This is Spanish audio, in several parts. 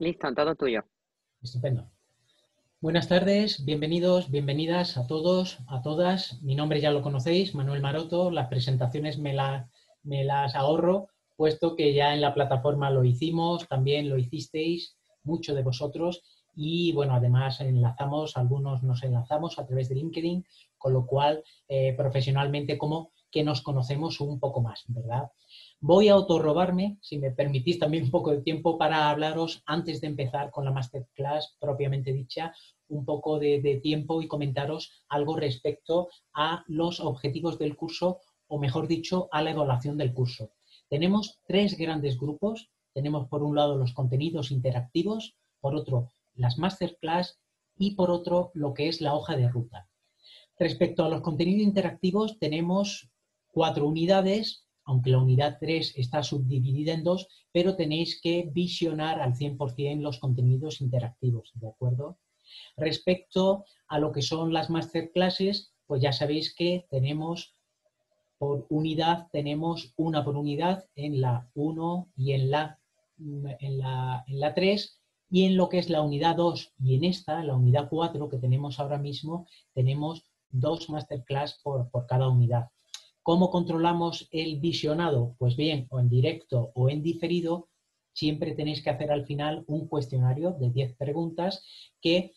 Listo, todo tuyo. Estupendo. Buenas tardes, bienvenidos, bienvenidas a todos, a todas. Mi nombre ya lo conocéis, Manuel Maroto. Las presentaciones me, me las ahorro, puesto que ya en la plataforma lo hicimos, también lo hicisteis, muchos de vosotros. Y bueno, además enlazamos, algunos nos enlazamos a través de LinkedIn, con lo cual eh, profesionalmente como que nos conocemos un poco más, ¿verdad? Voy a autorrobarme, si me permitís también un poco de tiempo para hablaros antes de empezar con la masterclass propiamente dicha, un poco de, tiempo y comentaros algo respecto a los objetivos del curso o mejor dicho, a la evaluación del curso. Tenemos tres grandes grupos. Tenemos por un lado los contenidos interactivos, por otro las masterclass y por otro lo que es la hoja de ruta. Respecto a los contenidos interactivos tenemos cuatro unidades aunque la unidad 3 está subdividida en dos, pero tenéis que visionar al 100% los contenidos interactivos, ¿de acuerdo? Respecto a lo que son las masterclasses, pues ya sabéis que tenemos por unidad, tenemos una por unidad en la 1 y en la, en la, en la 3, y en lo que es la unidad 2 y en esta, la unidad 4 que tenemos ahora mismo, tenemos dos masterclass por, por cada unidad. ¿Cómo controlamos el visionado? Pues bien, o en directo o en diferido, siempre tenéis que hacer al final un cuestionario de 10 preguntas que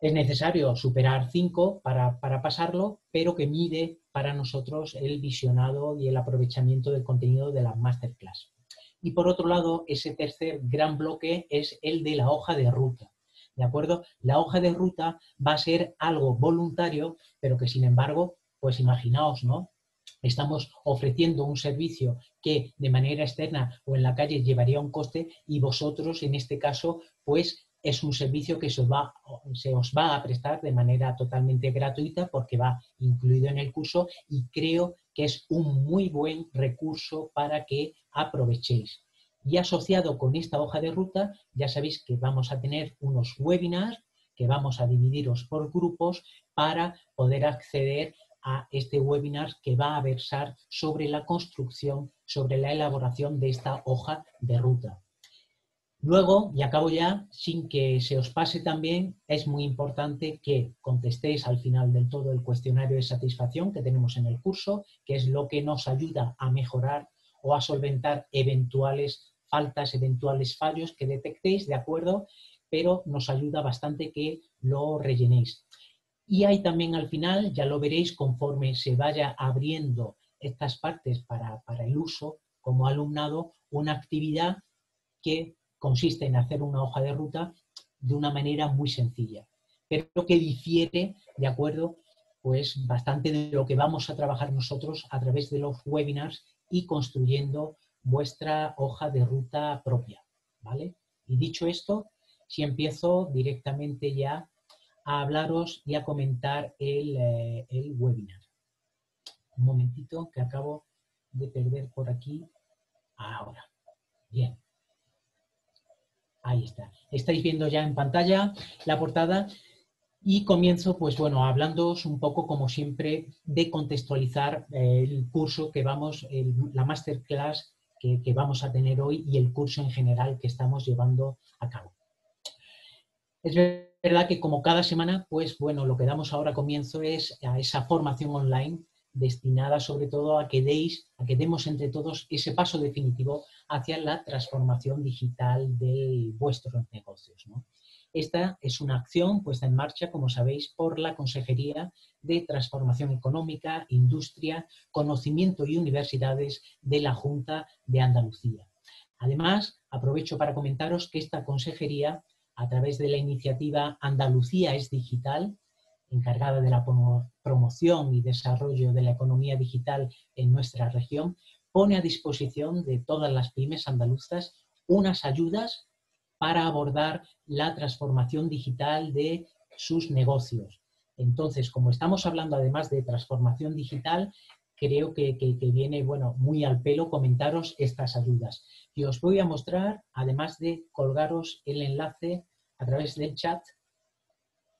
es necesario superar 5 para, para, pasarlo, pero que mide para nosotros el visionado y el aprovechamiento del contenido de la masterclass. Y por otro lado, ese tercer gran bloque es el de la hoja de ruta. ¿De acuerdo? La hoja de ruta va a ser algo voluntario, pero que sin embargo, pues imaginaos, ¿no? Estamos ofreciendo un servicio que de manera externa o en la calle llevaría un coste y vosotros en este caso pues es un servicio que se os, va, se os va a prestar de manera totalmente gratuita porque va incluido en el curso y creo que es un muy buen recurso para que aprovechéis. Y asociado con esta hoja de ruta, ya sabéis que vamos a tener unos webinars que vamos a dividiros por grupos para poder acceder a este webinar que va a versar sobre la construcción, sobre la elaboración de esta hoja de ruta. Luego, y acabo ya, sin que se os pase también, es muy importante que contestéis al final del todo el cuestionario de satisfacción que tenemos en el curso, que es lo que nos ayuda a mejorar o a solventar eventuales faltas, eventuales fallos que detectéis, ¿de acuerdo? Pero nos ayuda bastante que lo rellenéis. Y hay también al final, ya lo veréis conforme se vaya abriendo estas partes para, el uso como alumnado, una actividad que consiste en hacer una hoja de ruta de una manera muy sencilla, pero que difiere, de acuerdo, pues bastante de lo que vamos a trabajar nosotros a través de los webinars y construyendo vuestra hoja de ruta propia, ¿vale? Y dicho esto, si empiezo directamente ya a hablaros y a comentar eh, el, webinar. Un momentito que acabo de perder por aquí. Ahora. Bien. Ahí está. Estáis viendo ya en pantalla la portada y comienzo, pues bueno, hablándoos un poco, como siempre, de contextualizar eh, el curso que vamos, la masterclass que, que, vamos a tener hoy y el curso en general que estamos llevando a cabo. Es verdad que como cada semana, pues bueno, lo que damos ahora comienzo es a esa formación online destinada sobre todo a que deis, a que demos entre todos ese paso definitivo hacia la transformación digital de vuestros negocios. Esta es una acción puesta en marcha, como sabéis, por la Consejería de Transformación Económica, Industria, Conocimiento y Universidades de la Junta de Andalucía. Además, aprovecho para comentaros que esta consejería a través de la iniciativa Andalucía es Digital, encargada de la promoción y desarrollo de la economía digital en nuestra región, pone a disposición de todas las pymes andaluzas unas ayudas para abordar la transformación digital de sus negocios. Entonces, como estamos hablando además de transformación digital, creo que, viene bueno, muy al pelo comentaros estas ayudas. Y os voy a mostrar, además de colgaros el enlace a través del chat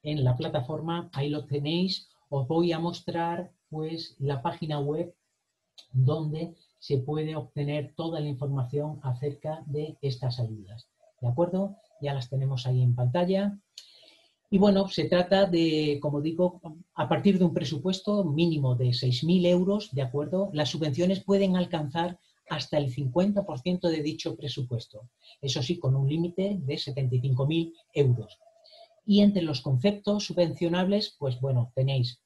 en la plataforma, ahí lo tenéis, os voy a mostrar pues la página web donde se puede obtener toda la información acerca de estas ayudas. ¿De acuerdo? Ya las tenemos ahí en pantalla. Y bueno, se trata de, como digo, a partir de un presupuesto mínimo de 6.000 euros, ¿de acuerdo? Las subvenciones pueden alcanzar hasta el 50% de dicho presupuesto. Eso sí, con un límite de 75.000 euros. Y entre los conceptos subvencionables, pues bueno, tenéis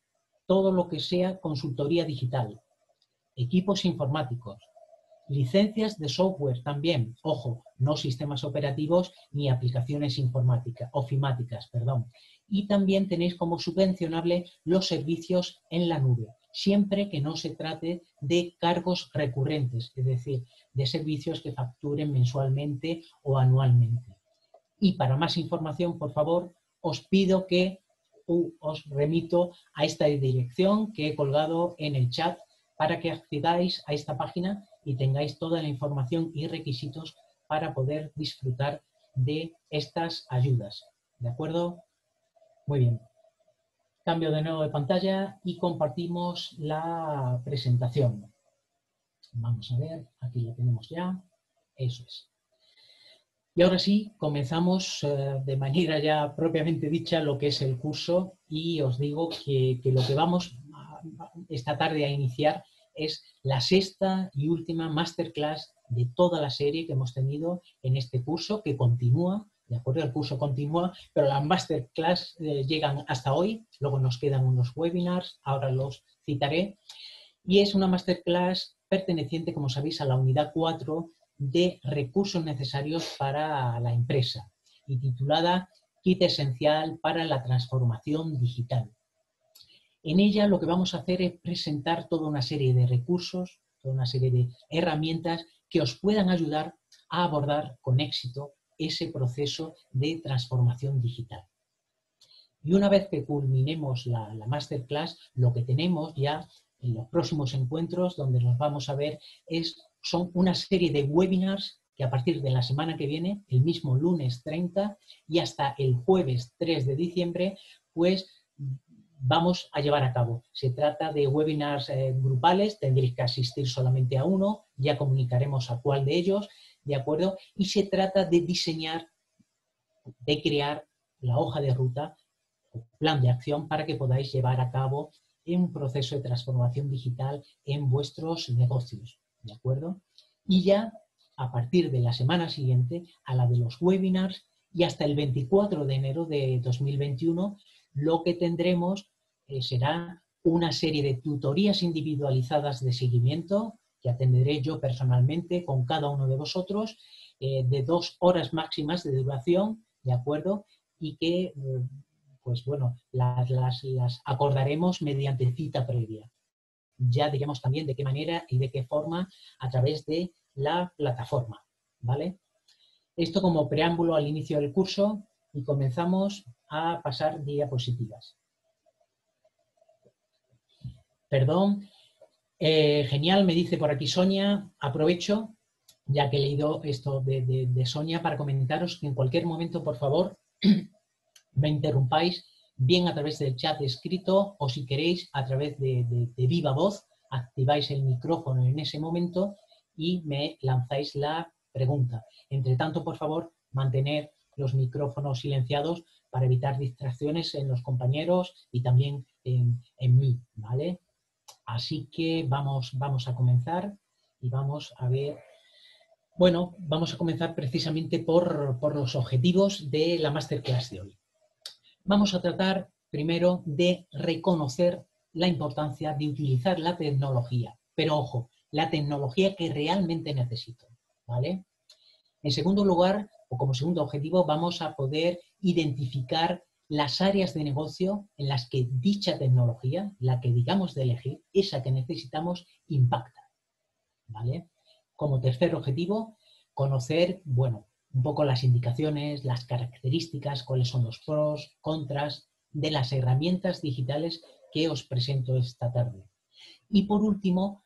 todo lo que sea consultoría digital, equipos informáticos, licencias de software también, ojo, no sistemas operativos ni aplicaciones informáticas, ofimáticas, perdón. Y también tenéis como subvencionable los servicios en la nube, siempre que no se trate de cargos recurrentes, es decir, de servicios que facturen mensualmente o anualmente. Y para más información, por favor, os pido que os remito a esta dirección que he colgado en el chat para que accedáis a esta página y tengáis toda la información y requisitos para poder disfrutar de estas ayudas. ¿De acuerdo? Muy bien. Cambio de nuevo de pantalla y compartimos la presentación. Vamos a ver, aquí la tenemos ya. Eso es. Y ahora sí, comenzamos eh, de manera ya propiamente dicha lo que es el curso y os digo que, lo que vamos esta tarde a iniciar es la sexta y última masterclass de toda la serie que hemos tenido en este curso que continúa, de acuerdo, el curso continúa, pero las masterclass eh, llegan hasta hoy, luego nos quedan unos webinars, ahora los citaré, y es una masterclass perteneciente, como sabéis, a la unidad 4 de recursos necesarios para la empresa y titulada Kit Esencial para la Transformación Digital. En ella lo que vamos a hacer es presentar toda una serie de recursos, toda una serie de herramientas que os puedan ayudar a abordar con éxito ese proceso de transformación digital. Y una vez que culminemos la, la masterclass, lo que tenemos ya en los próximos encuentros donde nos vamos a ver es son una serie de webinars que a partir de la semana que viene, el mismo lunes 30 y hasta el jueves 3 de diciembre, pues vamos a llevar a cabo. Se trata de webinars eh, grupales, tendréis que asistir solamente a uno, ya comunicaremos a cuál de ellos, ¿de acuerdo? Y se trata de diseñar, de crear la hoja de ruta, plan de acción para que podáis llevar a cabo un proceso de transformación digital en vuestros negocios. ¿de acuerdo? Y ya a partir de la semana siguiente, a la de los webinars y hasta el 24 de enero de 2021, lo que tendremos eh, será una serie de tutorías individualizadas de seguimiento que atenderé yo personalmente con cada uno de vosotros, eh, de dos horas máximas de duración, ¿de acuerdo? Y que, eh, pues bueno, las, acordaremos mediante cita previa ya diremos también de qué manera y de qué forma a través de la plataforma, ¿vale? Esto como preámbulo al inicio del curso y comenzamos a pasar diapositivas. Perdón. Eh, genial, me dice por aquí Sonia. Aprovecho, ya que he leído esto de, de Sonia, para comentaros que en cualquier momento, por favor, me interrumpáis bien a través del chat escrito o si queréis a través de, viva voz, activáis el micrófono en ese momento y me lanzáis la pregunta. Entre tanto, por favor, mantener los micrófonos silenciados para evitar distracciones en los compañeros y también en, mí, ¿vale? Así que vamos, vamos a comenzar y vamos a ver... Bueno, vamos a comenzar precisamente por, por los objetivos de la masterclass de hoy vamos a tratar primero de reconocer la importancia de utilizar la tecnología. Pero ojo, la tecnología que realmente necesito. ¿vale? En segundo lugar, o como segundo objetivo, vamos a poder identificar las áreas de negocio en las que dicha tecnología, la que digamos de elegir, esa que necesitamos, impacta. ¿Vale? Como tercer objetivo, conocer, bueno, un poco las indicaciones, las características, cuáles son los pros, contras de las herramientas digitales que os presento esta tarde. Y por último,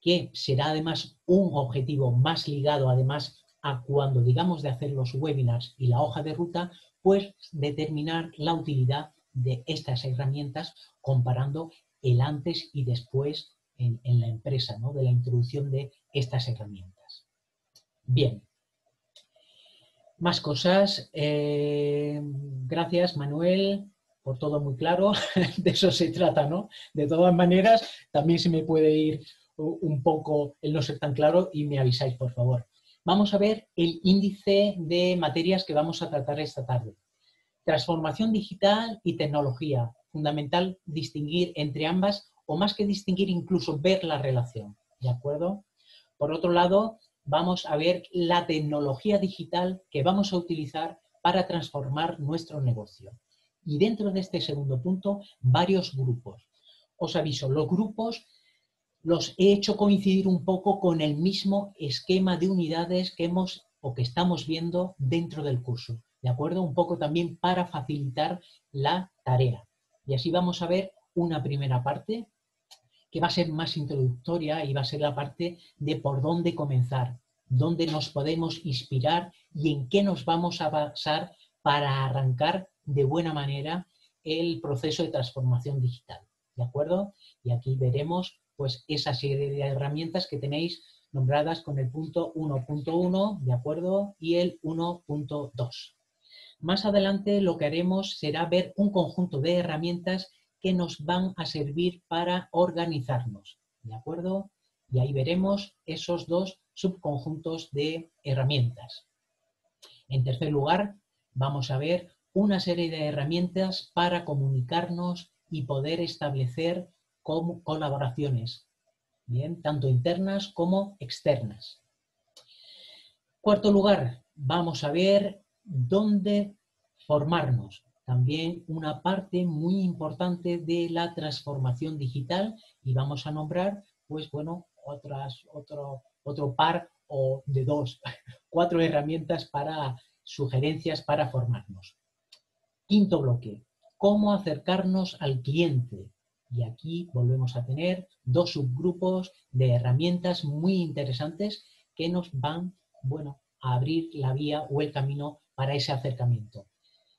que será además un objetivo más ligado además a cuando digamos de hacer los webinars y la hoja de ruta, pues determinar la utilidad de estas herramientas comparando el antes y después en, en la empresa, ¿no? de la introducción de estas herramientas. Bien, Más cosas. Eh, gracias, Manuel, por todo muy claro. De eso se trata, ¿no? De todas maneras, también se me puede ir un poco el no ser tan claro y me avisáis, por favor. Vamos a ver el índice de materias que vamos a tratar esta tarde. Transformación digital y tecnología. Fundamental distinguir entre ambas o más que distinguir, incluso ver la relación. ¿De acuerdo? Por otro lado, vamos a ver la tecnología digital que vamos a utilizar para transformar nuestro negocio. Y dentro de este segundo punto, varios grupos. Os aviso, los grupos los he hecho coincidir un poco con el mismo esquema de unidades que hemos o que estamos viendo dentro del curso. ¿De acuerdo? Un poco también para facilitar la tarea. Y así vamos a ver una primera parte que va a ser más introductoria y va a ser la parte de por dónde comenzar, dónde nos podemos inspirar y en qué nos vamos a basar para arrancar de buena manera el proceso de transformación digital. ¿De acuerdo? Y aquí veremos pues esa serie de herramientas que tenéis nombradas con el punto 1.1, ¿de acuerdo? Y el 1.2. Más adelante lo que haremos será ver un conjunto de herramientas que nos van a servir para organizarnos, ¿de acuerdo? Y ahí veremos esos dos subconjuntos de herramientas. En tercer lugar, vamos a ver una serie de herramientas para comunicarnos y poder establecer colaboraciones, bien, tanto internas como externas. Cuarto lugar, vamos a ver dónde formarnos, también una parte muy importante de la transformación digital y vamos a nombrar, pues bueno, otras, otro, otro par o de dos, cuatro herramientas para sugerencias para formarnos. Quinto bloque, cómo acercarnos al cliente. Y aquí volvemos a tener dos subgrupos de herramientas muy interesantes que nos van, bueno, a abrir la vía o el camino para ese acercamiento.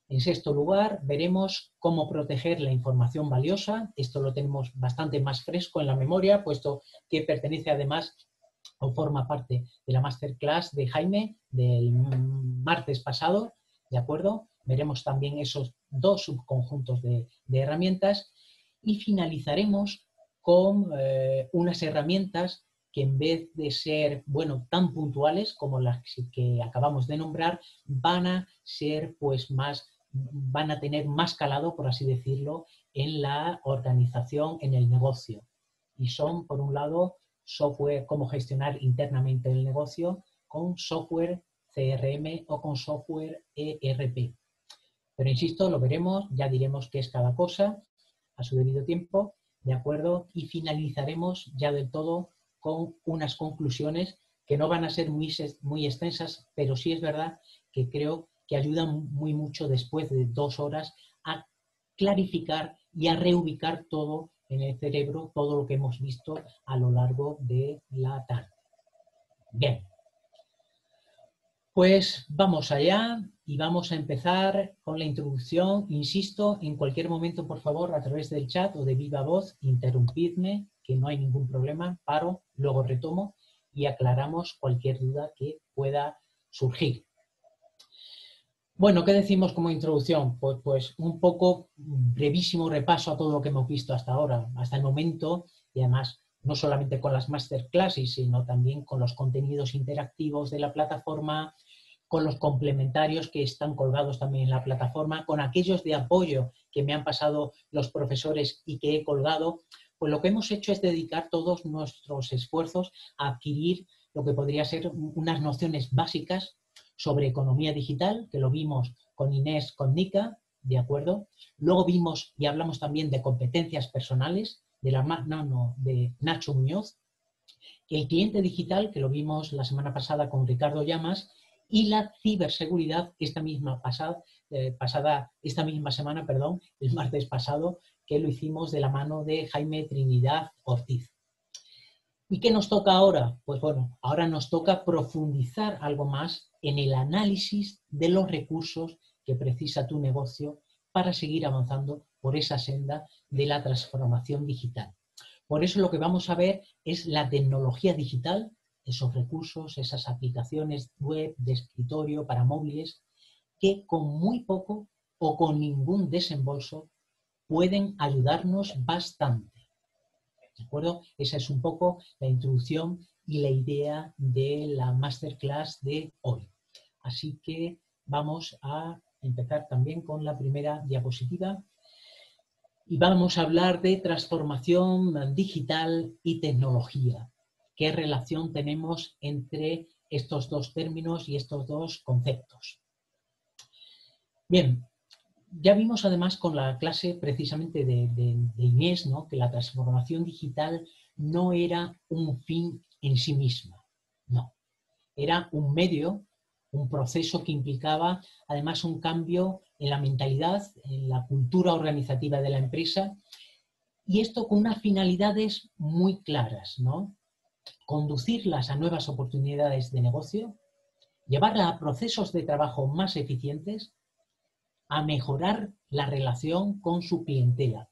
En sexto lugar, veremos cómo proteger la información valiosa. Esto lo tenemos bastante más fresco en la memoria, puesto que pertenece además o forma parte de la masterclass de Jaime del martes pasado, ¿de acuerdo? Veremos también esos dos subconjuntos de, herramientas y finalizaremos con eh, unas herramientas que en vez de ser, bueno, tan puntuales como las que acabamos de nombrar, van a ser pues más van a tener más calado, por así decirlo, en la organización, en el negocio. Y son, por un lado, software, cómo gestionar internamente el negocio con software CRM o con software ERP. Pero insisto, lo veremos, ya diremos qué es cada cosa a su debido tiempo, ¿de acuerdo? Y finalizaremos ya del todo con unas conclusiones que no van a ser muy, muy extensas, pero sí es verdad que creo que ayudan muy mucho después de dos horas a clarificar y a reubicar todo en el cerebro, todo lo que hemos visto a lo largo de la tarde. Bien, pues vamos allá y vamos a empezar con la introducción. Insisto, en cualquier momento, por favor, a través del chat o de viva voz, interrumpidme, que no hay ningún problema, paro, luego retomo y aclaramos cualquier duda que pueda surgir. Bueno, ¿qué decimos como introducción? Pues, pues, un poco brevísimo repaso a todo lo que hemos visto hasta ahora, hasta el momento, y además no solamente con las masterclasses, sino también con los contenidos interactivos de la plataforma, con los complementarios que están colgados también en la plataforma, con aquellos de apoyo que me han pasado los profesores y que he colgado, pues lo que hemos hecho es dedicar todos nuestros esfuerzos a adquirir lo que podría ser unas nociones básicas sobre economía digital, que lo vimos con Inés, con Nika, ¿de acuerdo? Luego vimos y hablamos también de competencias personales, de la mano de Nacho Muñoz, el cliente digital, que lo vimos la semana pasada con Ricardo Llamas, y la ciberseguridad, esta misma pasada, eh, pasada, esta misma semana, perdón, el martes pasado, que lo hicimos de la mano de Jaime Trinidad Ortiz. ¿Y qué nos toca ahora? Pues bueno, ahora nos toca profundizar algo más en el análisis de los recursos que precisa tu negocio para seguir avanzando por esa senda de la transformación digital. Por eso lo que vamos a ver es la tecnología digital, esos recursos, esas aplicaciones web de escritorio para móviles que con muy poco o con ningún desembolso pueden ayudarnos bastante. ¿De acuerdo? Esa es un poco la introducción y la idea de la masterclass de hoy. Así que vamos a empezar también con la primera diapositiva y vamos a hablar de transformación digital y tecnología. ¿Qué relación tenemos entre estos dos términos y estos dos conceptos? Bien, ya vimos además con la clase precisamente de, Inés ¿no? que la transformación digital no era un fin en sí misma, no, era un medio, un proceso que implicaba además un cambio en la mentalidad, en la cultura organizativa de la empresa, y esto con unas finalidades muy claras, ¿no? Conducirlas a nuevas oportunidades de negocio, llevarla a procesos de trabajo más eficientes, a mejorar la relación con su clientela.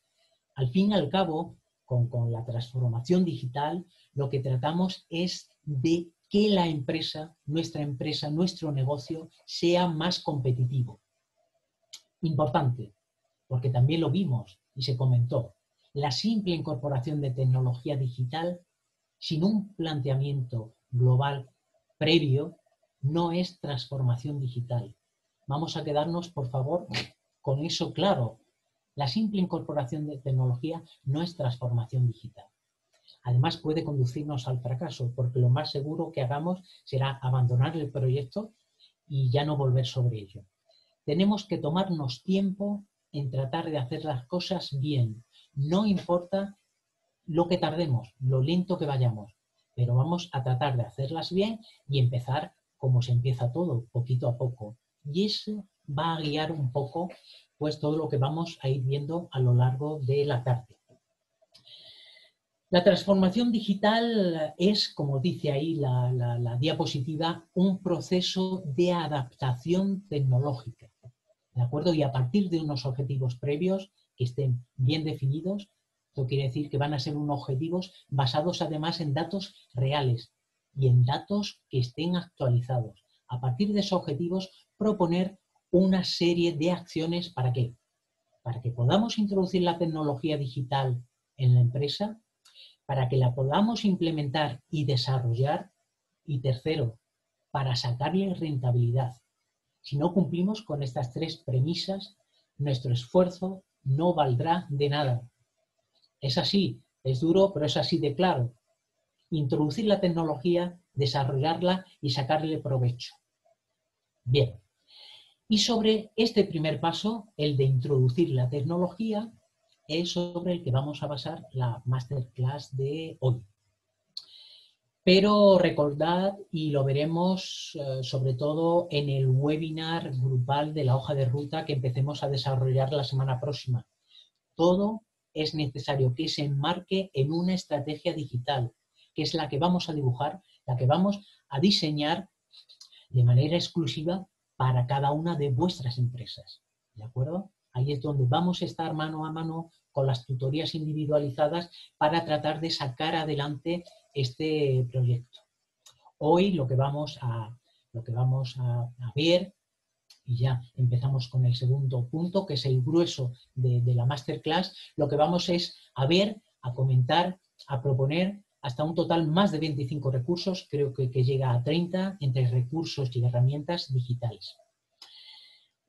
Al fin y al cabo, con, con la transformación digital, lo que tratamos es de que la empresa, nuestra empresa, nuestro negocio, sea más competitivo Importante, porque también lo vimos y se comentó, la simple incorporación de tecnología digital sin un planteamiento global previo no es transformación digital. Vamos a quedarnos, por favor, con eso claro. La simple incorporación de tecnología no es transformación digital. Además, puede conducirnos al fracaso, porque lo más seguro que hagamos será abandonar el proyecto y ya no volver sobre ello. Tenemos que tomarnos tiempo en tratar de hacer las cosas bien. No importa lo que tardemos, lo lento que vayamos, pero vamos a tratar de hacerlas bien y empezar como se empieza todo, poquito a poco. Y eso va a guiar un poco pues todo lo que vamos a ir viendo a lo largo de la tarde. La transformación digital es, como dice ahí la, diapositiva, un proceso de adaptación tecnológica. ¿De acuerdo? Y a partir de unos objetivos previos que estén bien definidos, esto quiere decir que van a ser unos objetivos basados además en datos reales y en datos que estén actualizados. A partir de esos objetivos, proponer una serie de acciones para qué? Para que podamos introducir la tecnología digital en la empresa, para que la podamos implementar y desarrollar, y tercero, para sacarle rentabilidad. Si no cumplimos con estas tres premisas, nuestro esfuerzo no valdrá de nada. Es así, es duro, pero es así de claro. Introducir la tecnología, desarrollarla y sacarle provecho. Bien. Y sobre este primer paso, el de introducir la tecnología, es sobre el que vamos a basar la masterclass de hoy. Pero recordad, y lo veremos eh, sobre todo en el webinar grupal de la hoja de ruta que empecemos a desarrollar la semana próxima. Todo es necesario que se enmarque en una estrategia digital, que es la que vamos a dibujar, la que vamos a diseñar de manera exclusiva para cada una de vuestras empresas. ¿De acuerdo? Ahí es donde vamos a estar mano a mano con las tutorías individualizadas para tratar de sacar adelante este proyecto. Hoy lo que vamos a, lo que vamos a, ver, y ya empezamos con el segundo punto, que es el grueso de, la masterclass, lo que vamos es a ver, a comentar, a proponer hasta un total más de 25 recursos, creo que, llega a 30 entre recursos y herramientas digitales.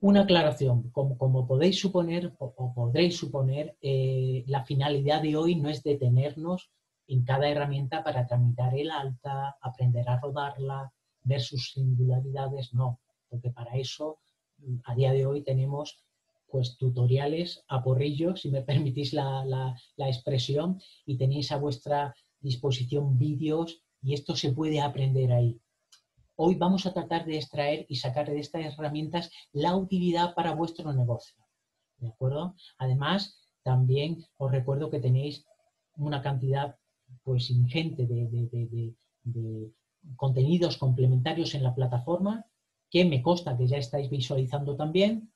Una aclaración, como, podéis suponer o, podréis suponer, eh, la finalidad de hoy no es detenernos en cada herramienta para tramitar el alta, aprender a rodarla, ver sus singularidades, no, porque para eso a día de hoy tenemos pues tutoriales a porrillo, si me permitís la, la expresión, y tenéis a vuestra disposición vídeos y esto se puede aprender ahí. Hoy vamos a tratar de extraer y sacar de estas herramientas la utilidad para vuestro negocio. ¿De acuerdo? Además, también os recuerdo que tenéis una cantidad pues ingente de, contenidos complementarios en la plataforma que me consta que ya estáis visualizando también,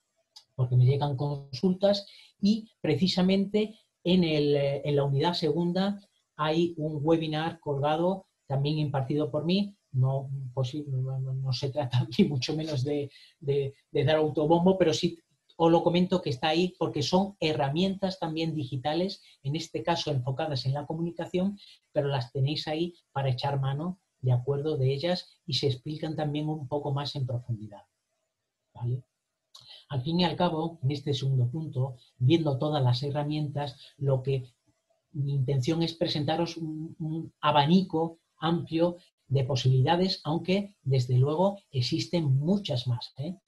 porque me llegan consultas y precisamente en, en la unidad segunda hay un webinar colgado también impartido por mí. No, pues no, se trata ni mucho menos de, de, dar autobombo, pero sí os lo comento que está ahí porque son herramientas también digitales, en este caso enfocadas en la comunicación, pero las tenéis ahí para echar mano de acuerdo de ellas y se explican también un poco más en profundidad. Al fin y al cabo, en este segundo punto, viendo todas las herramientas, lo que mi intención es presentaros un, abanico amplio de posibilidades, aunque desde luego existen muchas más. ¿eh?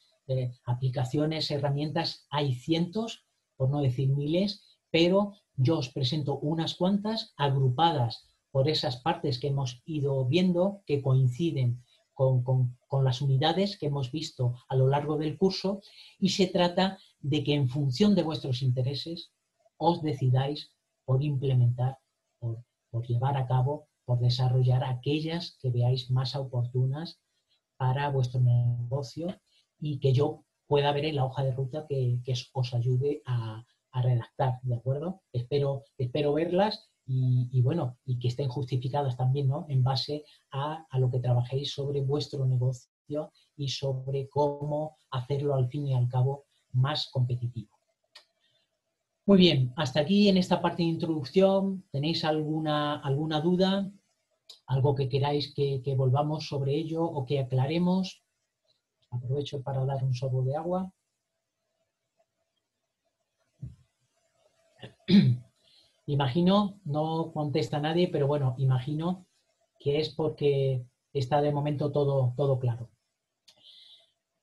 aplicaciones, herramientas, hay cientos, por no decir miles, pero yo os presento unas cuantas agrupadas por esas partes que hemos ido viendo, que coinciden con, con, las unidades que hemos visto a lo largo del curso, y se trata de que en función de vuestros intereses os decidáis por implementar, por, por llevar a cabo, por desarrollar aquellas que veáis más oportunas para vuestro negocio y que yo pueda ver en la hoja de ruta que, os ayude a, redactar, ¿de acuerdo? Espero, espero verlas y, bueno, y que estén justificadas también, ¿no? En base a, a, lo que trabajéis sobre vuestro negocio y sobre cómo hacerlo al fin y al cabo más competitivo. Muy bien, hasta aquí en esta parte de introducción. ¿Tenéis alguna, alguna duda? ¿Algo que queráis que, volvamos sobre ello o que aclaremos? Aprovecho para dar un sorbo de agua. Imagino, no contesta nadie, pero bueno, imagino que es porque está de momento todo, todo claro.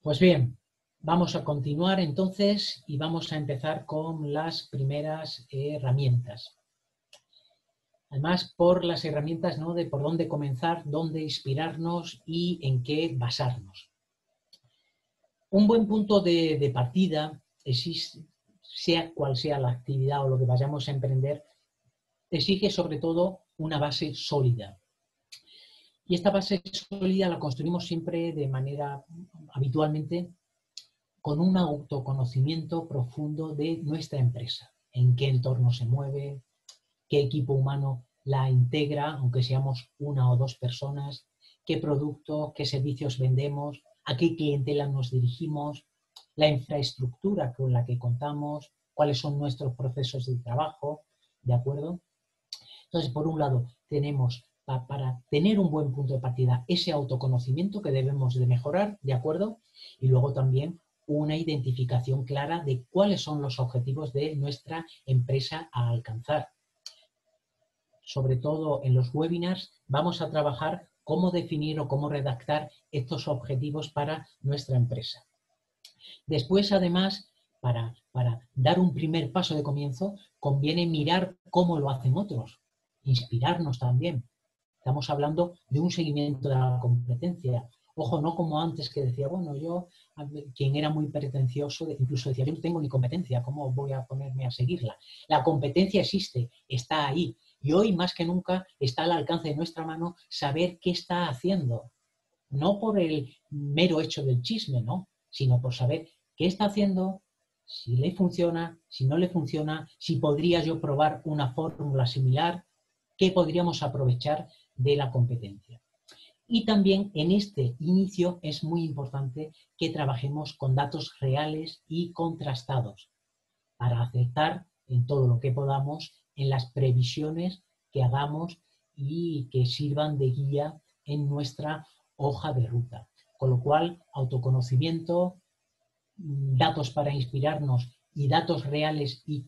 Pues bien, vamos a continuar entonces y vamos a empezar con las primeras herramientas. Además, por las herramientas ¿no? de por dónde comenzar, dónde inspirarnos y en qué basarnos. Un buen punto de, partida, sea cual sea la actividad o lo que vayamos a emprender, exige sobre todo una base sólida. Y esta base sólida la construimos siempre de manera habitualmente con un autoconocimiento profundo de nuestra empresa, en qué entorno se mueve, qué equipo humano la integra, aunque seamos una o dos personas, qué producto, qué servicios vendemos, a qué clientela nos dirigimos, la infraestructura con la que contamos, cuáles son nuestros procesos de trabajo, ¿de acuerdo? Entonces, por un lado, tenemos para tener un buen punto de partida ese autoconocimiento que debemos de mejorar, ¿de acuerdo? Y luego también una identificación clara de cuáles son los objetivos de nuestra empresa a alcanzar. Sobre todo en los webinars vamos a trabajar cómo definir o cómo redactar estos objetivos para nuestra empresa. Después, además, para, para, dar un primer paso de comienzo, conviene mirar cómo lo hacen otros, inspirarnos también. Estamos hablando de un seguimiento de la competencia. Ojo, no como antes que decía, bueno, yo, quien era muy pretencioso, incluso decía, yo no tengo ni competencia, ¿cómo voy a ponerme a seguirla? La competencia existe, está ahí, y hoy más que nunca está al alcance de nuestra mano saber qué está haciendo. No por el mero hecho del chisme, ¿no? Sino por saber qué está haciendo, si le funciona, si no le funciona, si podría yo probar una fórmula similar, qué podríamos aprovechar de la competencia. Y también en este inicio es muy importante que trabajemos con datos reales y contrastados para aceptar en todo lo que podamos en las previsiones que hagamos y que sirvan de guía en nuestra hoja de ruta. Con lo cual, autoconocimiento, mm, datos para inspirarnos y datos reales y,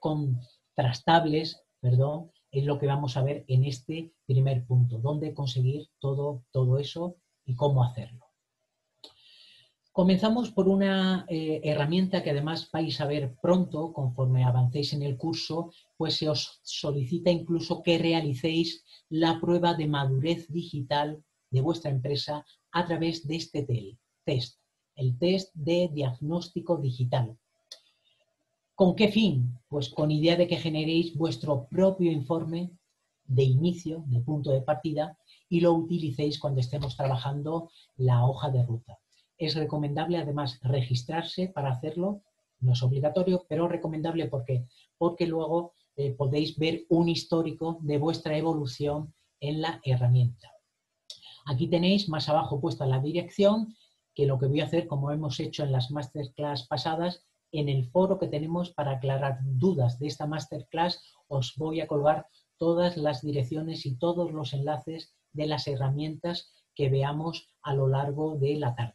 contrastables, perdón, es lo que vamos a ver en este primer punto, dónde conseguir todo, todo eso y cómo hacerlo. Comenzamos por una eh, herramienta que además vais a ver pronto, conforme avancéis en el curso, pues se os solicita incluso que realicéis la prueba de madurez digital de vuestra empresa a través de este test, el test de diagnóstico digital. ¿Con qué fin? Pues con idea de que generéis vuestro propio informe de inicio, de punto de partida, y lo utilicéis cuando estemos trabajando la hoja de ruta. Es recomendable además registrarse para hacerlo, no es obligatorio, pero recomendable porque, porque luego eh, podéis ver un histórico de vuestra evolución en la herramienta. Aquí tenéis más abajo puesta la dirección, que lo que voy a hacer, como hemos hecho en las masterclass pasadas, en el foro que tenemos para aclarar dudas de esta masterclass, os voy a colgar todas las direcciones y todos los enlaces de las herramientas que veamos a lo largo de la tarde.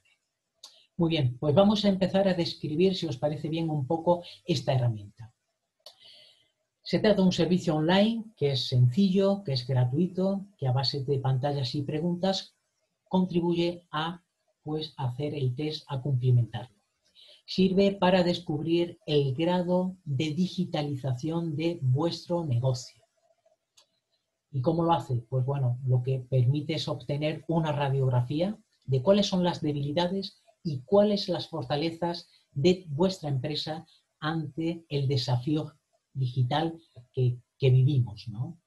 Muy bien, pues vamos a empezar a describir, si os parece bien, un poco esta herramienta. Se trata de un servicio online que es sencillo, que es gratuito, que a base de pantallas y preguntas contribuye a pues, hacer el test, a cumplimentarlo. Sirve para descubrir el grado de digitalización de vuestro negocio. ¿Y cómo lo hace? Pues bueno, lo que permite es obtener una radiografía de cuáles son las debilidades y cuáles las fortalezas de vuestra empresa ante el desafío digital que, vivimos. ¿no?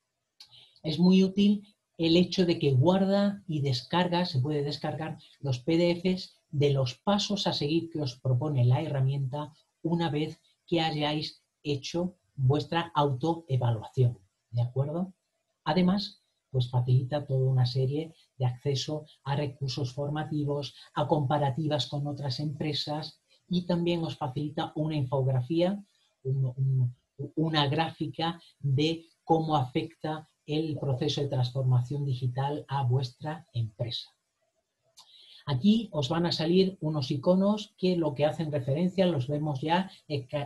Es muy útil el hecho de que guarda y descarga, se puede descargar los PDFs de los pasos a seguir que os propone la herramienta una vez que hayáis hecho vuestra autoevaluación. ¿De acuerdo? Además, pues facilita toda una serie de acceso a recursos formativos, a comparativas con otras empresas y también os facilita una infografía, una gráfica de cómo afecta el proceso de transformación digital a vuestra empresa. Aquí os van a salir unos iconos que lo que hacen referencia, los vemos ya,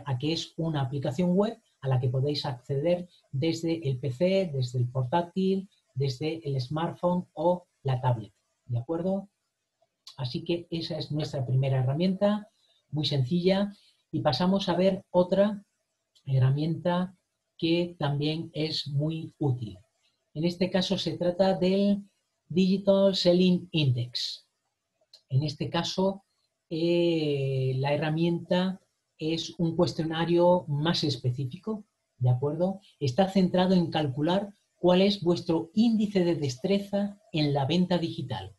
a que es una aplicación web a la que podéis acceder desde el PC, desde el portátil, desde el smartphone o la tablet. ¿De acuerdo? Así que esa es nuestra primera herramienta, muy sencilla. Y pasamos a ver otra herramienta que también es muy útil. En este caso se trata del Digital Selling Index. En este caso, eh, la herramienta es un cuestionario más específico, ¿de acuerdo? Está centrado en calcular cuál es vuestro índice de destreza en la venta digital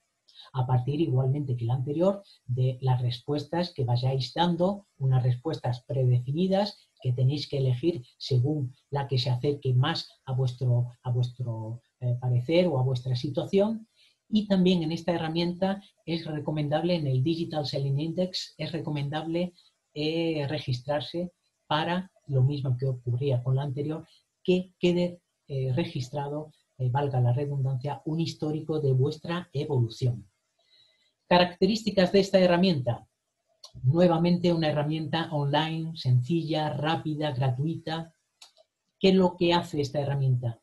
a partir igualmente que la anterior de las respuestas que vayáis dando, unas respuestas predefinidas que tenéis que elegir según la que se acerque más a vuestro, a vuestro eh, parecer o a vuestra situación. Y también en esta herramienta es recomendable, en el Digital Selling Index, es recomendable eh, registrarse para lo mismo que ocurría con la anterior, que quede eh, registrado, valga la redundancia, un histórico de vuestra evolución. Características de esta herramienta. Nuevamente una herramienta online, sencilla, rápida, gratuita. ¿Qué es lo que hace esta herramienta?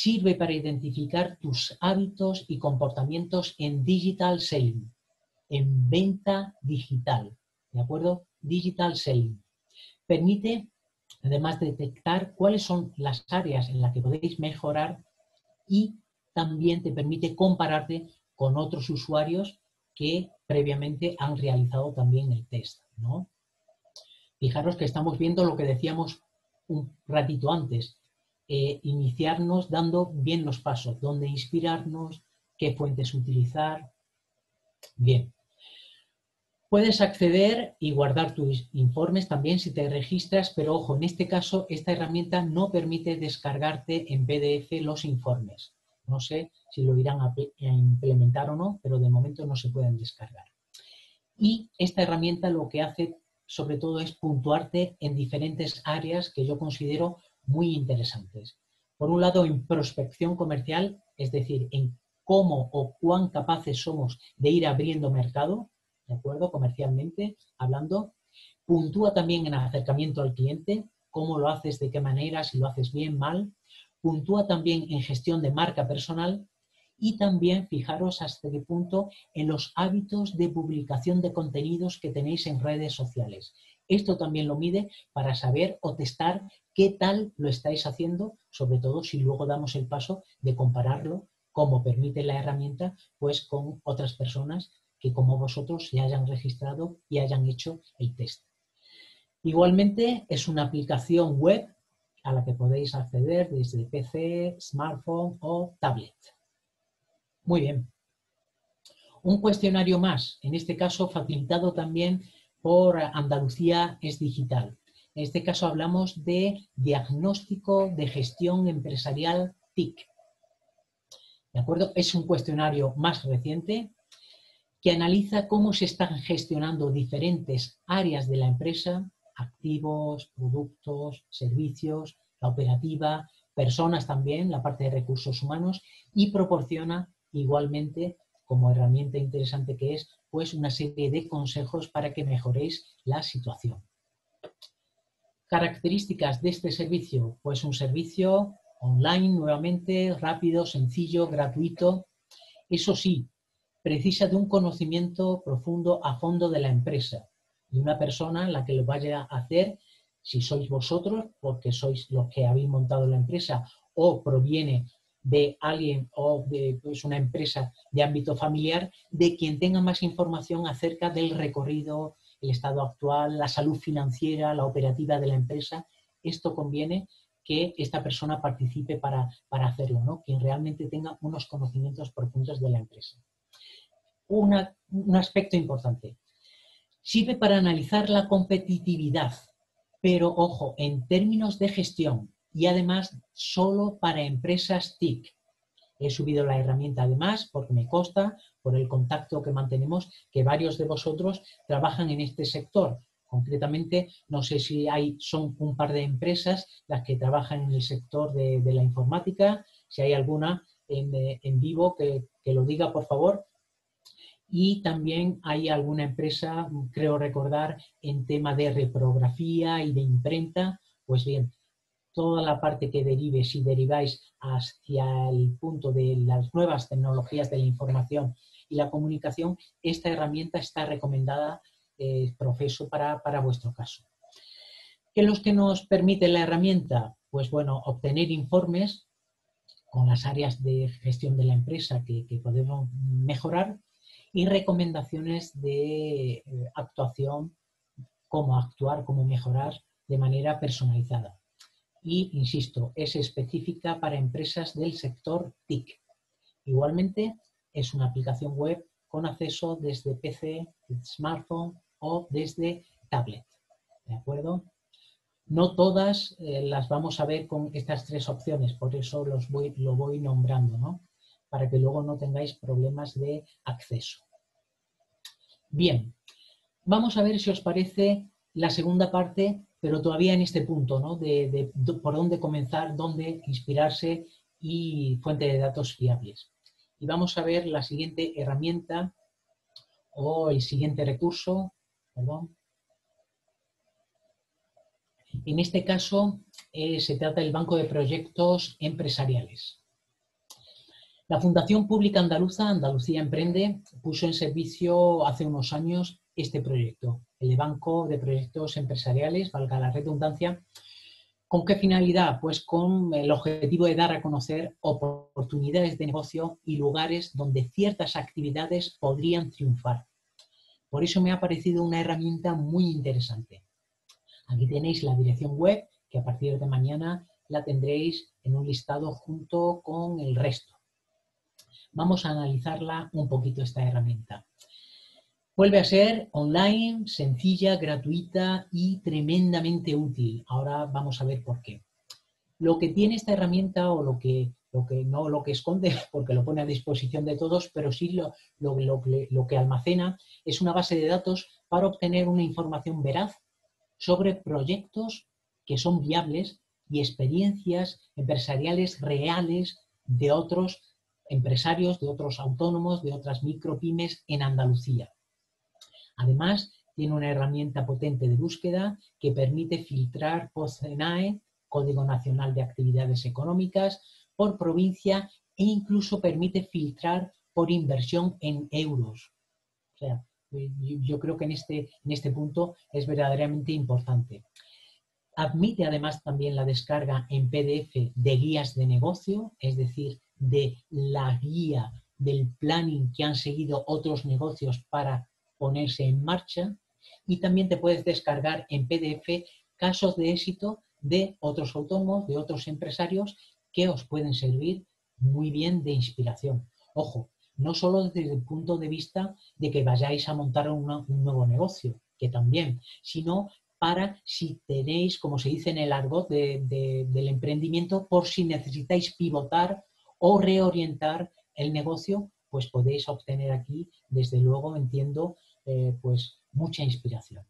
Sirve para identificar tus hábitos y comportamientos en digital selling, en venta digital. ¿De acuerdo? Digital selling. Permite, además, detectar cuáles son las áreas en las que podéis mejorar y también te permite compararte con otros usuarios que previamente han realizado también el test. ¿no? Fijaros que estamos viendo lo que decíamos un ratito antes, eh, iniciarnos dando bien los pasos, dónde inspirarnos, qué fuentes utilizar. Bien. Puedes acceder y guardar tus informes también si te registras, pero ojo, en este caso esta herramienta no permite descargarte en PDF los informes. No sé si lo irán a, implementar o no, pero de momento no se pueden descargar. Y esta herramienta lo que hace sobre todo es puntuarte en diferentes áreas que yo considero muy interesantes. Por un lado, en prospección comercial, es decir, en cómo o cuán capaces somos de ir abriendo mercado, ¿de acuerdo? Comercialmente hablando. Puntúa también en acercamiento al cliente, cómo lo haces, de qué manera, si lo haces bien, mal puntúa también en gestión de marca personal y también fijaros hasta qué punto en los hábitos de publicación de contenidos que tenéis en redes sociales. Esto también lo mide para saber o testar qué tal lo estáis haciendo, sobre todo si luego damos el paso de compararlo, como permite la herramienta, pues con otras personas que como vosotros ya hayan registrado y hayan hecho el test. Igualmente es una aplicación web a la que podéis acceder desde PC, smartphone o tablet. Muy bien. Un cuestionario más, en este caso facilitado también por Andalucía es Digital. En este caso hablamos de diagnóstico de gestión empresarial TIC. ¿De acuerdo? Es un cuestionario más reciente que analiza cómo se están gestionando diferentes áreas de la empresa, activos, productos, servicios, la operativa, personas también, la parte de recursos humanos, y proporciona igualmente, como herramienta interesante que es, pues una serie de consejos para que mejoréis la situación. Características de este servicio, pues un servicio online nuevamente, rápido, sencillo, gratuito. Eso sí, precisa de un conocimiento profundo a fondo de la empresa, de una persona la que lo vaya a hacer, si sois vosotros, porque sois los que habéis montado la empresa, o proviene de alguien o de pues, una empresa de ámbito familiar, de quien tenga más información acerca del recorrido, el estado actual, la salud financiera, la operativa de la empresa. Esto conviene que esta persona participe para, para hacerlo, ¿no? quien realmente tenga unos conocimientos profundos de la empresa. un aspecto importante. Sirve para analizar la competitividad, pero ojo, en términos de gestión y además solo para empresas TIC. He subido la herramienta además porque me consta, por el contacto que mantenemos, que varios de vosotros trabajan en este sector Concretamente, no sé si hay, son un par de empresas las que trabajan en el sector de, la informática, si hay alguna en, eh, vivo que, lo diga, por favor. Y también hay alguna empresa, creo recordar, en tema de reprografía y de imprenta. Pues bien, toda la parte que derive, si deriváis hacia el punto de las nuevas tecnologías de la información y la comunicación, esta herramienta está recomendada eh, profeso para, vuestro caso. ¿Qué es lo que nos permite la herramienta? Pues bueno, obtener informes con las áreas de gestión de la empresa que, podemos mejorar y recomendaciones de eh, actuación, cómo actuar, cómo mejorar de manera personalizada. Y, insisto, es específica para empresas del sector TIC. Igualmente, es una aplicación web con acceso desde PC, smartphone o desde tablet. ¿De acuerdo? No todas eh, las vamos a ver con estas tres opciones, por eso los voy, lo voy nombrando, ¿no? Para que luego no tengáis problemas de acceso. Bien, vamos a ver si os parece la segunda parte, pero todavía en este punto, ¿no? De, por dónde comenzar, dónde inspirarse y fuente de datos fiables. Y vamos a ver la siguiente herramienta o el siguiente recurso en este caso eh, se trata del Banco de Proyectos Empresariales. La Fundación Pública Andaluza, Andalucía Emprende, puso en servicio hace unos años este proyecto, el Banco de Proyectos Empresariales, valga la redundancia. ¿Con qué finalidad? Pues con el objetivo de dar a conocer oportunidades de negocio y lugares donde ciertas actividades podrían triunfar por eso me ha parecido una herramienta muy interesante. Aquí tenéis la dirección web, que a partir de mañana la tendréis en un listado junto con el resto. Vamos a analizarla un poquito esta herramienta. Vuelve a ser online, sencilla, gratuita y tremendamente útil. Ahora vamos a ver por qué. Lo que tiene esta herramienta o lo que lo que no lo que esconde, porque lo pone a disposición de todos, pero sí lo, lo, que almacena es una base de datos para obtener una información veraz sobre proyectos que son viables y experiencias empresariales reales de otros empresarios, de otros autónomos, de otras micropymes en Andalucía. Además, tiene una herramienta potente de búsqueda que permite filtrar POSCENAE, Código Nacional de Actividades Económicas, por provincia e incluso permite filtrar por inversión en euros. O sea, yo creo que en este, en este punto es verdaderamente importante. Admite además también la descarga en PDF de guías de negocio, es decir, de la guía del planning que han seguido otros negocios para ponerse en marcha. Y también te puedes descargar en PDF casos de éxito de otros autónomos, de otros empresarios que os pueden servir muy bien de inspiración. Ojo, no solo desde el punto de vista de que vayáis a montar un nuevo negocio, que también, sino para si tenéis, como se dice en el argot del emprendimiento, por si necesitáis pivotar o reorientar el negocio, pues podéis obtener aquí, desde luego, entiendo, eh, pues mucha inspiración.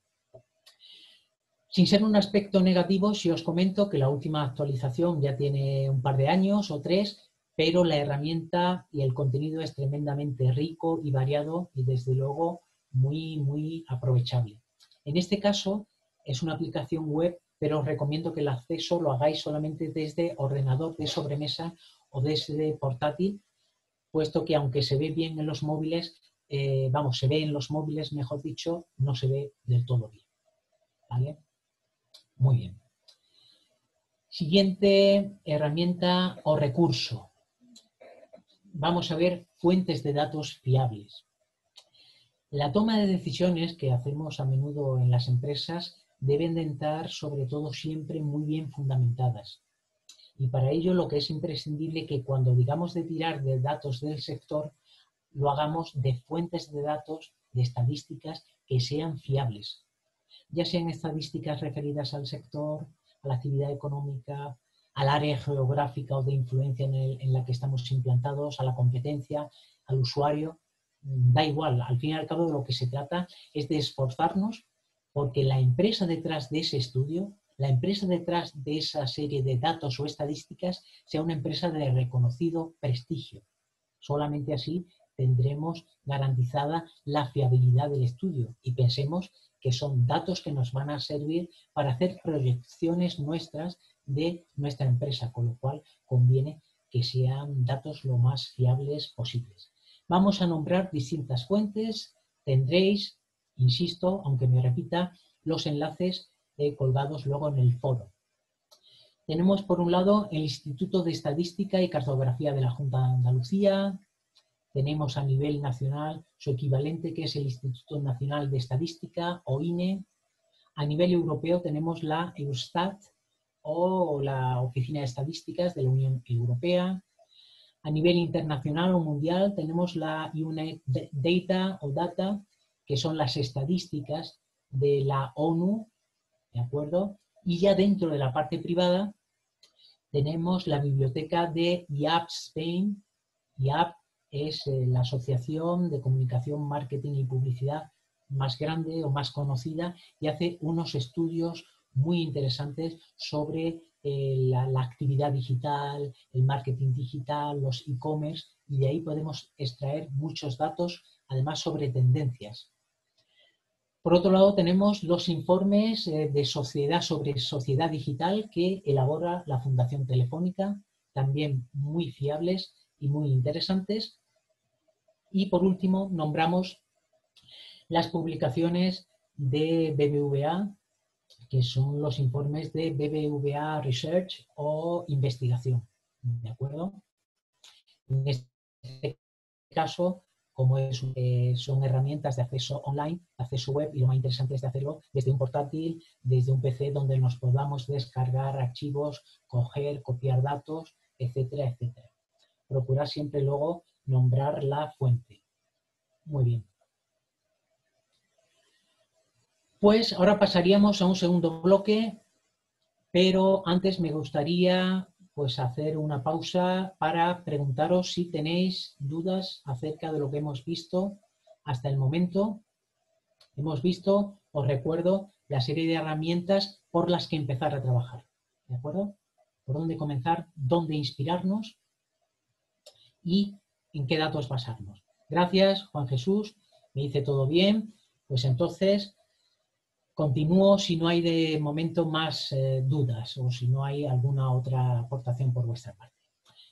Sin ser un aspecto negativo, si os comento que la última actualización ya tiene un par de años o tres, pero la herramienta y el contenido es tremendamente rico y variado y desde luego muy, muy aprovechable. En este caso es una aplicación web, pero os recomiendo que el acceso lo hagáis solamente desde ordenador de sobremesa o desde portátil, puesto que aunque se ve bien en los móviles, eh, vamos, se ve en los móviles, mejor dicho, no se ve del todo bien. ¿Vale? Muy bien. Siguiente herramienta o recurso. Vamos a ver fuentes de datos fiables. La toma de decisiones que hacemos a menudo en las empresas deben de estar sobre todo siempre muy bien fundamentadas. Y para ello lo que es imprescindible que cuando digamos de tirar de datos del sector, lo hagamos de fuentes de datos, de estadísticas que sean fiables, ya sean estadísticas referidas al sector, a la actividad económica, al área geográfica o de influencia en, la que estamos implantados, a la competencia, al usuario, da igual, al fin y al cabo de lo que se trata es de esforzarnos porque la empresa detrás de ese estudio la empresa detrás de esa serie de datos o estadísticas sea una empresa de reconocido prestigio. Solamente así tendremos garantizada la fiabilidad del estudio y pensemos que son datos que nos van a servir para hacer proyecciones nuestras de nuestra empresa, con lo cual conviene que sean datos lo más fiables posibles. Vamos a nombrar distintas fuentes, tendréis, insisto, aunque me repita, los enlaces colgados luego en el foro. Tenemos por un lado el Instituto de Estadística y Cartografía de la Junta de Andalucía. Tenemos a nivel nacional su equivalente que es el Instituto Nacional de Estadística o INE. A nivel europeo tenemos la Eurostat o la Oficina de Estadísticas de la Unión Europea. A nivel internacional o mundial tenemos la UNED Data o Data, que son las estadísticas de la ONU ¿de acuerdo? Y ya dentro de la parte privada tenemos la biblioteca de IAP Spain. IAP es eh, la asociación de comunicación, marketing y publicidad más grande o más conocida y hace unos estudios muy interesantes sobre eh, la, la, actividad digital, el marketing digital, los e-commerce y de ahí podemos extraer muchos datos, además sobre tendencias. Por otro lado, tenemos los informes eh, de sociedad sobre sociedad digital que elabora la Fundación Telefónica, también muy fiables y muy interesantes. Y por último, nombramos las publicaciones de BBVA, que son los informes de BBVA Research o investigación. ¿De acuerdo? En este caso, como eh, son herramientas de acceso online, acceso web, y lo más interesante es de hacerlo desde un portátil, desde un PC donde nos podamos descargar archivos, coger, copiar datos, etcétera, etcétera. Procurar siempre luego nombrar la fuente. Muy bien. Pues ahora pasaríamos a un segundo bloque, pero antes me gustaría pues hacer una pausa para preguntaros si tenéis dudas acerca de lo que hemos visto hasta el momento. Hemos visto, os recuerdo, la serie de herramientas por las que empezar a trabajar. ¿De acuerdo? Por dónde comenzar, dónde inspirarnos y en qué datos basarnos. Gracias, Juan Jesús. Me dice todo bien. Pues entonces Continúo si no hay de momento más eh, dudas o si no hay alguna otra aportación por vuestra parte.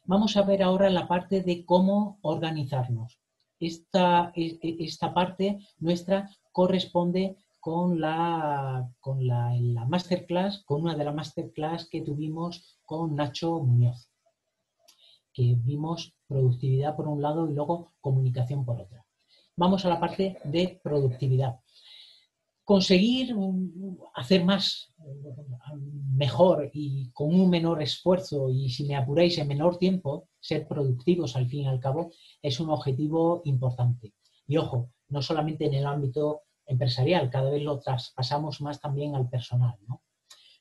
Vamos a ver ahora la parte de cómo organizarnos. Esta, e, e, esta parte nuestra corresponde con la, con la, la masterclass, con una de las masterclass que tuvimos con Nacho Muñoz, que vimos productividad por un lado y luego comunicación por otra. Vamos a la parte de productividad conseguir hacer más, mejor y con un menor esfuerzo y si me apuráis en menor tiempo, ser productivos al fin y al cabo, es un objetivo importante. Y ojo, no solamente en el ámbito empresarial, cada vez lo traspasamos más también al personal.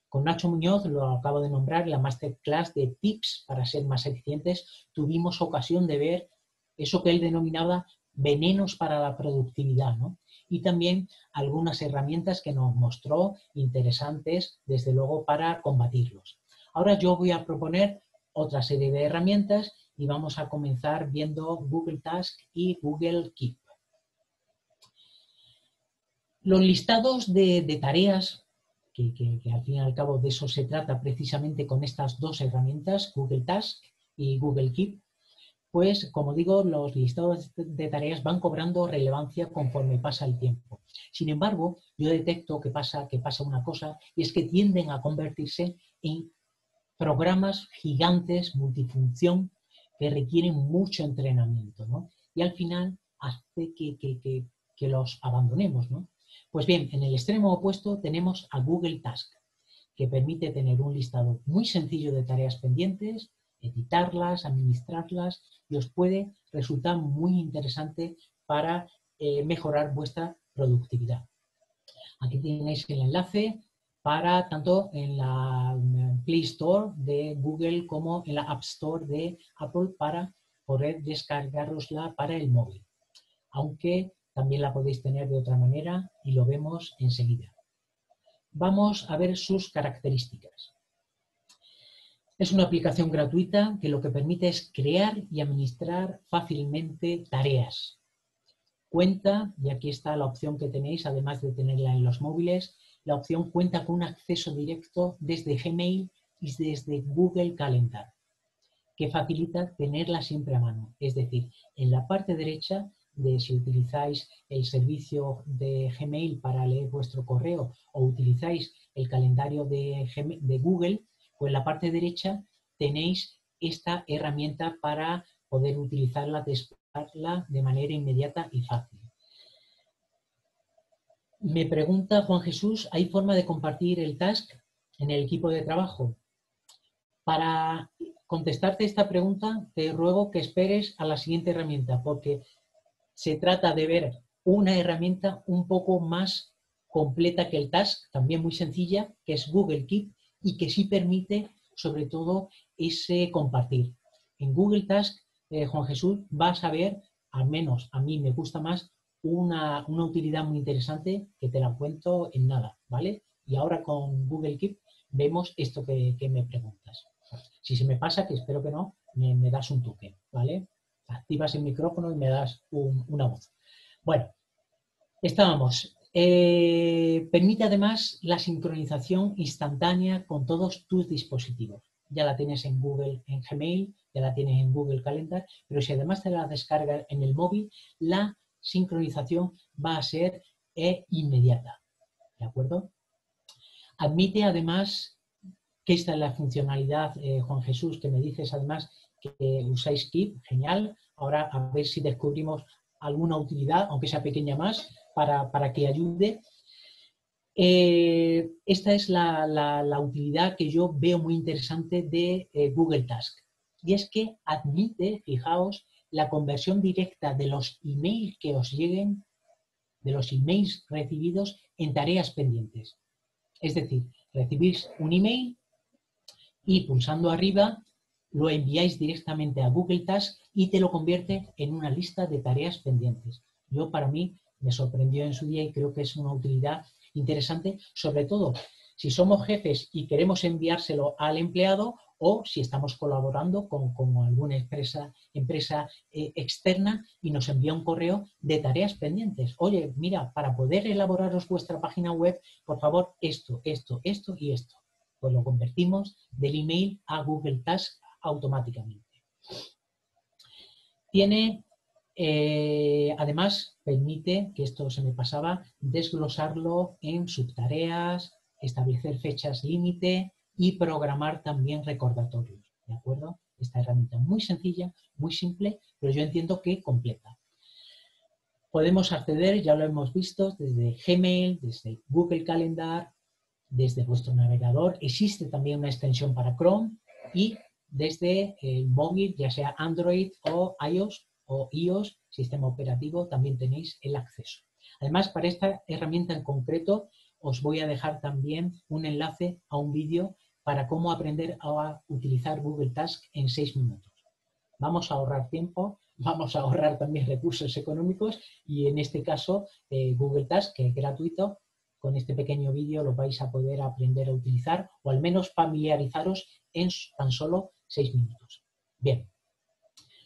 Con Nacho Muñoz, lo acabo de nombrar, la masterclass de tips para ser más eficientes, tuvimos ocasión de ver eso que él denominaba venenos para la productividad, ¿no? Y también algunas herramientas que nos mostró interesantes, desde luego, para combatirlos. Ahora yo voy a proponer otra serie de herramientas y vamos a comenzar viendo Google Task y Google Keep. Los listados de, tareas, que, que, al fin y al cabo de eso se trata precisamente con estas dos herramientas, Google Task y Google Keep, pues como digo, los listados de tareas van cobrando relevancia conforme pasa el tiempo. Sin embargo, yo detecto que pasa, que pasa una cosa y es que tienden a convertirse en programas gigantes, multifunción, que requieren mucho entrenamiento, ¿no? Y al final hace que, los abandonemos, ¿no? Pues bien, en el extremo opuesto tenemos a Google Task, que permite tener un listado muy sencillo de tareas pendientes, editarlas, administrarlas y os puede resultar muy interesante para eh, mejorar vuestra productividad. Aquí tenéis el enlace para tanto en la Play Store de Google como en la App Store de Apple para poder descargarosla para el móvil. Aunque también la podéis tener de otra manera y lo vemos enseguida. Vamos a ver sus características. Es una aplicación gratuita que lo que permite es crear y administrar fácilmente tareas. Cuenta, y aquí está la opción que tenéis, además de tenerla en los móviles, la opción cuenta con un acceso directo desde Gmail y desde Google Calendar, que facilita tenerla siempre a mano. Es decir, en la parte derecha de si utilizáis el servicio de Gmail para leer vuestro correo o utilizáis el calendario de, Google, pues en la parte derecha tenéis esta herramienta para poder utilizarla, desplegarla de manera inmediata y fácil. Me pregunta Juan Jesús, ¿hay forma de compartir el task en el equipo de trabajo? Para contestarte esta pregunta, te ruego que esperes a la siguiente herramienta, porque se trata de ver una herramienta un poco más completa que el task, también muy sencilla, que es Google Keep, y que sí permite, sobre todo, ese compartir. En Google Task, eh, Juan Jesús, vas a ver, al menos a mí me gusta más, una, utilidad muy interesante que te la cuento en nada, ¿vale? Y ahora con Google Keep vemos esto que, me preguntas. Si se me pasa, que espero que no, me, das un toque, ¿vale? Activas el micrófono y me das una voz. Bueno, estábamos. Eh, permite además la sincronización instantánea con todos tus dispositivos. Ya la tienes en Google, en Gmail, ya la tienes en Google Calendar, pero si además te la descargas en el móvil, la sincronización va a ser eh, inmediata. ¿De acuerdo? Admite además que esta es la funcionalidad, eh, Juan Jesús, que me dices además que usáis Keep, genial. Ahora a ver si descubrimos alguna utilidad, aunque sea pequeña más, para, que ayude. Eh, esta es la, utilidad que yo veo muy interesante de eh, Google Task. Y es que admite, fijaos, la conversión directa de los emails que os lleguen, de los emails recibidos en tareas pendientes. Es decir, recibís un email y pulsando arriba lo enviáis directamente a Google Task y te lo convierte en una lista de tareas pendientes. Yo para mí me sorprendió en su día y creo que es una utilidad interesante, sobre todo si somos jefes y queremos enviárselo al empleado o si estamos colaborando con, alguna empresa, empresa eh, externa y nos envía un correo de tareas pendientes. Oye, mira, para poder elaboraros vuestra página web, por favor, esto, esto, esto y esto. Pues lo convertimos del email a Google Task automáticamente. Tiene eh, además, permite, que esto se me pasaba, desglosarlo en subtareas, establecer fechas límite y programar también recordatorios. ¿De acuerdo? Esta herramienta muy sencilla, muy simple, pero yo entiendo que completa. Podemos acceder, ya lo hemos visto, desde Gmail, desde Google Calendar, desde vuestro navegador. Existe también una extensión para Chrome y desde el móvil, ya sea Android o iOS, o iOS, sistema operativo, también tenéis el acceso. Además, para esta herramienta en concreto, os voy a dejar también un enlace a un vídeo para cómo aprender a utilizar Google Task en seis minutos. Vamos a ahorrar tiempo, vamos a ahorrar también recursos económicos y en este caso eh, Google Task, que es gratuito, con este pequeño vídeo lo vais a poder aprender a utilizar o al menos familiarizaros en tan solo seis minutos. Bien,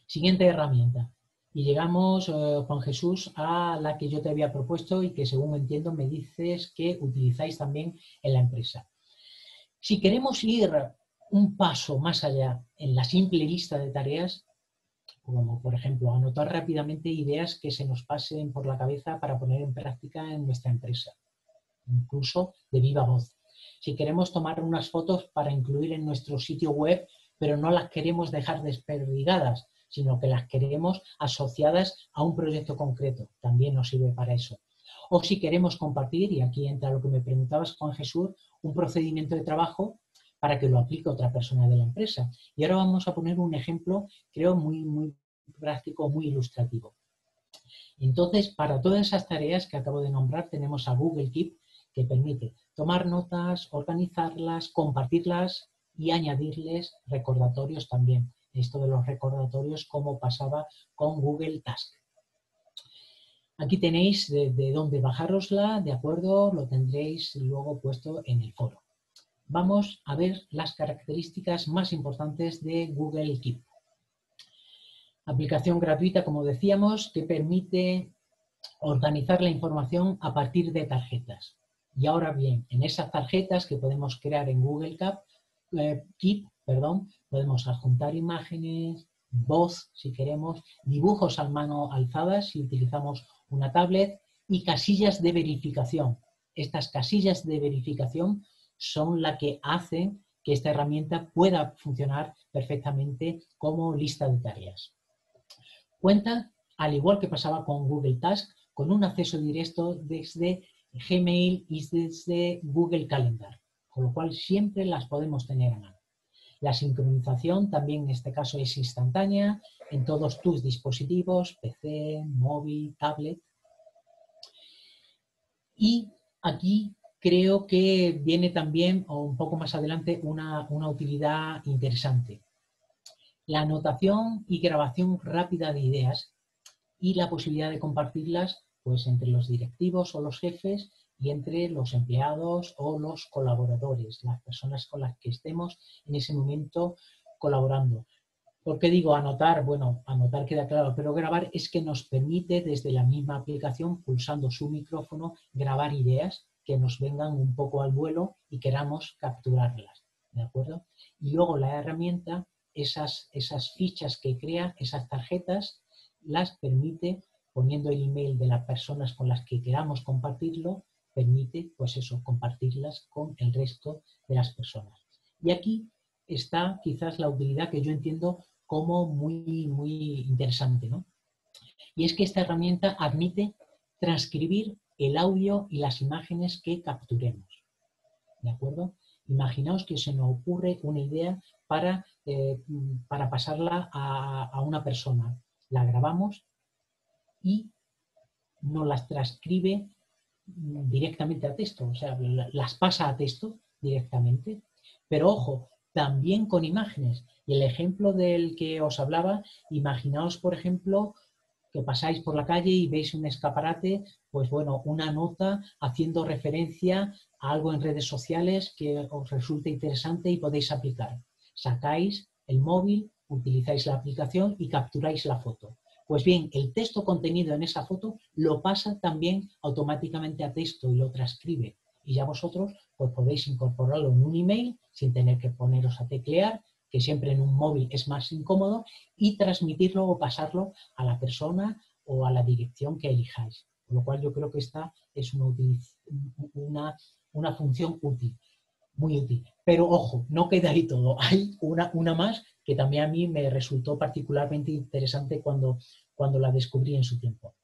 siguiente herramienta. Y llegamos, eh, Juan Jesús, a la que yo te había propuesto y que según entiendo me dices que utilizáis también en la empresa. Si queremos ir un paso más allá en la simple lista de tareas, como por ejemplo anotar rápidamente ideas que se nos pasen por la cabeza para poner en práctica en nuestra empresa, incluso de viva voz. Si queremos tomar unas fotos para incluir en nuestro sitio web, pero no las queremos dejar desperdigadas, sino que las queremos asociadas a un proyecto concreto, también nos sirve para eso. O si queremos compartir, y aquí entra lo que me preguntabas, Juan Jesús, un procedimiento de trabajo para que lo aplique otra persona de la empresa. Y ahora vamos a poner un ejemplo, creo, muy, muy práctico, muy ilustrativo. Entonces, para todas esas tareas que acabo de nombrar, tenemos a Google Keep, que permite tomar notas, organizarlas, compartirlas y añadirles recordatorios también. Esto de los recordatorios, como pasaba con Google Task. Aquí tenéis de, de dónde bajárosla, ¿de acuerdo? Lo tendréis luego puesto en el foro vamos a ver las características más importantes de Google Keep. Aplicación gratuita, como decíamos, que permite organizar la información a partir de tarjetas. Y ahora bien, en esas tarjetas que podemos crear en Google eh, Keep, perdón, podemos adjuntar imágenes, voz, si queremos, dibujos a mano alzadas si utilizamos una tablet y casillas de verificación. Estas casillas de verificación son las que hacen que esta herramienta pueda funcionar perfectamente como lista de tareas. Cuenta, al igual que pasaba con Google Task, con un acceso directo desde Gmail y desde Google Calendar, con lo cual siempre las podemos tener a mano. La sincronización también en este caso es instantánea en todos tus dispositivos, PC, móvil, tablet. Y aquí creo que viene también, o un poco más adelante, una, utilidad interesante. La anotación y grabación rápida de ideas y la posibilidad de compartirlas pues, entre los directivos o los jefes y entre los empleados o los colaboradores, las personas con las que estemos en ese momento colaborando. ¿Por qué digo anotar? Bueno, anotar queda claro, pero grabar es que nos permite desde la misma aplicación, pulsando su micrófono, grabar ideas que nos vengan un poco al vuelo y queramos capturarlas, ¿de acuerdo? Y luego la herramienta, esas, esas fichas que crea, esas tarjetas, las permite, poniendo el email de las personas con las que queramos compartirlo, permite, pues eso, compartirlas con el resto de las personas. Y aquí está quizás la utilidad que yo entiendo como muy, muy interesante, ¿no? Y es que esta herramienta admite transcribir el audio y las imágenes que capturemos. ¿De acuerdo? Imaginaos que se nos ocurre una idea para, eh, para pasarla a, una persona. La grabamos y nos las transcribe directamente a texto, o sea, las pasa a texto directamente. Pero ojo, también con imágenes. Y el ejemplo del que os hablaba, imaginaos, por ejemplo, que pasáis por la calle y veis un escaparate, pues bueno, una nota haciendo referencia a algo en redes sociales que os resulte interesante y podéis aplicar. Sacáis el móvil, utilizáis la aplicación y capturáis la foto. Pues bien, el texto contenido en esa foto lo pasa también automáticamente a texto y lo transcribe. Y ya vosotros pues podéis incorporarlo en un email sin tener que poneros a teclear que siempre en un móvil es más incómodo, y transmitirlo o pasarlo a la persona o a la dirección que elijáis. Con lo cual yo creo que esta es una, una, función útil, muy útil. Pero ojo, no queda ahí todo. Hay una, una más que también a mí me resultó particularmente interesante cuando, cuando la descubrí en su tiempo.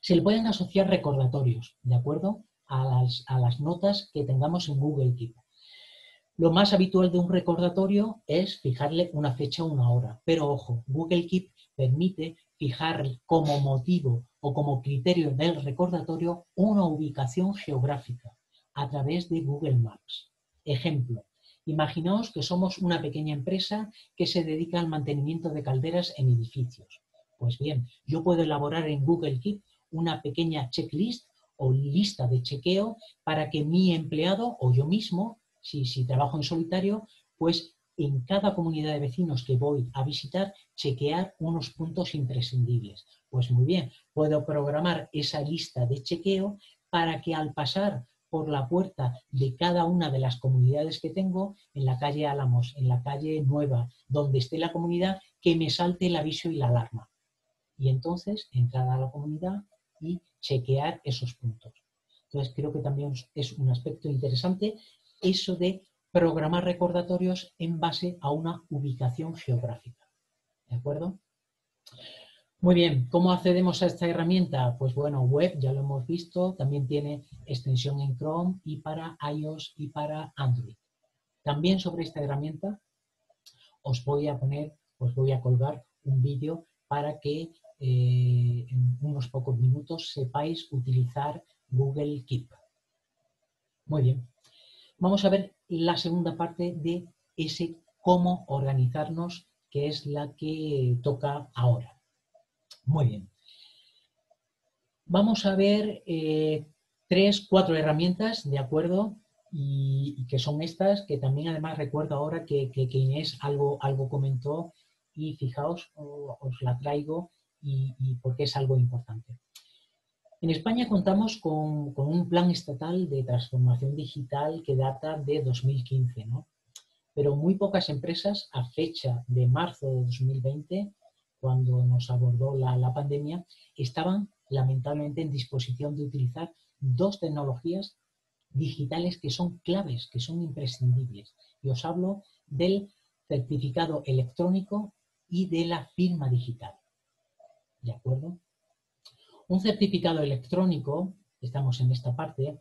Se le pueden asociar recordatorios, ¿de acuerdo? A las, a las notas que tengamos en Google Keep. Lo más habitual de un recordatorio es fijarle una fecha o una hora, pero ojo, Google Keep permite fijar como motivo o como criterio del recordatorio una ubicación geográfica a través de Google Maps. Ejemplo, imaginaos que somos una pequeña empresa que se dedica al mantenimiento de calderas en edificios. Pues bien, yo puedo elaborar en Google Keep una pequeña checklist o lista de chequeo para que mi empleado o yo mismo, si, si trabajo en solitario, pues en cada comunidad de vecinos que voy a visitar, chequear unos puntos imprescindibles. Pues muy bien, puedo programar esa lista de chequeo para que al pasar por la puerta de cada una de las comunidades que tengo, en la calle Álamos, en la calle Nueva, donde esté la comunidad, que me salte el aviso y la alarma. Y entonces entrar a la comunidad y chequear esos puntos. Entonces creo que también es un aspecto interesante eso de programar recordatorios en base a una ubicación geográfica. ¿De acuerdo? Muy bien, ¿cómo accedemos a esta herramienta? Pues bueno, web, ya lo hemos visto, también tiene extensión en Chrome y para iOS y para Android. También sobre esta herramienta os voy a poner, os voy a colgar un vídeo para que eh, en unos pocos minutos sepáis utilizar Google Keep. Muy bien, vamos a ver la segunda parte de ese cómo organizarnos, que es la que toca ahora. Muy bien. Vamos a ver eh, tres, cuatro herramientas, ¿de acuerdo? Y, que son estas, que también además recuerdo ahora que, que, Inés algo, algo comentó y fijaos, os la traigo y, porque es algo importante. En España contamos con, con, un plan estatal de transformación digital que data de 2015, ¿no? Pero muy pocas empresas a fecha de marzo de 2020 cuando nos abordó la, pandemia, estaban lamentablemente en disposición de utilizar dos tecnologías digitales que son claves, que son imprescindibles. Y os hablo del certificado electrónico y de la firma digital. ¿De acuerdo? Un certificado electrónico, estamos en esta parte,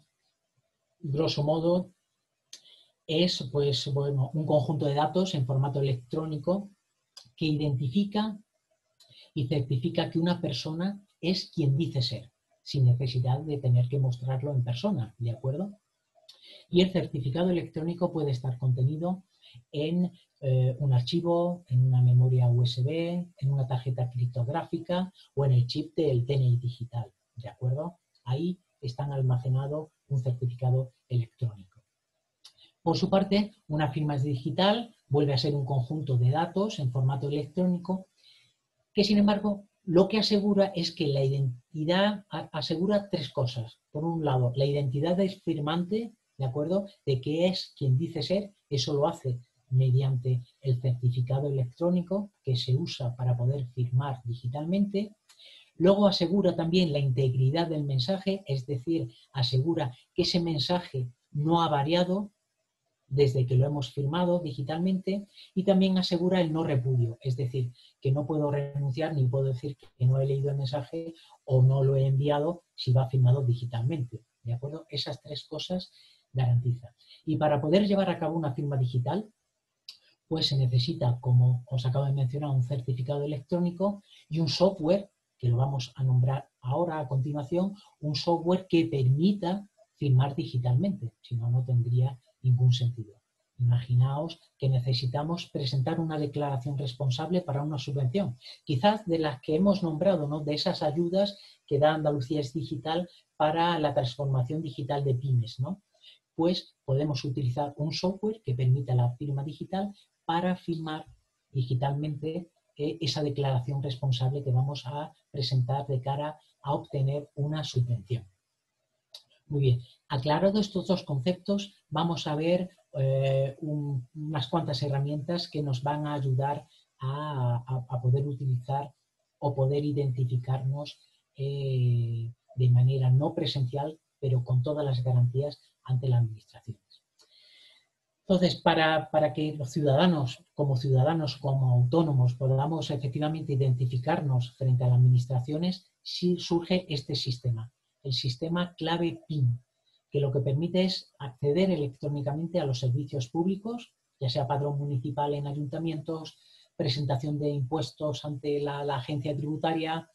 grosso modo, es pues, bueno, un conjunto de datos en formato electrónico que identifica y certifica que una persona es quien dice ser, sin necesidad de tener que mostrarlo en persona, ¿de acuerdo? Y el certificado electrónico puede estar contenido en eh, un archivo, en una memoria USB, en una tarjeta criptográfica o en el chip del TNI digital, ¿de acuerdo? Ahí están almacenado un certificado electrónico. Por su parte, una firma digital vuelve a ser un conjunto de datos en formato electrónico que sin embargo lo que asegura es que la identidad asegura tres cosas. Por un lado, la identidad del firmante, ¿de acuerdo? De que es quien dice ser, eso lo hace mediante el certificado electrónico que se usa para poder firmar digitalmente. Luego asegura también la integridad del mensaje, es decir, asegura que ese mensaje no ha variado, desde que lo hemos firmado digitalmente y también asegura el no repudio, es decir, que no puedo renunciar ni puedo decir que no he leído el mensaje o no lo he enviado si va firmado digitalmente. ¿De acuerdo? Esas tres cosas garantiza. Y para poder llevar a cabo una firma digital, pues se necesita, como os acabo de mencionar, un certificado electrónico y un software, que lo vamos a nombrar ahora a continuación, un software que permita firmar digitalmente, si no, no tendría ningún sentido. Imaginaos que necesitamos presentar una declaración responsable para una subvención, quizás de las que hemos nombrado, ¿no? de esas ayudas que da Andalucía es Digital para la transformación digital de pymes. ¿no? Pues podemos utilizar un software que permita la firma digital para firmar digitalmente eh, esa declaración responsable que vamos a presentar de cara a obtener una subvención. Muy bien, aclarados estos dos conceptos, vamos a ver eh, unas cuantas herramientas que nos van a ayudar a, poder utilizar o poder identificarnos eh, de manera no presencial, pero con todas las garantías ante la administración. Entonces, para, para, que los ciudadanos, como ciudadanos, como autónomos, podamos efectivamente identificarnos frente a las administraciones, sí surge este sistema el sistema clave PIN, que lo que permite es acceder electrónicamente a los servicios públicos, ya sea padrón municipal en ayuntamientos, presentación de impuestos ante la, agencia tributaria,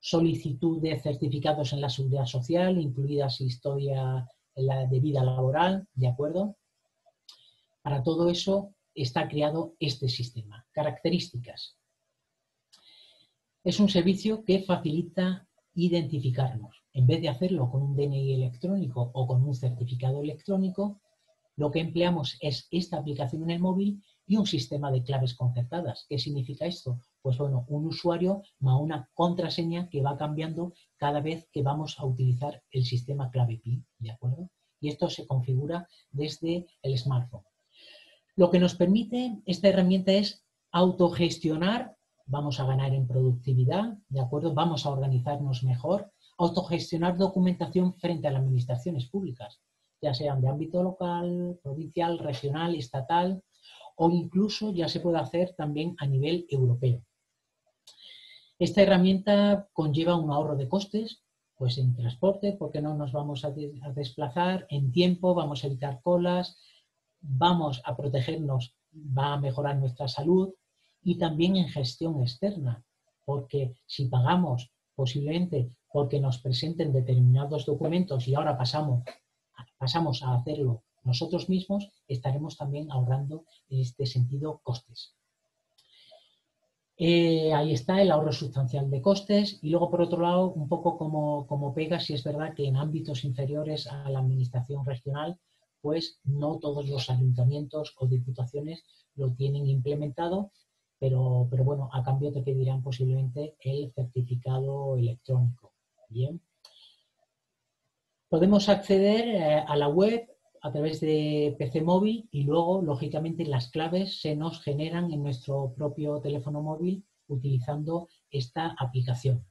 solicitud de certificados en la seguridad social, incluidas historia de vida laboral, ¿de acuerdo? Para todo eso está creado este sistema. Características. Es un servicio que facilita identificarnos. En vez de hacerlo con un DNI electrónico o con un certificado electrónico, lo que empleamos es esta aplicación en el móvil y un sistema de claves concertadas. ¿Qué significa esto? Pues bueno, un usuario más una contraseña que va cambiando cada vez que vamos a utilizar el sistema clave PIN, ¿de acuerdo? Y esto se configura desde el smartphone. Lo que nos permite esta herramienta es autogestionar, vamos a ganar en productividad, ¿de acuerdo? Vamos a organizarnos mejor, autogestionar documentación frente a las administraciones públicas ya sean de ámbito local, provincial, regional, estatal o incluso ya se puede hacer también a nivel europeo. Esta herramienta conlleva un ahorro de costes, pues en transporte, porque no nos vamos a, desplazar, en tiempo, vamos a evitar colas, vamos a protegernos, va a mejorar nuestra salud y también en gestión externa, porque si pagamos posiblemente porque nos presenten determinados documentos y ahora pasamos pasamos a hacerlo nosotros mismos, estaremos también ahorrando en este sentido costes. Eh, ahí está el ahorro sustancial de costes y luego por otro lado un poco como, como pega si es verdad que en ámbitos inferiores a la administración regional pues no todos los ayuntamientos o diputaciones lo tienen implementado pero, pero bueno a cambio te pedirán posiblemente el certificado electrónico bien Podemos acceder eh, a la web a través de PC móvil y luego, lógicamente, las claves se nos generan en nuestro propio teléfono móvil utilizando esta aplicación.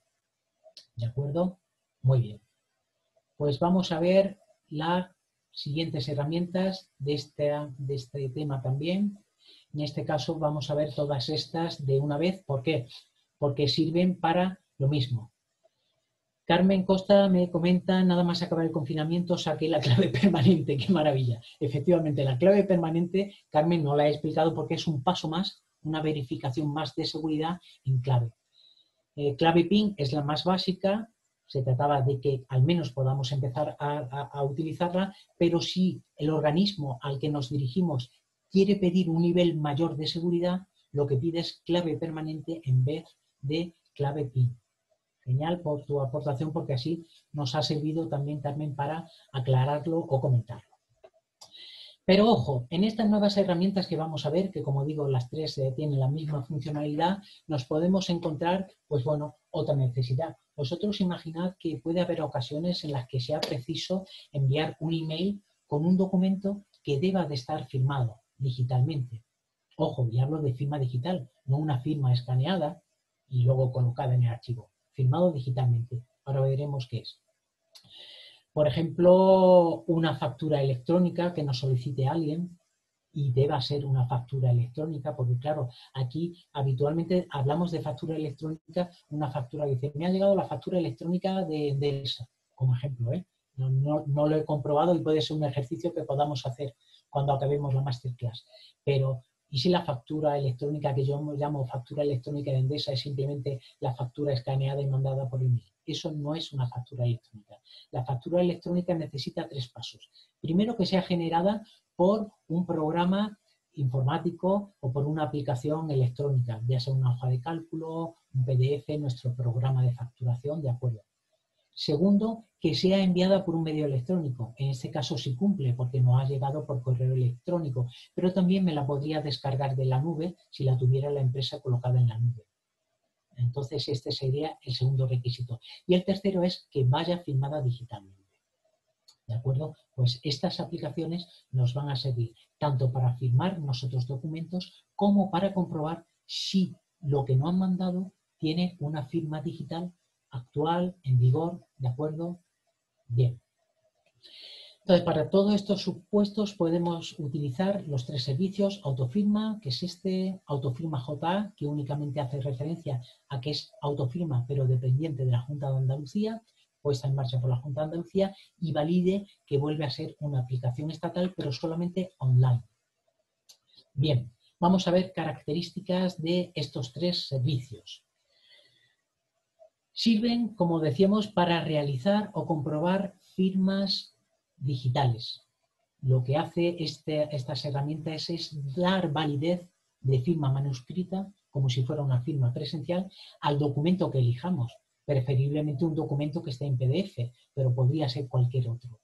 ¿De acuerdo? Muy bien. Pues vamos a ver las siguientes herramientas de este, de este tema también. En este caso vamos a ver todas estas de una vez. ¿Por qué? Porque sirven para lo mismo. Carmen Costa me comenta, nada más acabar el confinamiento, saqué la clave permanente, qué maravilla. Efectivamente, la clave permanente, Carmen no la he explicado porque es un paso más, una verificación más de seguridad en clave. Eh, clave PIN es la más básica, se trataba de que al menos podamos empezar a utilizarla, pero si el organismo al que nos dirigimos quiere pedir un nivel mayor de seguridad, lo que pide es clave permanente en vez de clave PIN. Genial por tu aportación porque así nos ha servido también, Carmen, para aclararlo o comentarlo. Pero ojo, en estas nuevas herramientas que vamos a ver, que como digo, las tres eh, tienen la misma funcionalidad, nos podemos encontrar, pues bueno, otra necesidad. Vosotros imaginad que puede haber ocasiones en las que sea preciso enviar un email con un documento que deba de estar firmado digitalmente. Ojo, y hablo de firma digital, no una firma escaneada y luego colocada en el archivo firmado digitalmente. Ahora veremos qué es. Por ejemplo, una factura electrónica que nos solicite alguien y deba ser una factura electrónica, porque claro, aquí habitualmente hablamos de factura electrónica, una factura dice, me ha llegado la factura electrónica de, esa, como ejemplo, ¿eh? no, lo he comprobado y puede ser un ejercicio que podamos hacer cuando acabemos la masterclass. Pero y si la factura electrónica que yo llamo factura electrónica de Endesa es simplemente la factura escaneada y mandada por email. Eso no es una factura electrónica. La factura electrónica necesita tres pasos. Primero, que sea generada por un programa informático o por una aplicación electrónica, ya sea una hoja de cálculo, un PDF, nuestro programa de facturación, de acuerdo. Segundo, que sea enviada por un medio electrónico. En este caso sí cumple porque no ha llegado por correo electrónico, pero también me la podría descargar de la nube si la tuviera la empresa colocada en la nube. Entonces este sería el segundo requisito. Y el tercero es que vaya firmada digitalmente. ¿De acuerdo? Pues estas aplicaciones nos van a servir tanto para firmar nosotros documentos como para comprobar si lo que no han mandado tiene una firma digital actual, en vigor, ¿de acuerdo? Bien. Entonces, para todos estos supuestos podemos utilizar los tres servicios, autofirma, que es este, autofirma JA, que únicamente hace referencia a que es autofirma, pero dependiente de la Junta de Andalucía, puesta en marcha por la Junta de Andalucía, y valide que vuelve a ser una aplicación estatal, pero solamente online. Bien, vamos a ver características de estos tres servicios. Sirven, como decíamos, para realizar o comprobar firmas digitales. Lo que hace este, estas herramientas es dar validez de firma manuscrita como si fuera una firma presencial, al documento que elijamos, preferiblemente un documento que esté en PDF, pero podría ser cualquier otro.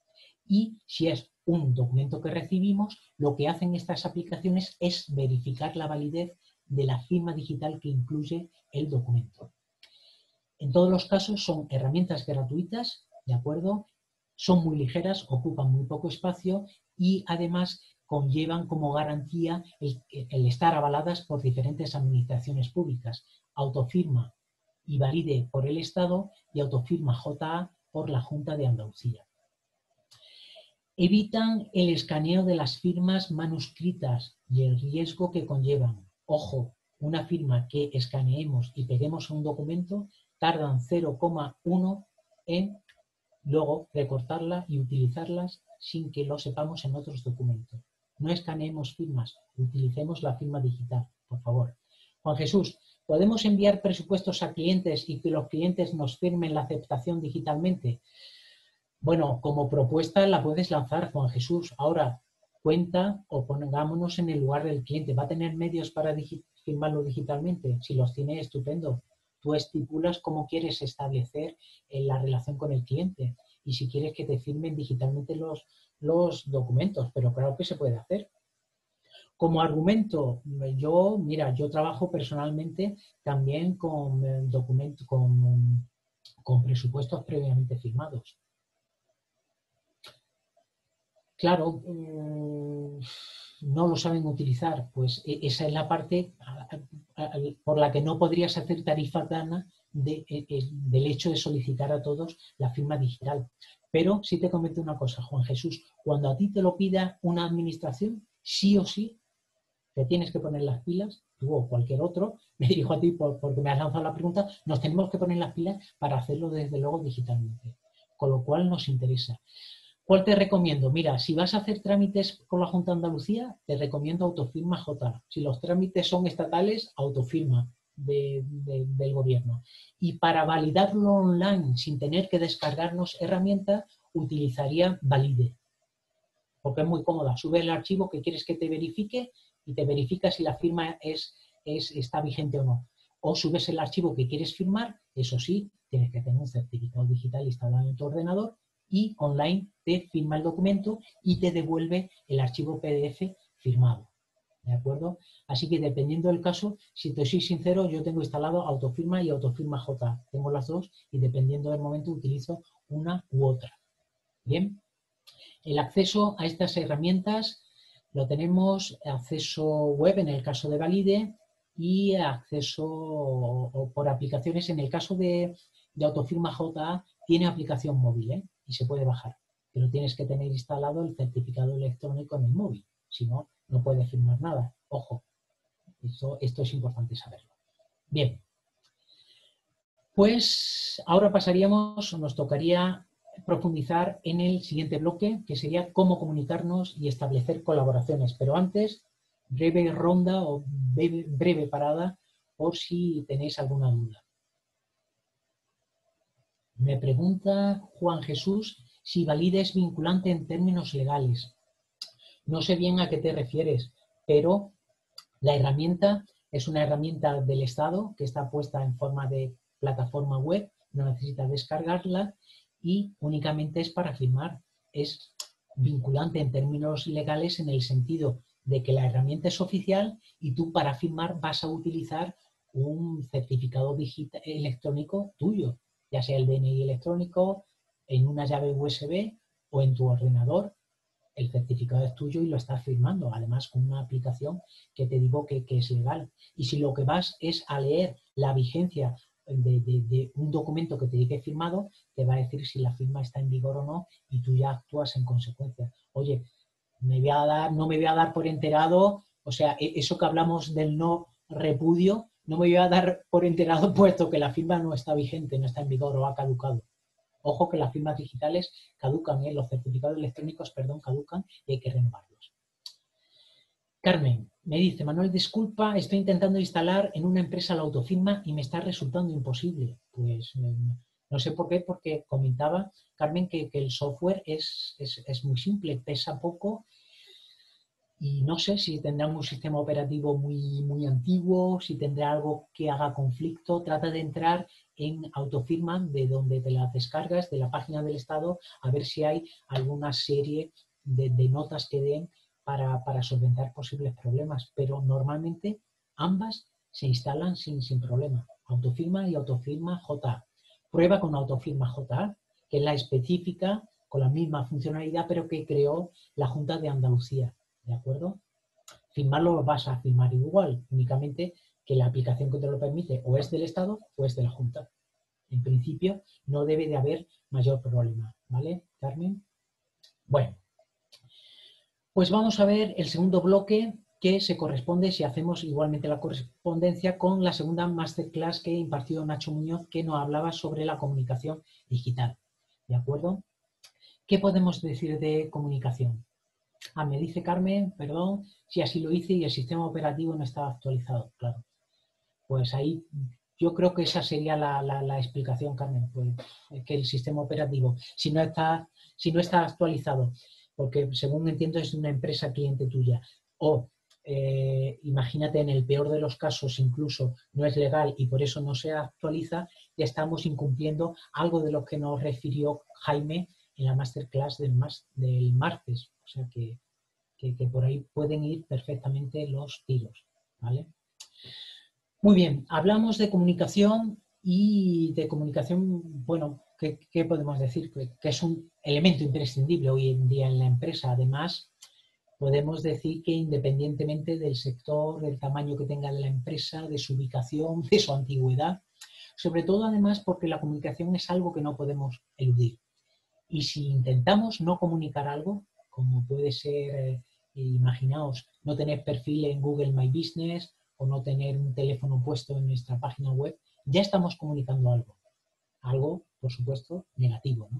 Y si es un documento que recibimos, lo que hacen estas aplicaciones es verificar la validez de la firma digital que incluye el documento. En todos los casos son herramientas gratuitas, ¿de acuerdo? Son muy ligeras, ocupan muy poco espacio y además conllevan como garantía el, estar avaladas por diferentes administraciones públicas. Autofirma y valide por el Estado y autofirma JA por la Junta de Andalucía. Evitan el escaneo de las firmas manuscritas y el riesgo que conllevan. Ojo, una firma que escaneemos y peguemos a un documento tardan 0,1 en luego recortarla y utilizarlas sin que lo sepamos en otros documentos. No escaneemos firmas, utilicemos la firma digital, por favor. Juan Jesús, ¿podemos enviar presupuestos a clientes y que los clientes nos firmen la aceptación digitalmente? Bueno, como propuesta la puedes lanzar, Juan Jesús. Ahora, cuenta o pongámonos en el lugar del cliente. ¿Va a tener medios para firmarlo digitalmente? Si los tiene, estupendo. Tú estipulas cómo quieres establecer eh, la relación con el cliente y si quieres que te firmen digitalmente los, los documentos, pero claro que se puede hacer. Como argumento, yo, mira, yo trabajo personalmente también con eh, documentos, con, con presupuestos previamente firmados. Claro, mm, no lo saben utilizar, pues e, esa es la parte por la que no podrías hacer tarifa plana de, e, e, del hecho de solicitar a todos la firma digital. Pero sí te comento una cosa, Juan Jesús, cuando a ti te lo pida una administración, sí o sí, te tienes que poner las pilas, tú o cualquier otro, me dirijo a ti porque me has lanzado la pregunta, nos tenemos que poner las pilas para hacerlo desde luego digitalmente. Con lo cual nos interesa. ¿Cuál te recomiendo? Mira, si vas a hacer trámites con la Junta de Andalucía, te recomiendo Autofirma J. Si los trámites son estatales, Autofirma del gobierno. Y para validarlo online sin tener que descargarnos herramientas, utilizaría Valide. Porque es muy cómoda. Sube el archivo que quieres que te verifique y te verifica si la firma es, es, está vigente o no. O subes el archivo que quieres firmar, eso sí, tienes que tener un certificado digital instalado en tu ordenador y online te firma el documento y te devuelve el archivo PDF firmado. ¿De acuerdo? Así que dependiendo del caso, si te soy sincero, yo tengo instalado autofirma y autofirma J. Tengo las dos y dependiendo del momento utilizo una u otra. Bien. El acceso a estas herramientas lo tenemos acceso web en el caso de Valide y acceso por aplicaciones en el caso de, autofirma J tiene aplicación móvil. ¿eh? Y se puede bajar. Pero tienes que tener instalado el certificado electrónico en el móvil. Si no, no puedes firmar nada. Ojo, esto, es importante saberlo. Bien. Pues ahora pasaríamos, nos tocaría profundizar en el siguiente bloque, que sería cómo comunicarnos y establecer colaboraciones. Pero antes, breve ronda o breve, breve parada por si tenéis alguna duda. Me pregunta Juan Jesús si valide es vinculante en términos legales. No sé bien a qué te refieres, pero la herramienta es una herramienta del Estado que está puesta en forma de plataforma web, no necesita descargarla y únicamente es para firmar. Es vinculante en términos legales en el sentido de que la herramienta es oficial y tú para firmar vas a utilizar un certificado electrónico tuyo ya sea el DNI electrónico, en una llave USB o en tu ordenador. El certificado es tuyo y lo estás firmando, además con una aplicación que te digo que, es legal. Y si lo que vas es a leer la vigencia de, un documento que te dice firmado, te va a decir si la firma está en vigor o no y tú ya actúas en consecuencia. Oye, me voy a dar, no me voy a dar por enterado, o sea, e, eso que hablamos del no repudio, no me voy a dar por enterado puesto que la firma no está vigente, no está en vigor o ha caducado. Ojo que las firmas digitales caducan, ¿eh? los certificados electrónicos, perdón, caducan y hay que renovarlos. Carmen, me dice, Manuel, disculpa, estoy intentando instalar en una empresa la autofirma y me está resultando imposible. Pues no sé por qué, porque comentaba Carmen que, el software es, es, muy simple, pesa poco y no sé si tendrá un sistema operativo muy, muy antiguo, si tendrá algo que haga conflicto. Trata de entrar en autofirma de donde te la descargas, de la página del Estado, a ver si hay alguna serie de, notas que den para, solventar posibles problemas. Pero normalmente ambas se instalan sin, sin problema. Autofirma y autofirma JA. Prueba con autofirma JA, que es la específica, con la misma funcionalidad, pero que creó la Junta de Andalucía ¿de acuerdo? Firmarlo lo vas a firmar igual, únicamente que la aplicación que te lo permite o es del Estado o es de la Junta. En principio no debe de haber mayor problema, ¿vale, Carmen? Bueno, pues vamos a ver el segundo bloque que se corresponde, si hacemos igualmente la correspondencia, con la segunda masterclass que impartió Nacho Muñoz, que nos hablaba sobre la comunicación digital. ¿De acuerdo? ¿Qué podemos decir de comunicación? Ah, me dice Carmen, perdón, si así lo hice y el sistema operativo no estaba actualizado, claro. Pues ahí yo creo que esa sería la, explicación, Carmen, pues, que el sistema operativo, si no está, si no está actualizado, porque según entiendo es una empresa cliente tuya, o eh, imagínate en el peor de los casos incluso no es legal y por eso no se actualiza, ya estamos incumpliendo algo de lo que nos refirió Jaime en la masterclass del, del martes. O sea que, por ahí pueden ir perfectamente los tiros. ¿vale? Muy bien, hablamos de comunicación y de comunicación, bueno, ¿qué, podemos decir? Que, es un elemento imprescindible hoy en día en la empresa. Además, podemos decir que independientemente del sector, del tamaño que tenga la empresa, de su ubicación, de su antigüedad, sobre todo además porque la comunicación es algo que no podemos eludir. Y si intentamos no comunicar algo, como puede ser, eh, imaginaos, no tener perfil en Google My Business o no tener un teléfono puesto en nuestra página web, ya estamos comunicando algo. Algo, por supuesto, negativo.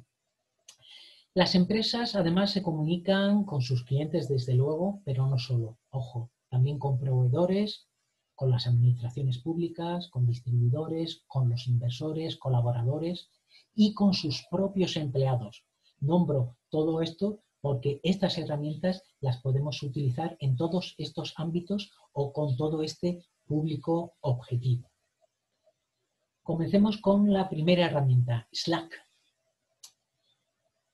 Las empresas además se comunican con sus clientes desde luego, pero no solo. Ojo, también con proveedores, con las administraciones públicas, con distribuidores, con los inversores, colaboradores y con sus propios empleados. Nombro todo esto porque estas herramientas las podemos utilizar en todos estos ámbitos o con todo este público objetivo. Comencemos con la primera herramienta, Slack.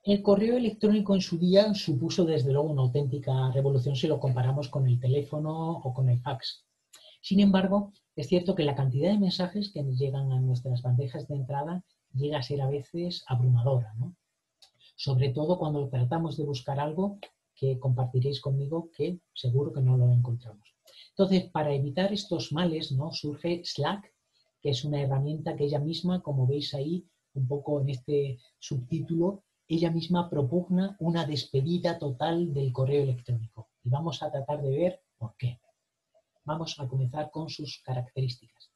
El correo electrónico en su día supuso desde luego una auténtica revolución si lo comparamos con el teléfono o con el fax. Sin embargo, es cierto que la cantidad de mensajes que llegan a nuestras bandejas de entrada llega a ser a veces abrumadora. ¿no? Sobre todo cuando tratamos de buscar algo que compartiréis conmigo que seguro que no lo encontramos. Entonces, para evitar estos males, ¿no? surge Slack, que es una herramienta que ella misma, como veis ahí, un poco en este subtítulo, ella misma propugna una despedida total del correo electrónico. Y vamos a tratar de ver por qué. Vamos a comenzar con sus características.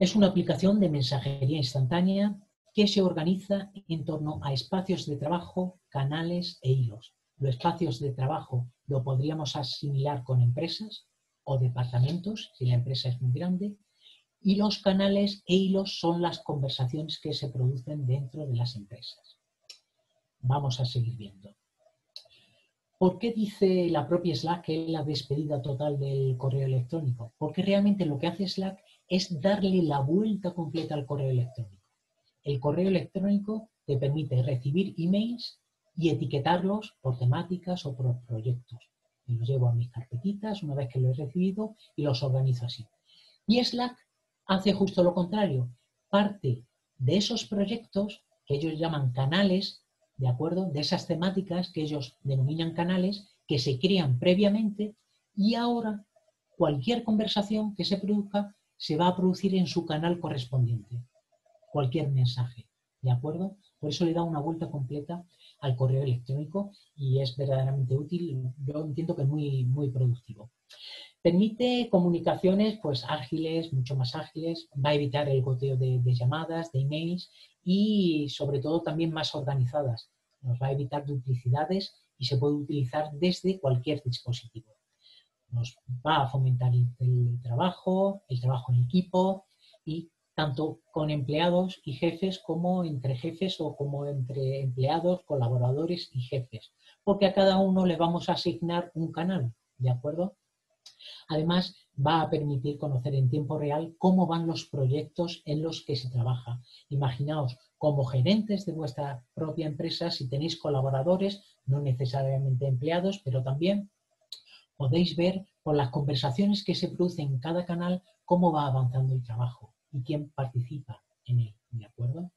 Es una aplicación de mensajería instantánea que se organiza en torno a espacios de trabajo, canales e hilos. Los espacios de trabajo lo podríamos asimilar con empresas o departamentos, si la empresa es muy grande, y los canales e hilos son las conversaciones que se producen dentro de las empresas. Vamos a seguir viendo. ¿Por qué dice la propia Slack que es la despedida total del correo electrónico? Porque realmente lo que hace Slack es darle la vuelta completa al correo electrónico. El correo electrónico te permite recibir emails y etiquetarlos por temáticas o por proyectos. Y los llevo a mis carpetitas una vez que lo he recibido y los organizo así. Y Slack hace justo lo contrario. Parte de esos proyectos que ellos llaman canales, ¿de acuerdo? De esas temáticas que ellos denominan canales, que se crean previamente y ahora cualquier conversación que se produzca se va a producir en su canal correspondiente cualquier mensaje. ¿De acuerdo? Por eso le da una vuelta completa al correo electrónico y es verdaderamente útil. Yo entiendo que es muy, muy productivo. Permite comunicaciones pues ágiles, mucho más ágiles, va a evitar el goteo de, llamadas, de emails y sobre todo también más organizadas. Nos va a evitar duplicidades y se puede utilizar desde cualquier dispositivo. Nos va a fomentar el trabajo, el trabajo en equipo y tanto con empleados y jefes como entre jefes o como entre empleados, colaboradores y jefes, porque a cada uno le vamos a asignar un canal, ¿de acuerdo? Además, va a permitir conocer en tiempo real cómo van los proyectos en los que se trabaja. Imaginaos, como gerentes de vuestra propia empresa, si tenéis colaboradores, no necesariamente empleados, pero también podéis ver por las conversaciones que se producen en cada canal cómo va avanzando el trabajo y quién participa en él, ¿de acuerdo?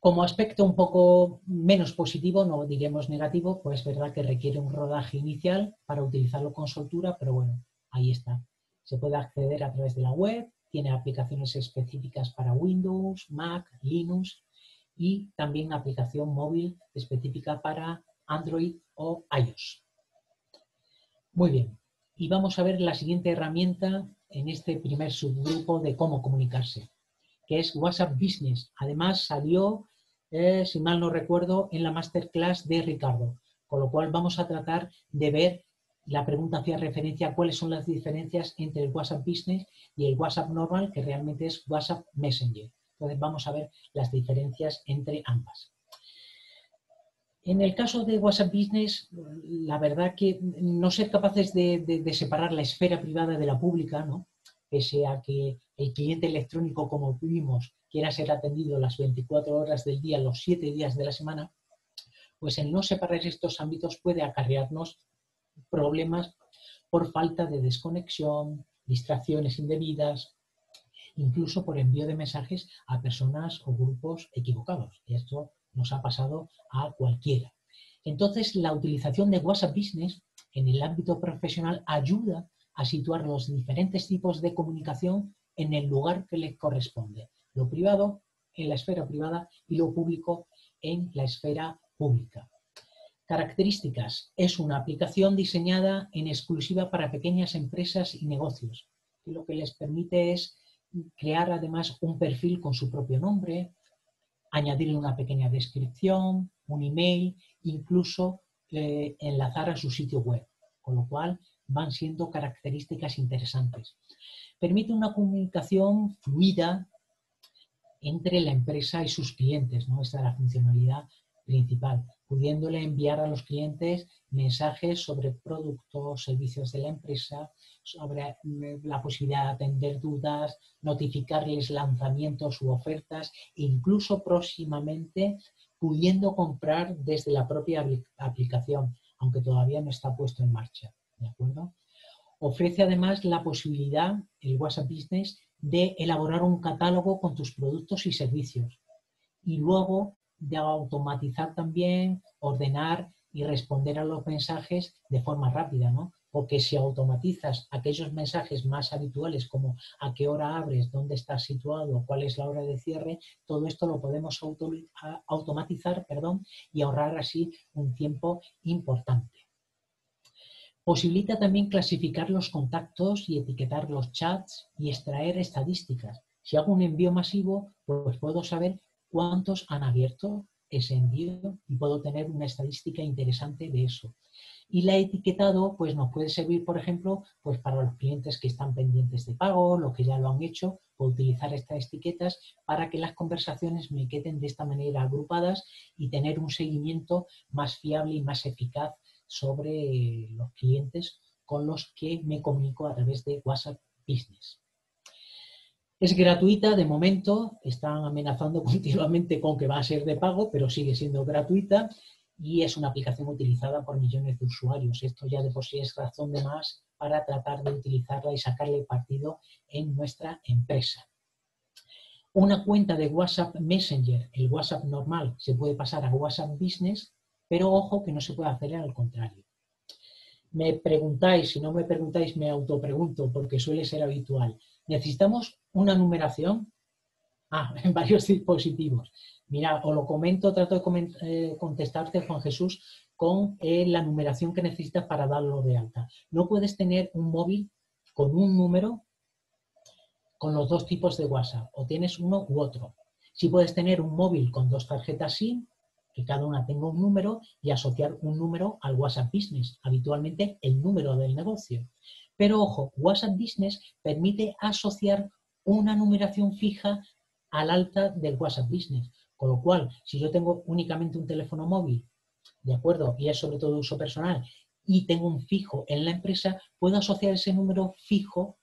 Como aspecto un poco menos positivo, no diremos negativo, pues es verdad que requiere un rodaje inicial para utilizarlo con soltura, pero bueno, ahí está. Se puede acceder a través de la web, tiene aplicaciones específicas para Windows, Mac, Linux y también aplicación móvil específica para Android o iOS. Muy bien, y vamos a ver la siguiente herramienta en este primer subgrupo de cómo comunicarse, que es WhatsApp Business. Además salió, eh, si mal no recuerdo, en la masterclass de Ricardo, con lo cual vamos a tratar de ver la pregunta hacía referencia a cuáles son las diferencias entre el WhatsApp Business y el WhatsApp normal, que realmente es WhatsApp Messenger. Entonces vamos a ver las diferencias entre ambas. En el caso de WhatsApp Business, la verdad que no ser capaces de, separar la esfera privada de la pública, ¿no? pese a que el cliente electrónico, como vimos, quiera ser atendido las 24 horas del día, los 7 días de la semana, pues el no separar estos ámbitos puede acarrearnos problemas por falta de desconexión, distracciones indebidas, incluso por envío de mensajes a personas o grupos equivocados. Y esto nos ha pasado a cualquiera. Entonces, la utilización de WhatsApp Business en el ámbito profesional ayuda a situar los diferentes tipos de comunicación en el lugar que le corresponde. Lo privado en la esfera privada y lo público en la esfera pública. Características. Es una aplicación diseñada en exclusiva para pequeñas empresas y negocios, y lo que les permite es crear además un perfil con su propio nombre, añadirle una pequeña descripción, un email, incluso eh, enlazar a su sitio web, con lo cual van siendo características interesantes. Permite una comunicación fluida entre la empresa y sus clientes, ¿no? Esta es la funcionalidad principal, pudiéndole enviar a los clientes mensajes sobre productos, servicios de la empresa, sobre mm, la posibilidad de atender dudas, notificarles lanzamientos u ofertas, e incluso próximamente pudiendo comprar desde la propia aplicación, aunque todavía no está puesto en marcha. ¿De acuerdo? Ofrece además la posibilidad, el WhatsApp Business, de elaborar un catálogo con tus productos y servicios. Y luego de automatizar también, ordenar y responder a los mensajes de forma rápida, ¿no? Porque si automatizas aquellos mensajes más habituales como a qué hora abres, dónde estás situado, cuál es la hora de cierre, todo esto lo podemos automatizar perdón, y ahorrar así un tiempo importante. Posibilita también clasificar los contactos y etiquetar los chats y extraer estadísticas. Si hago un envío masivo, pues puedo saber cuántos han abierto ese envío y puedo tener una estadística interesante de eso. Y la etiquetado pues nos puede servir, por ejemplo, pues para los clientes que están pendientes de pago, los que ya lo han hecho, puedo utilizar estas etiquetas para que las conversaciones me queden de esta manera agrupadas y tener un seguimiento más fiable y más eficaz sobre los clientes con los que me comunico a través de WhatsApp Business. Es gratuita de momento, están amenazando continuamente con que va a ser de pago, pero sigue siendo gratuita y es una aplicación utilizada por millones de usuarios. Esto ya de por sí es razón de más para tratar de utilizarla y sacarle partido en nuestra empresa. Una cuenta de WhatsApp Messenger, el WhatsApp normal, se puede pasar a WhatsApp Business, pero ojo que no se puede hacer al contrario. Me preguntáis, si no me preguntáis, me autopregunto, porque suele ser habitual. Necesitamos una numeración ah, en varios dispositivos. Mira, os lo comento, trato de eh, contestarte, Juan Jesús, con eh, la numeración que necesitas para darlo de alta. No puedes tener un móvil con un número con los dos tipos de WhatsApp, o tienes uno u otro. Si puedes tener un móvil con dos tarjetas SIM, que cada una tenga un número y asociar un número al WhatsApp Business, habitualmente el número del negocio. Pero ojo, WhatsApp Business permite asociar una numeración fija al alta del WhatsApp Business. Con lo cual, si yo tengo únicamente un teléfono móvil, ¿de acuerdo? Y es sobre todo uso personal, y tengo un fijo en la empresa, puedo asociar ese número fijo,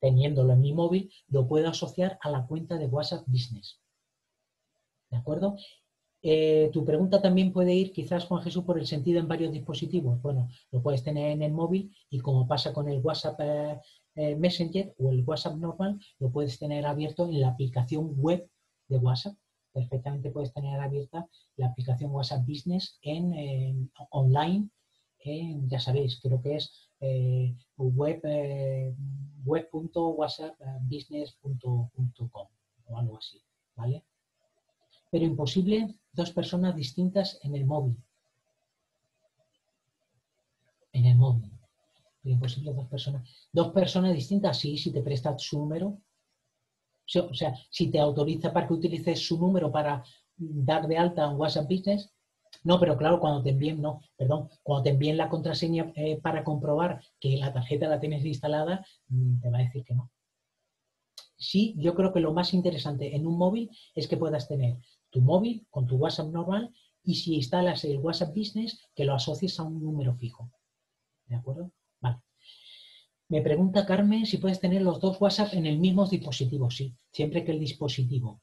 teniéndolo en mi móvil, lo puedo asociar a la cuenta de WhatsApp Business. ¿De acuerdo? Eh, tu pregunta también puede ir, quizás Juan Jesús, por el sentido en varios dispositivos. Bueno, lo puedes tener en el móvil y como pasa con el WhatsApp eh, eh, Messenger o el WhatsApp normal, lo puedes tener abierto en la aplicación web de WhatsApp. Perfectamente puedes tener abierta la aplicación WhatsApp Business en, online, ya sabéis, creo que es web, web.whatsappbusiness.com o algo así, ¿vale? Pero imposible dos personas distintas en el móvil. En el móvil. Pero imposible dos personas. Dos personas distintas, sí, si te presta su número. O sea, si te autoriza para que utilices su número para dar de alta un WhatsApp Business, no, pero claro, cuando te envíen, no, perdón, cuando te envíen la contraseña eh, para comprobar que la tarjeta la tienes instalada, mm, te va a decir que no. Sí, yo creo que lo más interesante en un móvil es que puedas tener tu móvil con tu WhatsApp normal y si instalas el WhatsApp Business, que lo asocies a un número fijo. ¿De acuerdo? Vale. Me pregunta Carmen si puedes tener los dos WhatsApp en el mismo dispositivo. Sí, siempre que el dispositivo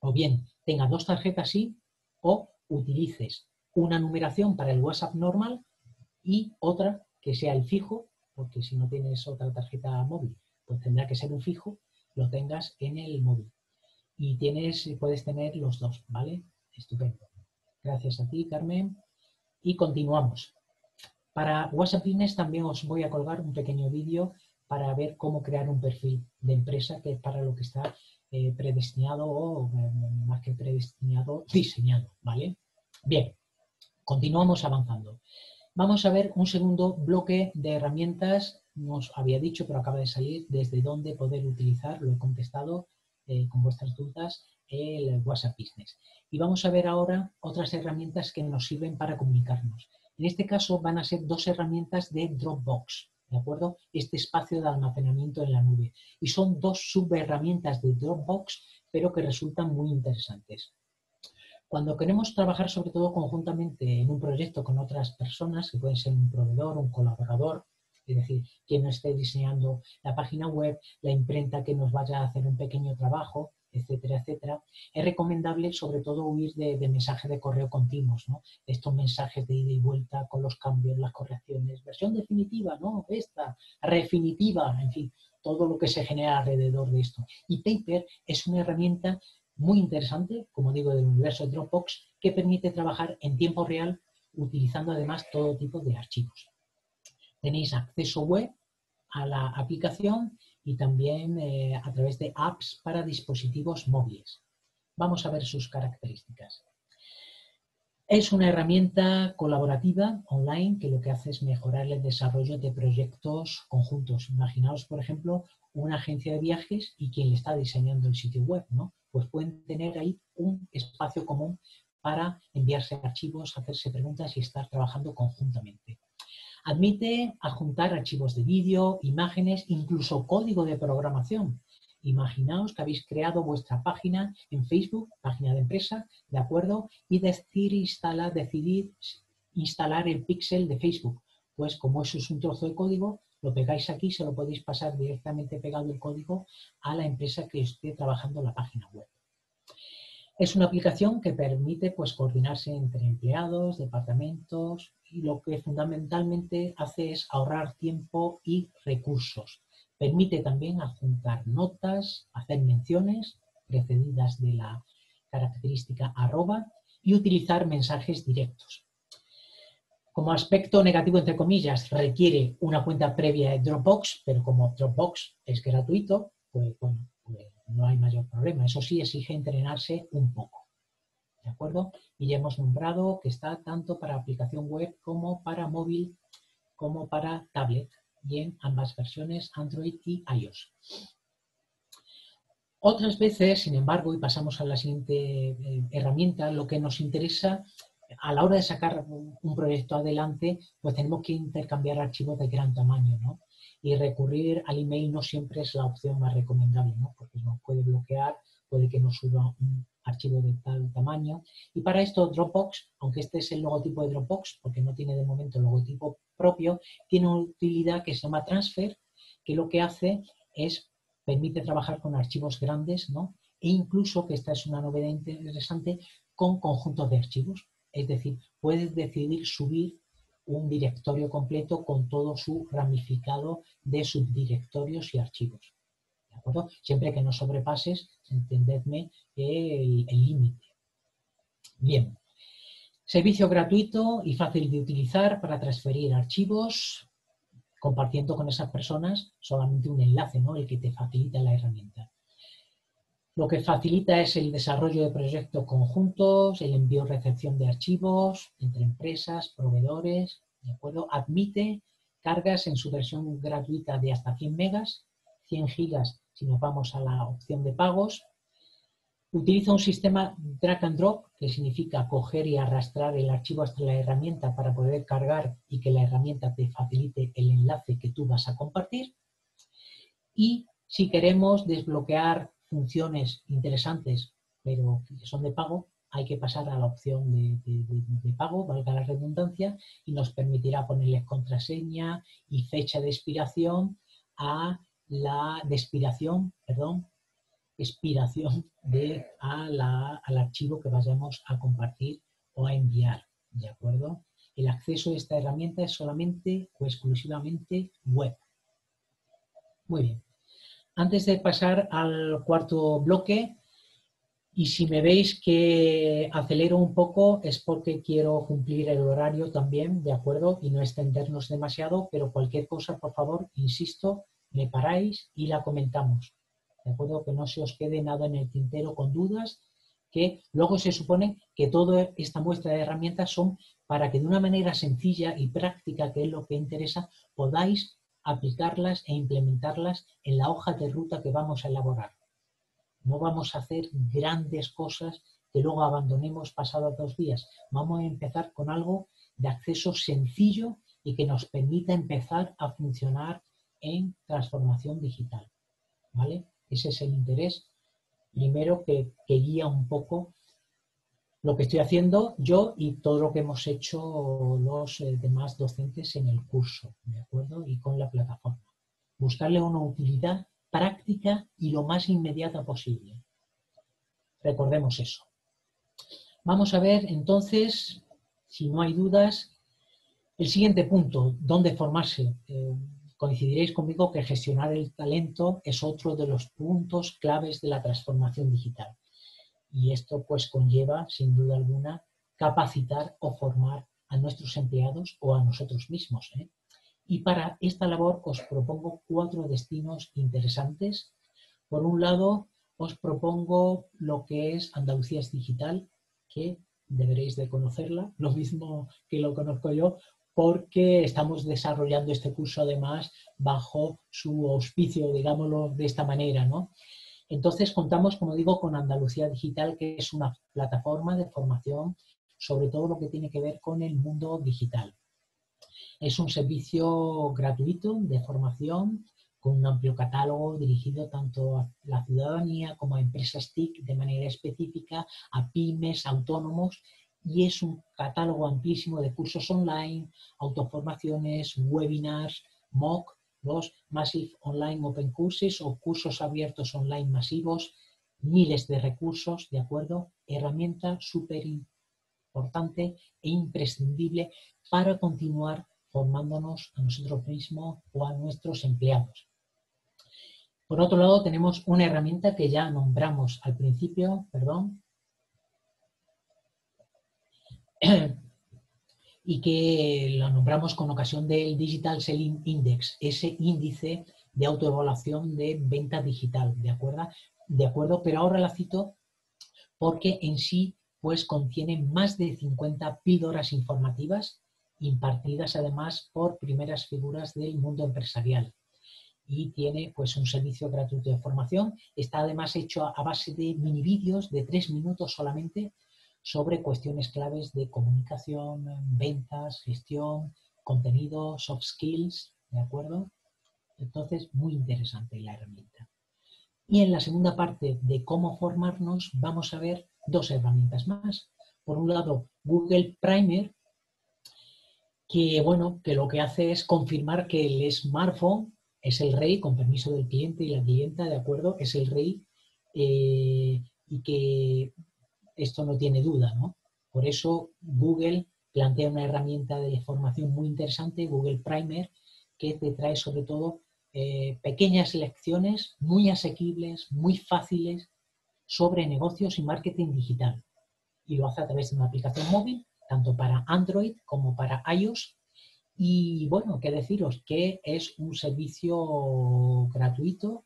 o bien tenga dos tarjetas sí o utilices una numeración para el WhatsApp normal y otra que sea el fijo, porque si no tienes otra tarjeta móvil, pues tendrá que ser un fijo, lo tengas en el móvil y tienes, puedes tener los dos, ¿vale? Estupendo. Gracias a ti, Carmen. Y continuamos. Para WhatsApp Business también os voy a colgar un pequeño vídeo para ver cómo crear un perfil de empresa, que es para lo que está eh, predestinado o eh, más que predestinado, diseñado, ¿vale? Bien, continuamos avanzando. Vamos a ver un segundo bloque de herramientas, nos había dicho, pero acaba de salir, desde dónde poder utilizar, lo he contestado, eh, con vuestras dudas el WhatsApp Business. Y vamos a ver ahora otras herramientas que nos sirven para comunicarnos. En este caso van a ser dos herramientas de Dropbox, ¿de acuerdo? Este espacio de almacenamiento en la nube. Y son dos subherramientas de Dropbox, pero que resultan muy interesantes. Cuando queremos trabajar sobre todo conjuntamente en un proyecto con otras personas, que pueden ser un proveedor, un colaborador, es decir, quien esté diseñando la página web, la imprenta que nos vaya a hacer un pequeño trabajo, etcétera, etcétera, es recomendable sobre todo huir de, mensajes de correo continuos, ¿no? Estos mensajes de ida y vuelta con los cambios, las correcciones, versión definitiva, ¿no? Esta, definitiva, en fin, todo lo que se genera alrededor de esto. Y Paper es una herramienta muy interesante, como digo, del universo de Dropbox, que permite trabajar en tiempo real utilizando además todo tipo de archivos tenéis acceso web a la aplicación y también eh, a través de apps para dispositivos móviles. Vamos a ver sus características. Es una herramienta colaborativa online que lo que hace es mejorar el desarrollo de proyectos conjuntos. Imaginaos, por ejemplo, una agencia de viajes y quien le está diseñando el sitio web, ¿no? Pues pueden tener ahí un espacio común para enviarse archivos, hacerse preguntas y estar trabajando conjuntamente. Admite adjuntar archivos de vídeo, imágenes, incluso código de programación. Imaginaos que habéis creado vuestra página en Facebook, página de empresa, ¿de acuerdo? Y decir, instalar, decidir instalar el pixel de Facebook. Pues como eso es un trozo de código, lo pegáis aquí, se lo podéis pasar directamente pegado el código a la empresa que esté trabajando la página web. Es una aplicación que permite pues, coordinarse entre empleados, departamentos y lo que fundamentalmente hace es ahorrar tiempo y recursos. Permite también adjuntar notas, hacer menciones precedidas de la característica arroba y utilizar mensajes directos. Como aspecto negativo, entre comillas, requiere una cuenta previa de Dropbox, pero como Dropbox es gratuito, pues bueno, pues no hay mayor problema. Eso sí, exige entrenarse un poco. ¿De acuerdo? Y ya hemos nombrado que está tanto para aplicación web como para móvil, como para tablet, y en ambas versiones, Android y iOS. Otras veces, sin embargo, y pasamos a la siguiente eh, herramienta, lo que nos interesa a la hora de sacar un proyecto adelante, pues tenemos que intercambiar archivos de gran tamaño, ¿no? y recurrir al email no siempre es la opción más recomendable, ¿no? porque nos puede bloquear, puede que nos suba un archivo de tal tamaño. Y para esto Dropbox, aunque este es el logotipo de Dropbox, porque no tiene de momento logotipo propio, tiene una utilidad que se llama Transfer, que lo que hace es permite trabajar con archivos grandes, ¿no? E incluso, que esta es una novedad interesante, con conjuntos de archivos. Es decir, puedes decidir subir un directorio completo con todo su ramificado de subdirectorios y archivos. ¿De acuerdo? Siempre que no sobrepases, entendedme, el límite. Bien. Servicio gratuito y fácil de utilizar para transferir archivos, compartiendo con esas personas solamente un enlace, ¿no? El que te facilita la herramienta. Lo que facilita es el desarrollo de proyectos conjuntos, el envío y recepción de archivos entre empresas, proveedores, ¿de acuerdo? Admite cargas en su versión gratuita de hasta 100 megas, 100 gigas si nos vamos a la opción de pagos. Utiliza un sistema drag and drop, que significa coger y arrastrar el archivo hasta la herramienta para poder cargar y que la herramienta te facilite el enlace que tú vas a compartir. Y si queremos desbloquear funciones interesantes, pero que son de pago, hay que pasar a la opción de, pago, valga la redundancia, y nos permitirá ponerles contraseña y fecha de expiración a la de expiración, perdón, expiración de al archivo que vayamos a compartir o a enviar, ¿de acuerdo? El acceso a esta herramienta es solamente o exclusivamente web. Muy bien. Antes de pasar al cuarto bloque, y si me veis que acelero un poco es porque quiero cumplir el horario también, ¿de acuerdo? Y no extendernos demasiado, pero cualquier cosa, por favor, insisto, me paráis y la comentamos. ¿De acuerdo? Que no se os quede nada en el tintero con dudas, que luego se supone que toda esta muestra de herramientas son para que de una manera sencilla y práctica, que es lo que interesa, podáis aplicarlas e implementarlas en la hoja de ruta que vamos a elaborar. No vamos a hacer grandes cosas que luego abandonemos pasados dos días. Vamos a empezar con algo de acceso sencillo y que nos permita empezar a funcionar en transformación digital. ¿Vale? Ese es el interés primero que, guía un poco lo que estoy haciendo yo y todo lo que hemos hecho los eh, demás docentes en el curso, ¿de acuerdo? Y con la plataforma. Buscarle una utilidad práctica y lo más inmediata posible. Recordemos eso. Vamos a ver entonces, si no hay dudas, el siguiente punto, ¿dónde formarse? Eh, coincidiréis conmigo que gestionar el talento es otro de los puntos claves de la transformación digital. Y esto pues conlleva, sin duda alguna, capacitar o formar a nuestros empleados o a nosotros mismos. ¿eh? Y para esta labor os propongo cuatro destinos interesantes. Por un lado, os propongo lo que es Andalucía es Digital, que deberéis de conocerla, lo mismo que lo conozco yo, porque estamos desarrollando este curso además bajo su auspicio, digámoslo de esta manera, ¿no? Entonces contamos, como digo, con Andalucía Digital, que es una plataforma de formación sobre todo lo que tiene que ver con el mundo digital. Es un servicio gratuito de formación con un amplio catálogo dirigido tanto a la ciudadanía como a empresas TIC de manera específica, a pymes, autónomos, y es un catálogo amplísimo de cursos online, autoformaciones, webinars, MOOC, los Massive Online Open Courses o cursos abiertos online masivos, miles de recursos, ¿de acuerdo? Herramienta súper importante e imprescindible para continuar formándonos a nosotros mismos o a nuestros empleados. Por otro lado, tenemos una herramienta que ya nombramos al principio, perdón, y que la nombramos con ocasión del Digital Selling Index, ese índice de autoevaluación de venta digital, ¿de acuerdo? De acuerdo, pero ahora la cito porque en sí pues contiene más de 50 píldoras informativas impartidas además por primeras figuras del mundo empresarial y tiene pues un servicio gratuito de formación. Está además hecho a base de mini vídeos de tres minutos solamente sobre cuestiones claves de comunicación, ventas, gestión, contenido, soft skills, ¿de acuerdo? Entonces, muy interesante la herramienta. Y en la segunda parte de cómo formarnos, vamos a ver dos herramientas más. Por un lado, Google Primer, que bueno, que lo que hace es confirmar que el smartphone es el rey, con permiso del cliente y la clienta, de acuerdo, es el rey eh, y que esto no tiene duda, ¿no? Por eso Google plantea una herramienta de formación muy interesante, Google Primer, que te trae sobre todo eh, pequeñas lecciones muy asequibles, muy fáciles sobre negocios y marketing digital. Y lo hace a través de una aplicación móvil, tanto para Android como para iOS. Y bueno, qué deciros, que es un servicio gratuito,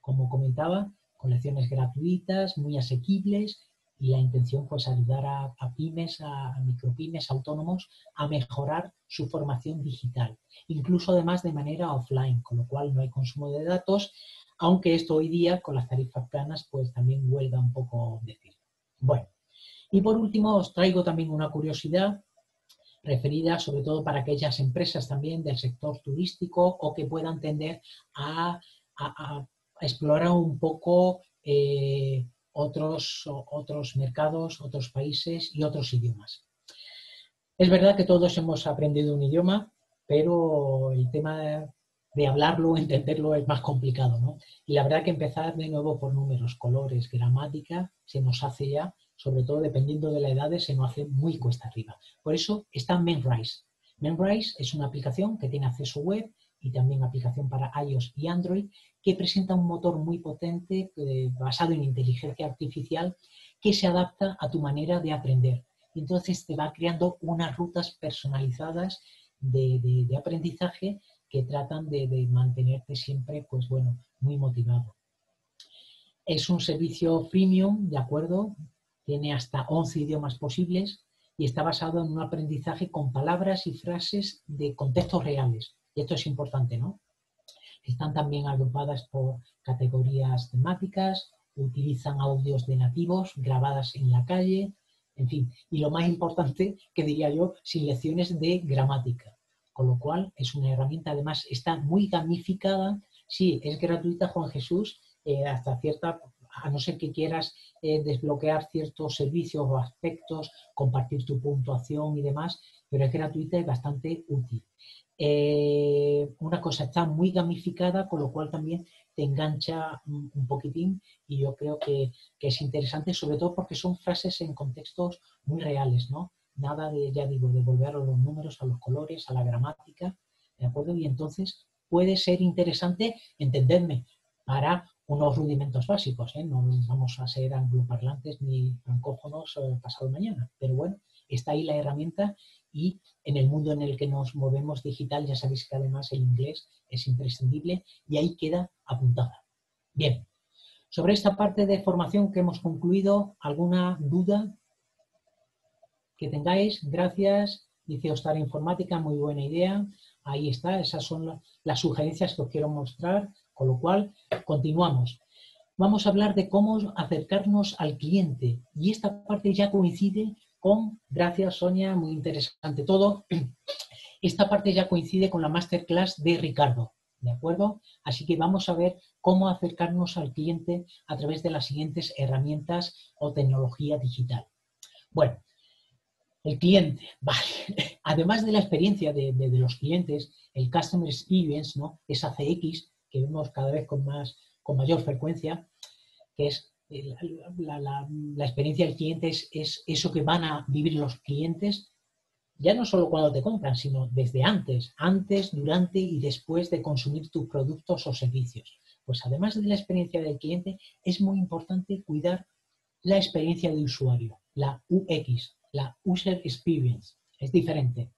como comentaba, con lecciones gratuitas, muy asequibles y la intención pues ayudar a, pymes, a, micropymes, autónomos a mejorar su formación digital, incluso además de manera offline, con lo cual no hay consumo de datos, aunque esto hoy día con las tarifas planas pues también huelga un poco decir. Bueno, y por último os traigo también una curiosidad referida sobre todo para aquellas empresas también del sector turístico o que puedan tender a, explorar un poco eh, otros, otros mercados, otros países y otros idiomas. Es verdad que todos hemos aprendido un idioma, pero el tema de hablarlo, entenderlo es más complicado, ¿no? Y la verdad que empezar de nuevo por números, colores, gramática, se nos hace ya, sobre todo dependiendo de la edad, se nos hace muy cuesta arriba. Por eso está Memrise. Memrise es una aplicación que tiene acceso web y también aplicación para iOS y Android, que presenta un motor muy potente basado en inteligencia artificial que se adapta a tu manera de aprender. Entonces te va creando unas rutas personalizadas de, aprendizaje que tratan de, mantenerte siempre, pues bueno, muy motivado. Es un servicio premium, ¿de acuerdo? Tiene hasta 11 idiomas posibles y está basado en un aprendizaje con palabras y frases de contextos reales y esto es importante, ¿no? Están también agrupadas por categorías temáticas, utilizan audios de nativos grabadas en la calle, en fin. Y lo más importante, que diría yo, sin lecciones de gramática. Con lo cual es una herramienta, además está muy gamificada. Sí, es gratuita, Juan Jesús, eh, hasta cierta, a no ser que quieras eh, desbloquear ciertos servicios o aspectos, compartir tu puntuación y demás, pero es gratuita y bastante útil. Eh, una cosa está muy gamificada, con lo cual también te engancha un, poquitín y yo creo que, es interesante, sobre todo porque son frases en contextos muy reales, ¿no? Nada de, ya digo, de volver a los números, a los colores, a la gramática, ¿de acuerdo? Y entonces puede ser interesante, entenderme, para unos rudimentos básicos, ¿eh? No vamos a ser angloparlantes ni francófonos eh, pasado mañana, pero bueno, está ahí la herramienta y en el mundo en el que nos movemos digital, ya sabéis que además el inglés es imprescindible y ahí queda apuntada. Bien, sobre esta parte de formación que hemos concluido, ¿alguna duda que tengáis? Gracias. Dice Ostar Informática, muy buena idea. Ahí está, esas son las sugerencias que os quiero mostrar, con lo cual continuamos. Vamos a hablar de cómo acercarnos al cliente y esta parte ya coincide gracias Sonia, muy interesante todo. Esta parte ya coincide con la masterclass de Ricardo, ¿de acuerdo? Así que vamos a ver cómo acercarnos al cliente a través de las siguientes herramientas o tecnología digital. Bueno, el cliente. Además de la experiencia de, los clientes, el Customer Experience, ¿no? Esa CX que vemos cada vez con, más, con mayor frecuencia, que es la, experiencia del cliente es, eso que van a vivir los clientes, ya no solo cuando te compran, sino desde antes, antes, durante y después de consumir tus productos o servicios. Pues además de la experiencia del cliente, es muy importante cuidar la experiencia de usuario, la UX, la User Experience. Es diferente.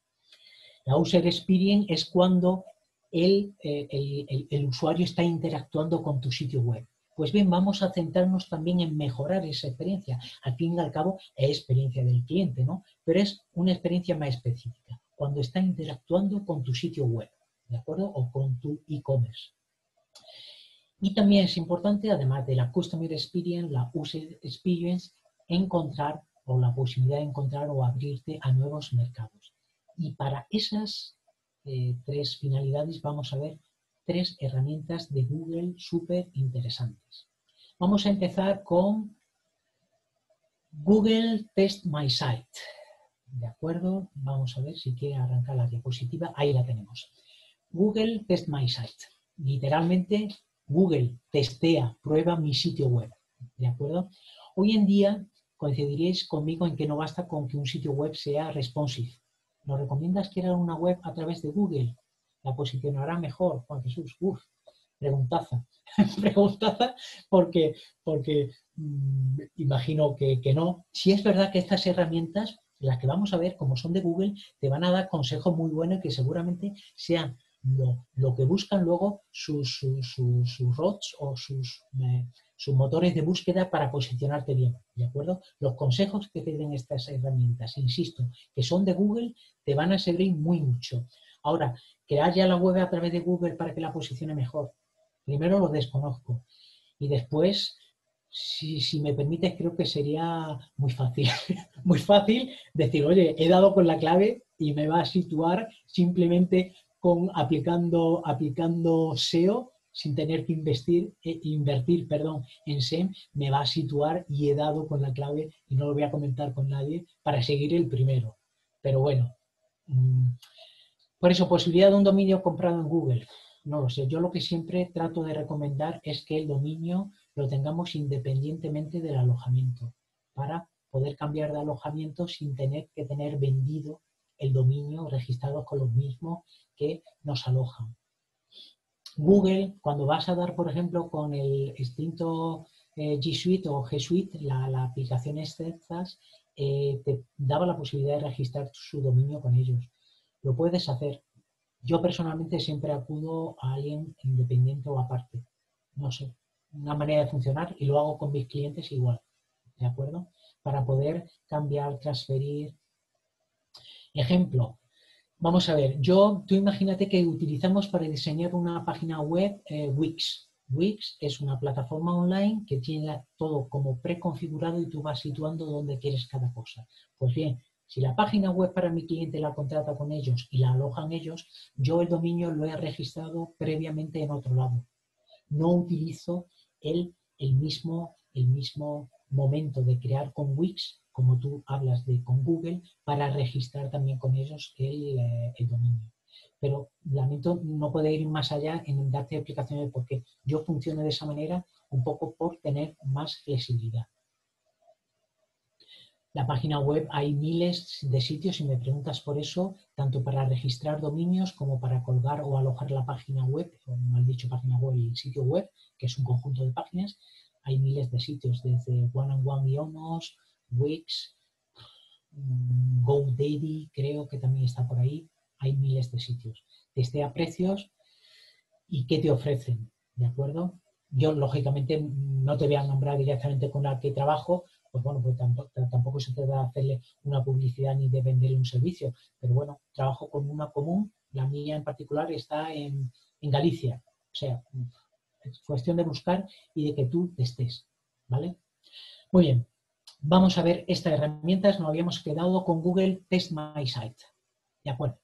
La User Experience es cuando el, eh, el usuario está interactuando con tu sitio web. Pues bien, vamos a centrarnos también en mejorar esa experiencia. Al fin y al cabo, es experiencia del cliente, ¿no? Pero es una experiencia más específica, cuando está interactuando con tu sitio web, ¿de acuerdo? O con tu e-commerce. Y también es importante, además de la Customer Experience, la User Experience, encontrar o la posibilidad de encontrar o abrirte a nuevos mercados. Y para esas eh, tres finalidades vamos a ver tres herramientas de Google súper interesantes. Vamos a empezar con Google Test My Site. ¿De acuerdo? Vamos a ver si quiere arrancar la diapositiva. Ahí la tenemos. Google Test My Site. Literalmente, Google testea, prueba mi sitio web. ¿De acuerdo? Hoy en día coincidiréis conmigo en que no basta con que un sitio web sea responsive. ¿Nos recomiendas crear una web a través de Google? ¿La posicionará mejor, Juan Jesús? Uf, preguntaza. preguntaza porque, porque mm, imagino que, que no. Si es verdad que estas herramientas las que vamos a ver, como son de Google, te van a dar consejos muy buenos que seguramente sean lo, que buscan luego sus, sus, rods o sus, eh, sus motores de búsqueda para posicionarte bien, ¿de acuerdo? Los consejos que te den estas herramientas, insisto, que son de Google, te van a servir muy mucho. Ahora, crear ya la web a través de Google para que la posicione mejor. Primero lo desconozco y después si, si, me permites, creo que sería muy fácil, muy fácil decir, oye, he dado con la clave y me va a situar simplemente con aplicando, aplicando SEO sin tener que investir, eh, invertir perdón, en SEM, me va a situar y he dado con la clave y no lo voy a comentar con nadie para seguir el primero. Pero bueno, mm, por eso, posibilidad de un dominio comprado en Google. No lo sé. Yo lo que siempre trato de recomendar es que el dominio lo tengamos independientemente del alojamiento, para poder cambiar de alojamiento sin tener que tener vendido el dominio registrado con los mismos que nos alojan. Google, cuando vas a dar, por ejemplo, con el extinto eh, G Suite o G Suite, la, aplicación estas, eh, te daba la posibilidad de registrar su dominio con ellos. Lo puedes hacer. Yo personalmente siempre acudo a alguien independiente o aparte. No sé, una manera de funcionar y lo hago con mis clientes igual, ¿de acuerdo? Para poder cambiar, transferir. Ejemplo, vamos a ver, yo, tú imagínate que utilizamos para diseñar una página web eh, Wix. Wix es una plataforma online que tiene todo como preconfigurado y tú vas situando donde quieres cada cosa. Pues bien, si la página web para mi cliente la contrata con ellos y la alojan ellos, yo el dominio lo he registrado previamente en otro lado. No utilizo el, el, mismo, el mismo momento de crear con Wix, como tú hablas de con Google, para registrar también con ellos el, eh, el dominio. Pero lamento no poder ir más allá en darte explicaciones porque yo funciono de esa manera un poco por tener más flexibilidad. La página web hay miles de sitios y me preguntas por eso, tanto para registrar dominios como para colgar o alojar la página web, o mal dicho página web y sitio web, que es un conjunto de páginas. Hay miles de sitios, desde One and One Ionos, Wix, mm, GoDaddy, creo que también está por ahí. Hay miles de sitios. Desde a precios y qué te ofrecen, ¿de acuerdo? Yo, lógicamente, no te voy a nombrar directamente con la que trabajo, pues bueno, pues tampoco, se trata de hacerle una publicidad ni de venderle un servicio, pero bueno, trabajo con una común, la mía en particular está en, Galicia, o sea, es cuestión de buscar y de que tú estés, ¿vale? Muy bien, vamos a ver esta herramienta, nos habíamos quedado con Google Test My Site, ¿de acuerdo?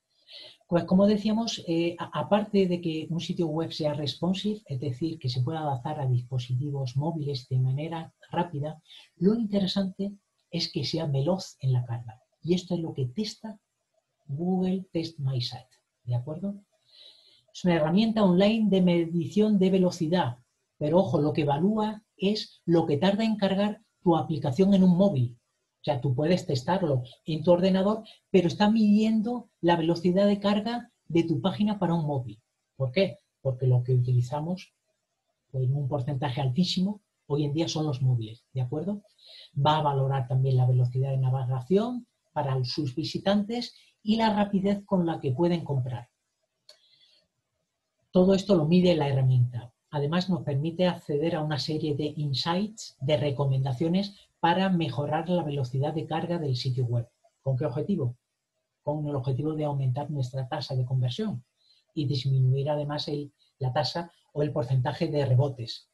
Pues como decíamos, eh, aparte de que un sitio web sea responsive, es decir, que se pueda adaptar a dispositivos móviles de manera rápida, lo interesante es que sea veloz en la carga. Y esto es lo que testa Google Test My Site. ¿De acuerdo? Es una herramienta online de medición de velocidad, pero ojo, lo que evalúa es lo que tarda en cargar tu aplicación en un móvil. Sea, tú puedes testarlo en tu ordenador, pero está midiendo la velocidad de carga de tu página para un móvil. ¿Por qué? Porque lo que utilizamos en pues, un porcentaje altísimo hoy en día son los móviles, ¿de acuerdo? Va a valorar también la velocidad de navegación para sus visitantes y la rapidez con la que pueden comprar. Todo esto lo mide la herramienta. Además, nos permite acceder a una serie de insights, de recomendaciones para mejorar la velocidad de carga del sitio web. ¿Con qué objetivo? Con el objetivo de aumentar nuestra tasa de conversión y disminuir además la tasa o el porcentaje de rebotes.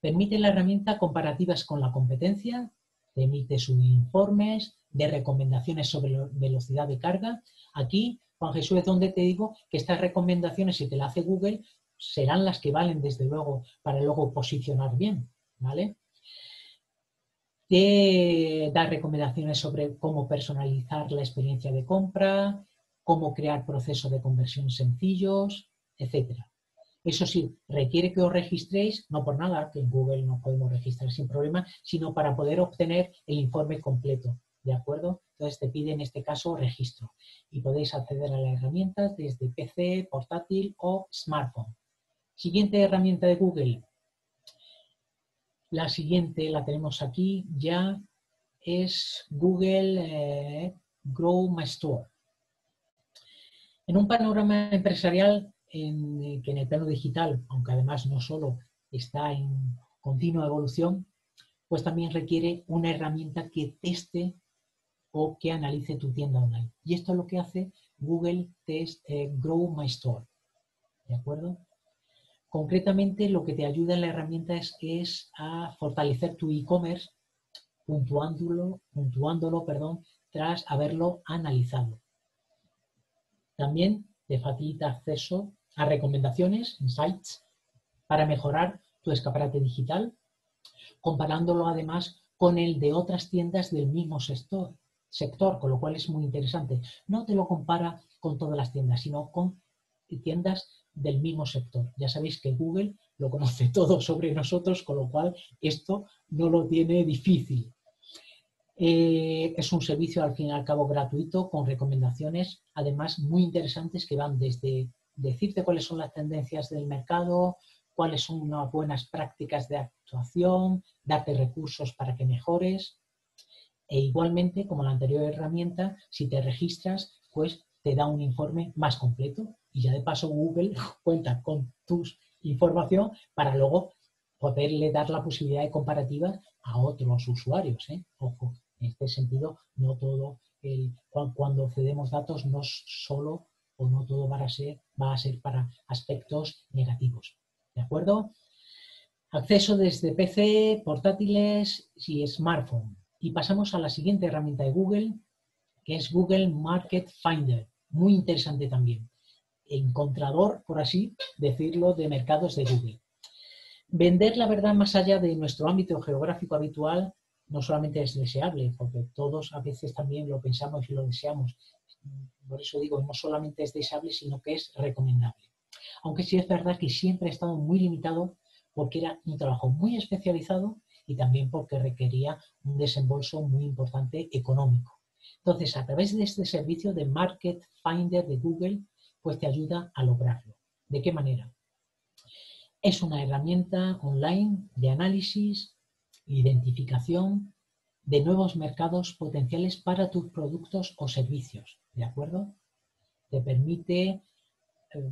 Permite la herramienta comparativas con la competencia, emite sus informes de recomendaciones sobre velocidad de carga. Aquí Juan Jesús, es donde te digo que estas recomendaciones, si te las hace Google, serán las que valen desde luego para luego posicionar bien, ¿vale? Te da recomendaciones sobre cómo personalizar la experiencia de compra, cómo crear procesos de conversión sencillos, etc. Eso sí, requiere que os registréis, no por nada, que en Google no podemos registrar sin problema, sino para poder obtener el informe completo, ¿de acuerdo? Entonces te pide en este caso registro y podéis acceder a las herramientas desde PC, portátil o smartphone. Siguiente herramienta de Google. La siguiente la tenemos aquí ya, es Google eh, Grow My Store. En un panorama empresarial en, que en el plano digital, aunque además no solo está en continua evolución, pues también requiere una herramienta que teste o que analice tu tienda online. Y esto es lo que hace Google Test eh, Grow My Store. ¿De acuerdo? Concretamente, lo que te ayuda en la herramienta es, a fortalecer tu e-commerce puntuándolo, puntuándolo perdón, tras haberlo analizado. También te facilita acceso a recomendaciones, insights, para mejorar tu escaparate digital, comparándolo además con el de otras tiendas del mismo sector, sector, con lo cual es muy interesante. No te lo compara con todas las tiendas, sino con tiendas del mismo sector. Ya sabéis que Google lo conoce todo sobre nosotros, con lo cual esto no lo tiene difícil. Eh, es un servicio al fin y al cabo gratuito con recomendaciones, además muy interesantes que van desde decirte cuáles son las tendencias del mercado, cuáles son unas buenas prácticas de actuación, darte recursos para que mejores. E igualmente, como la anterior herramienta, si te registras, pues te da un informe más completo y ya de paso Google cuenta con tu información para luego poderle dar la posibilidad de comparativa a otros usuarios. ¿eh? Ojo, en este sentido, no todo el, cuando cedemos datos no solo o no todo va a ser, va a ser para aspectos negativos. ¿De acuerdo? Acceso desde PC, portátiles y smartphone. Y pasamos a la siguiente herramienta de Google, que es Google Market Finder. Muy interesante también encontrador, por así decirlo, de mercados de Google. Vender la verdad más allá de nuestro ámbito geográfico habitual no solamente es deseable, porque todos a veces también lo pensamos y lo deseamos. Por eso digo, no solamente es deseable, sino que es recomendable. Aunque sí es verdad que siempre ha estado muy limitado porque era un trabajo muy especializado y también porque requería un desembolso muy importante económico. Entonces, a través de este servicio de Market Finder de Google, pues te ayuda a lograrlo. ¿De qué manera? Es una herramienta online de análisis, identificación de nuevos mercados potenciales para tus productos o servicios, ¿de acuerdo? Te permite, eh,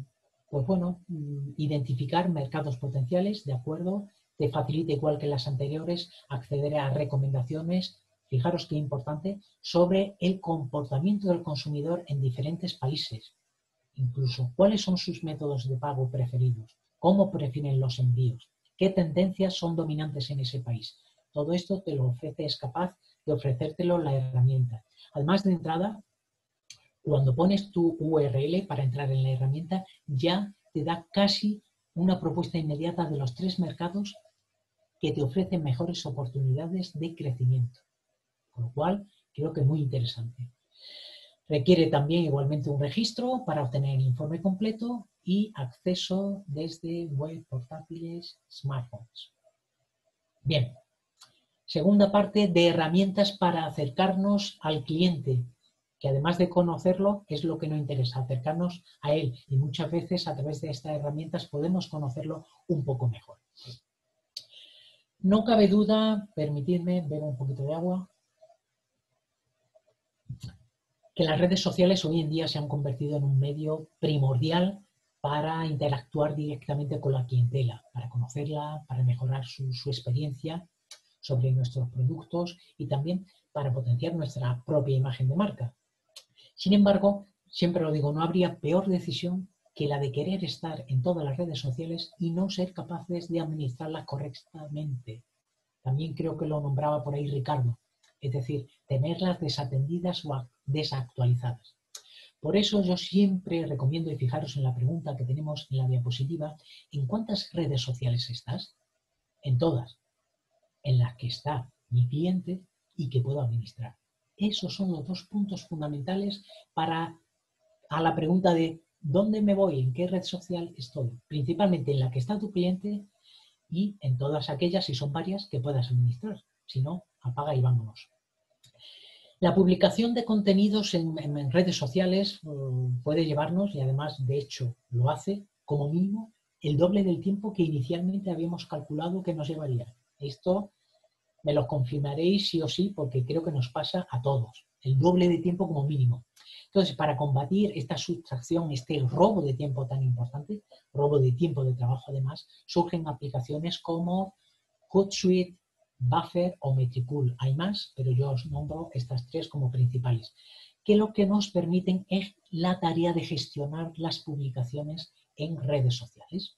pues bueno, mm, identificar mercados potenciales, ¿de acuerdo? Te facilita, igual que las anteriores, acceder a recomendaciones, fijaros qué importante, sobre el comportamiento del consumidor en diferentes países, incluso cuáles son sus métodos de pago preferidos, cómo prefieren los envíos, qué tendencias son dominantes en ese país. Todo esto te lo ofrece, es capaz de ofrecértelo la herramienta. Además de entrada, cuando pones tu URL para entrar en la herramienta, ya te da casi una propuesta inmediata de los tres mercados que te ofrecen mejores oportunidades de crecimiento. Con lo cual, creo que es muy interesante. Requiere también igualmente un registro para obtener el informe completo y acceso desde web, portátiles, smartphones. Bien, segunda parte de herramientas para acercarnos al cliente, que además de conocerlo es lo que nos interesa, acercarnos a él. Y muchas veces a través de estas herramientas podemos conocerlo un poco mejor. No cabe duda, permitidme ver un poquito de agua que las redes sociales hoy en día se han convertido en un medio primordial para interactuar directamente con la clientela, para conocerla, para mejorar su, experiencia sobre nuestros productos y también para potenciar nuestra propia imagen de marca. Sin embargo, siempre lo digo, no habría peor decisión que la de querer estar en todas las redes sociales y no ser capaces de administrarlas correctamente. También creo que lo nombraba por ahí Ricardo, es decir, tenerlas desatendidas o desactualizadas. Por eso yo siempre recomiendo, y fijaros en la pregunta que tenemos en la diapositiva, ¿en cuántas redes sociales estás? En todas, en las que está mi cliente y que puedo administrar. Esos son los dos puntos fundamentales para a la pregunta de ¿dónde me voy? ¿En qué red social estoy? Principalmente en la que está tu cliente y en todas aquellas, si son varias, que puedas administrar. Si no, apaga y vámonos. La publicación de contenidos en, redes sociales mm, puede llevarnos, y además de hecho lo hace, como mínimo, el doble del tiempo que inicialmente habíamos calculado que nos llevaría. Esto me lo confirmaréis sí o sí porque creo que nos pasa a todos. El doble de tiempo como mínimo. Entonces, para combatir esta sustracción, este robo de tiempo tan importante, robo de tiempo de trabajo además, surgen aplicaciones como Hootsuite, Buffer o Metricool. Hay más, pero yo os nombro estas tres como principales, que lo que nos permiten es la tarea de gestionar las publicaciones en redes sociales.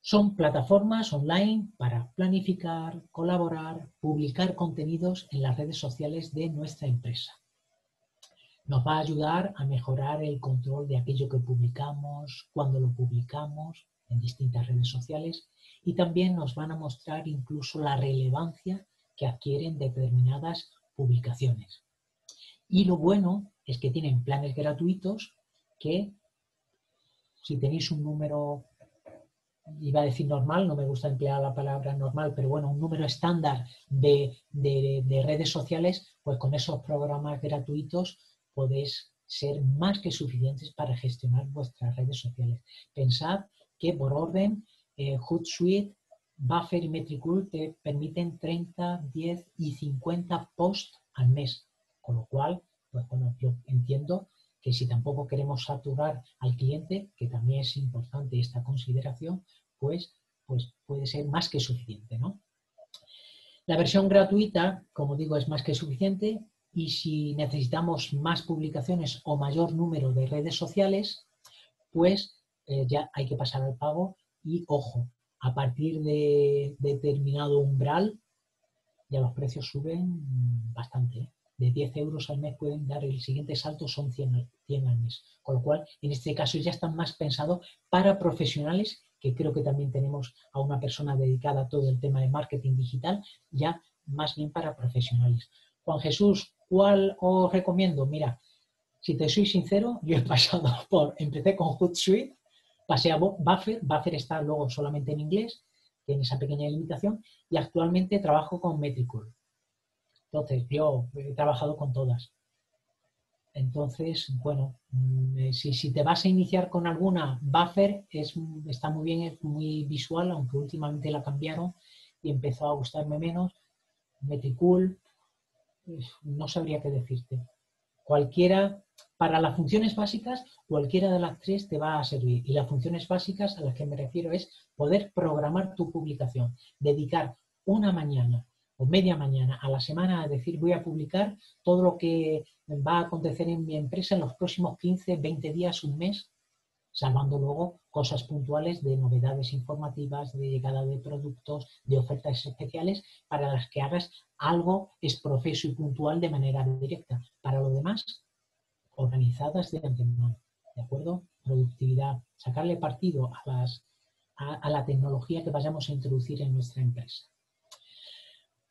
Son plataformas online para planificar, colaborar, publicar contenidos en las redes sociales de nuestra empresa. Nos va a ayudar a mejorar el control de aquello que publicamos, cuando lo publicamos en distintas redes sociales y también nos van a mostrar incluso la relevancia que adquieren determinadas publicaciones. Y lo bueno es que tienen planes gratuitos que si tenéis un número, iba a decir normal, no me gusta emplear la palabra normal, pero bueno, un número estándar de, de redes sociales, pues con esos programas gratuitos podéis ser más que suficientes para gestionar vuestras redes sociales. Pensad que por orden, eh, Hootsuite, Buffer y Metricool te permiten 30, 10 y 50 posts al mes. Con lo cual, pues bueno, yo entiendo que si tampoco queremos saturar al cliente, que también es importante esta consideración, pues, pues puede ser más que suficiente, ¿no? La versión gratuita, como digo, es más que suficiente y si necesitamos más publicaciones o mayor número de redes sociales, pues eh, ya hay que pasar al pago y ojo, a partir de determinado umbral ya los precios suben bastante. ¿eh? De 10 euros al mes pueden dar el siguiente salto, son 100 100 al mes. Con lo cual, en este caso ya están más pensados para profesionales, que creo que también tenemos a una persona dedicada a todo el tema de marketing digital, ya más bien para profesionales. Juan Jesús, ¿Cuál os recomiendo? Mira, si te soy sincero, yo he pasado por, empecé con Hootsuite, pasé a Buffer, Buffer está luego solamente en inglés, tiene esa pequeña limitación, y actualmente trabajo con Metricool. Entonces, yo he trabajado con todas. Entonces, bueno, mm, eh, si, te vas a iniciar con alguna, Buffer es, está muy bien, es muy visual, aunque últimamente la cambiaron y empezó a gustarme menos. Metricool, no sabría qué decirte. Cualquiera, para las funciones básicas, cualquiera de las tres te va a servir. Y las funciones básicas a las que me refiero es poder programar tu publicación, dedicar una mañana o media mañana a la semana a decir voy a publicar todo lo que va a acontecer en mi empresa en los próximos 15, 20 días, un mes, salvando luego cosas puntuales de novedades informativas, de llegada de productos, de ofertas especiales, para las que hagas algo es profeso y puntual de manera directa. Para lo demás, organizadas de antemano. ¿De acuerdo? Productividad, sacarle partido a, las, a, la tecnología que vayamos a introducir en nuestra empresa.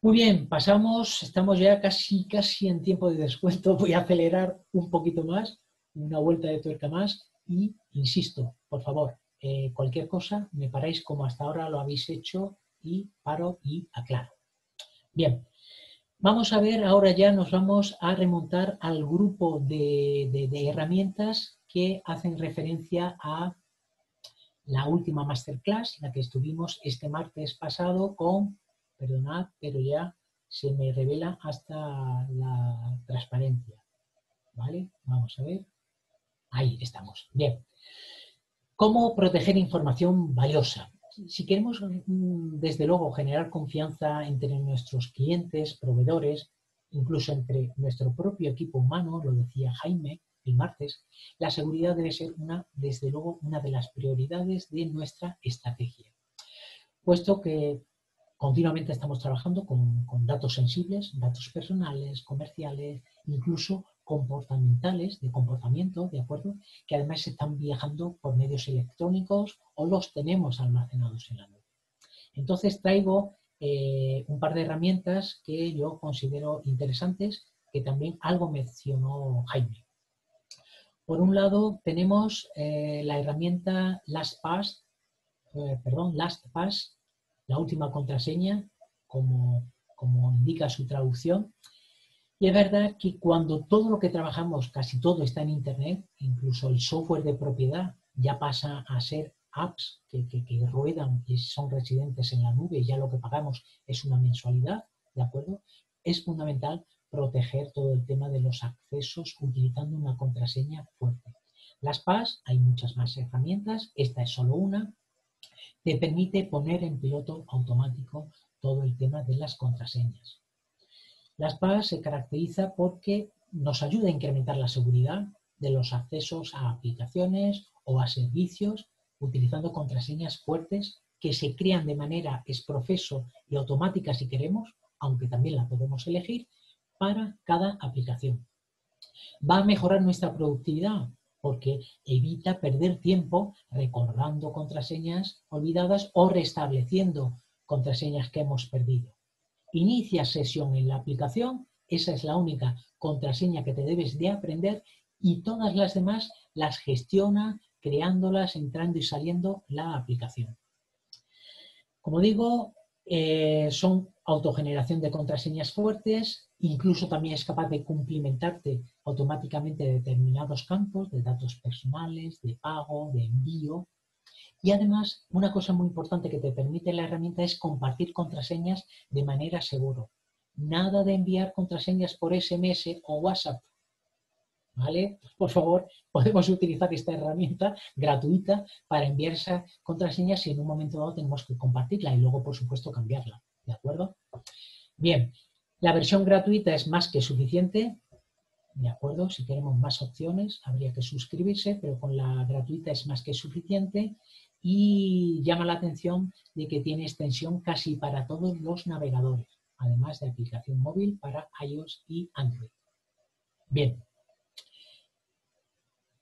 Muy bien, pasamos, estamos ya casi, casi en tiempo de descuento. Voy a acelerar un poquito más, una vuelta de tuerca más y insisto, por favor, eh, cualquier cosa me paráis como hasta ahora lo habéis hecho y paro y aclaro. Bien, vamos a ver, ahora ya nos vamos a remontar al grupo de, herramientas que hacen referencia a la última masterclass, la que estuvimos este martes pasado con, perdonad, pero ya se me revela hasta la transparencia. ¿Vale? Vamos a ver. Ahí estamos. Bien. ¿Cómo proteger información valiosa? Si queremos, mm, desde luego, generar confianza entre nuestros clientes, proveedores, incluso entre nuestro propio equipo humano, lo decía Jaime el martes, la seguridad debe ser una, desde luego, una de las prioridades de nuestra estrategia. Puesto que continuamente estamos trabajando con, con datos sensibles, datos personales, comerciales, incluso comportamentales, de comportamiento, ¿de acuerdo? Que además están viajando por medios electrónicos o los tenemos almacenados en la nube. Entonces traigo eh, un par de herramientas que yo considero interesantes, que también algo mencionó Jaime. Por un lado tenemos eh, la herramienta LastPass, eh, perdón, LastPass, la última contraseña, como, como indica su traducción, y es verdad que cuando todo lo que trabajamos, casi todo está en Internet, incluso el software de propiedad ya pasa a ser apps que, ruedan y son residentes en la nube y ya lo que pagamos es una mensualidad, ¿de acuerdo? Es fundamental proteger todo el tema de los accesos utilizando una contraseña fuerte. Las PAS, hay muchas más herramientas, esta es solo una, te permite poner en piloto automático todo el tema de las contraseñas. Las PAS se caracteriza porque nos ayuda a incrementar la seguridad de los accesos a aplicaciones o a servicios utilizando contraseñas fuertes que se crean de manera exprofeso y automática si queremos, aunque también la podemos elegir, para cada aplicación. Va a mejorar nuestra productividad porque evita perder tiempo recordando contraseñas olvidadas o restableciendo contraseñas que hemos perdido. Inicia sesión en la aplicación, esa es la única contraseña que te debes de aprender y todas las demás las gestiona creándolas, entrando y saliendo la aplicación. Como digo, eh, son autogeneración de contraseñas fuertes, incluso también es capaz de cumplimentarte automáticamente determinados campos de datos personales, de pago, de envío. Y además, una cosa muy importante que te permite la herramienta es compartir contraseñas de manera segura. Nada de enviar contraseñas por SMS o WhatsApp, ¿vale? Por favor, podemos utilizar esta herramienta gratuita para enviar esa contraseña si en un momento dado tenemos que compartirla y luego, por supuesto, cambiarla. ¿De acuerdo? Bien, la versión gratuita es más que suficiente. ¿De acuerdo? Si queremos más opciones, habría que suscribirse, pero con la gratuita es más que suficiente y llama la atención de que tiene extensión casi para todos los navegadores, además de aplicación móvil para iOS y Android. Bien,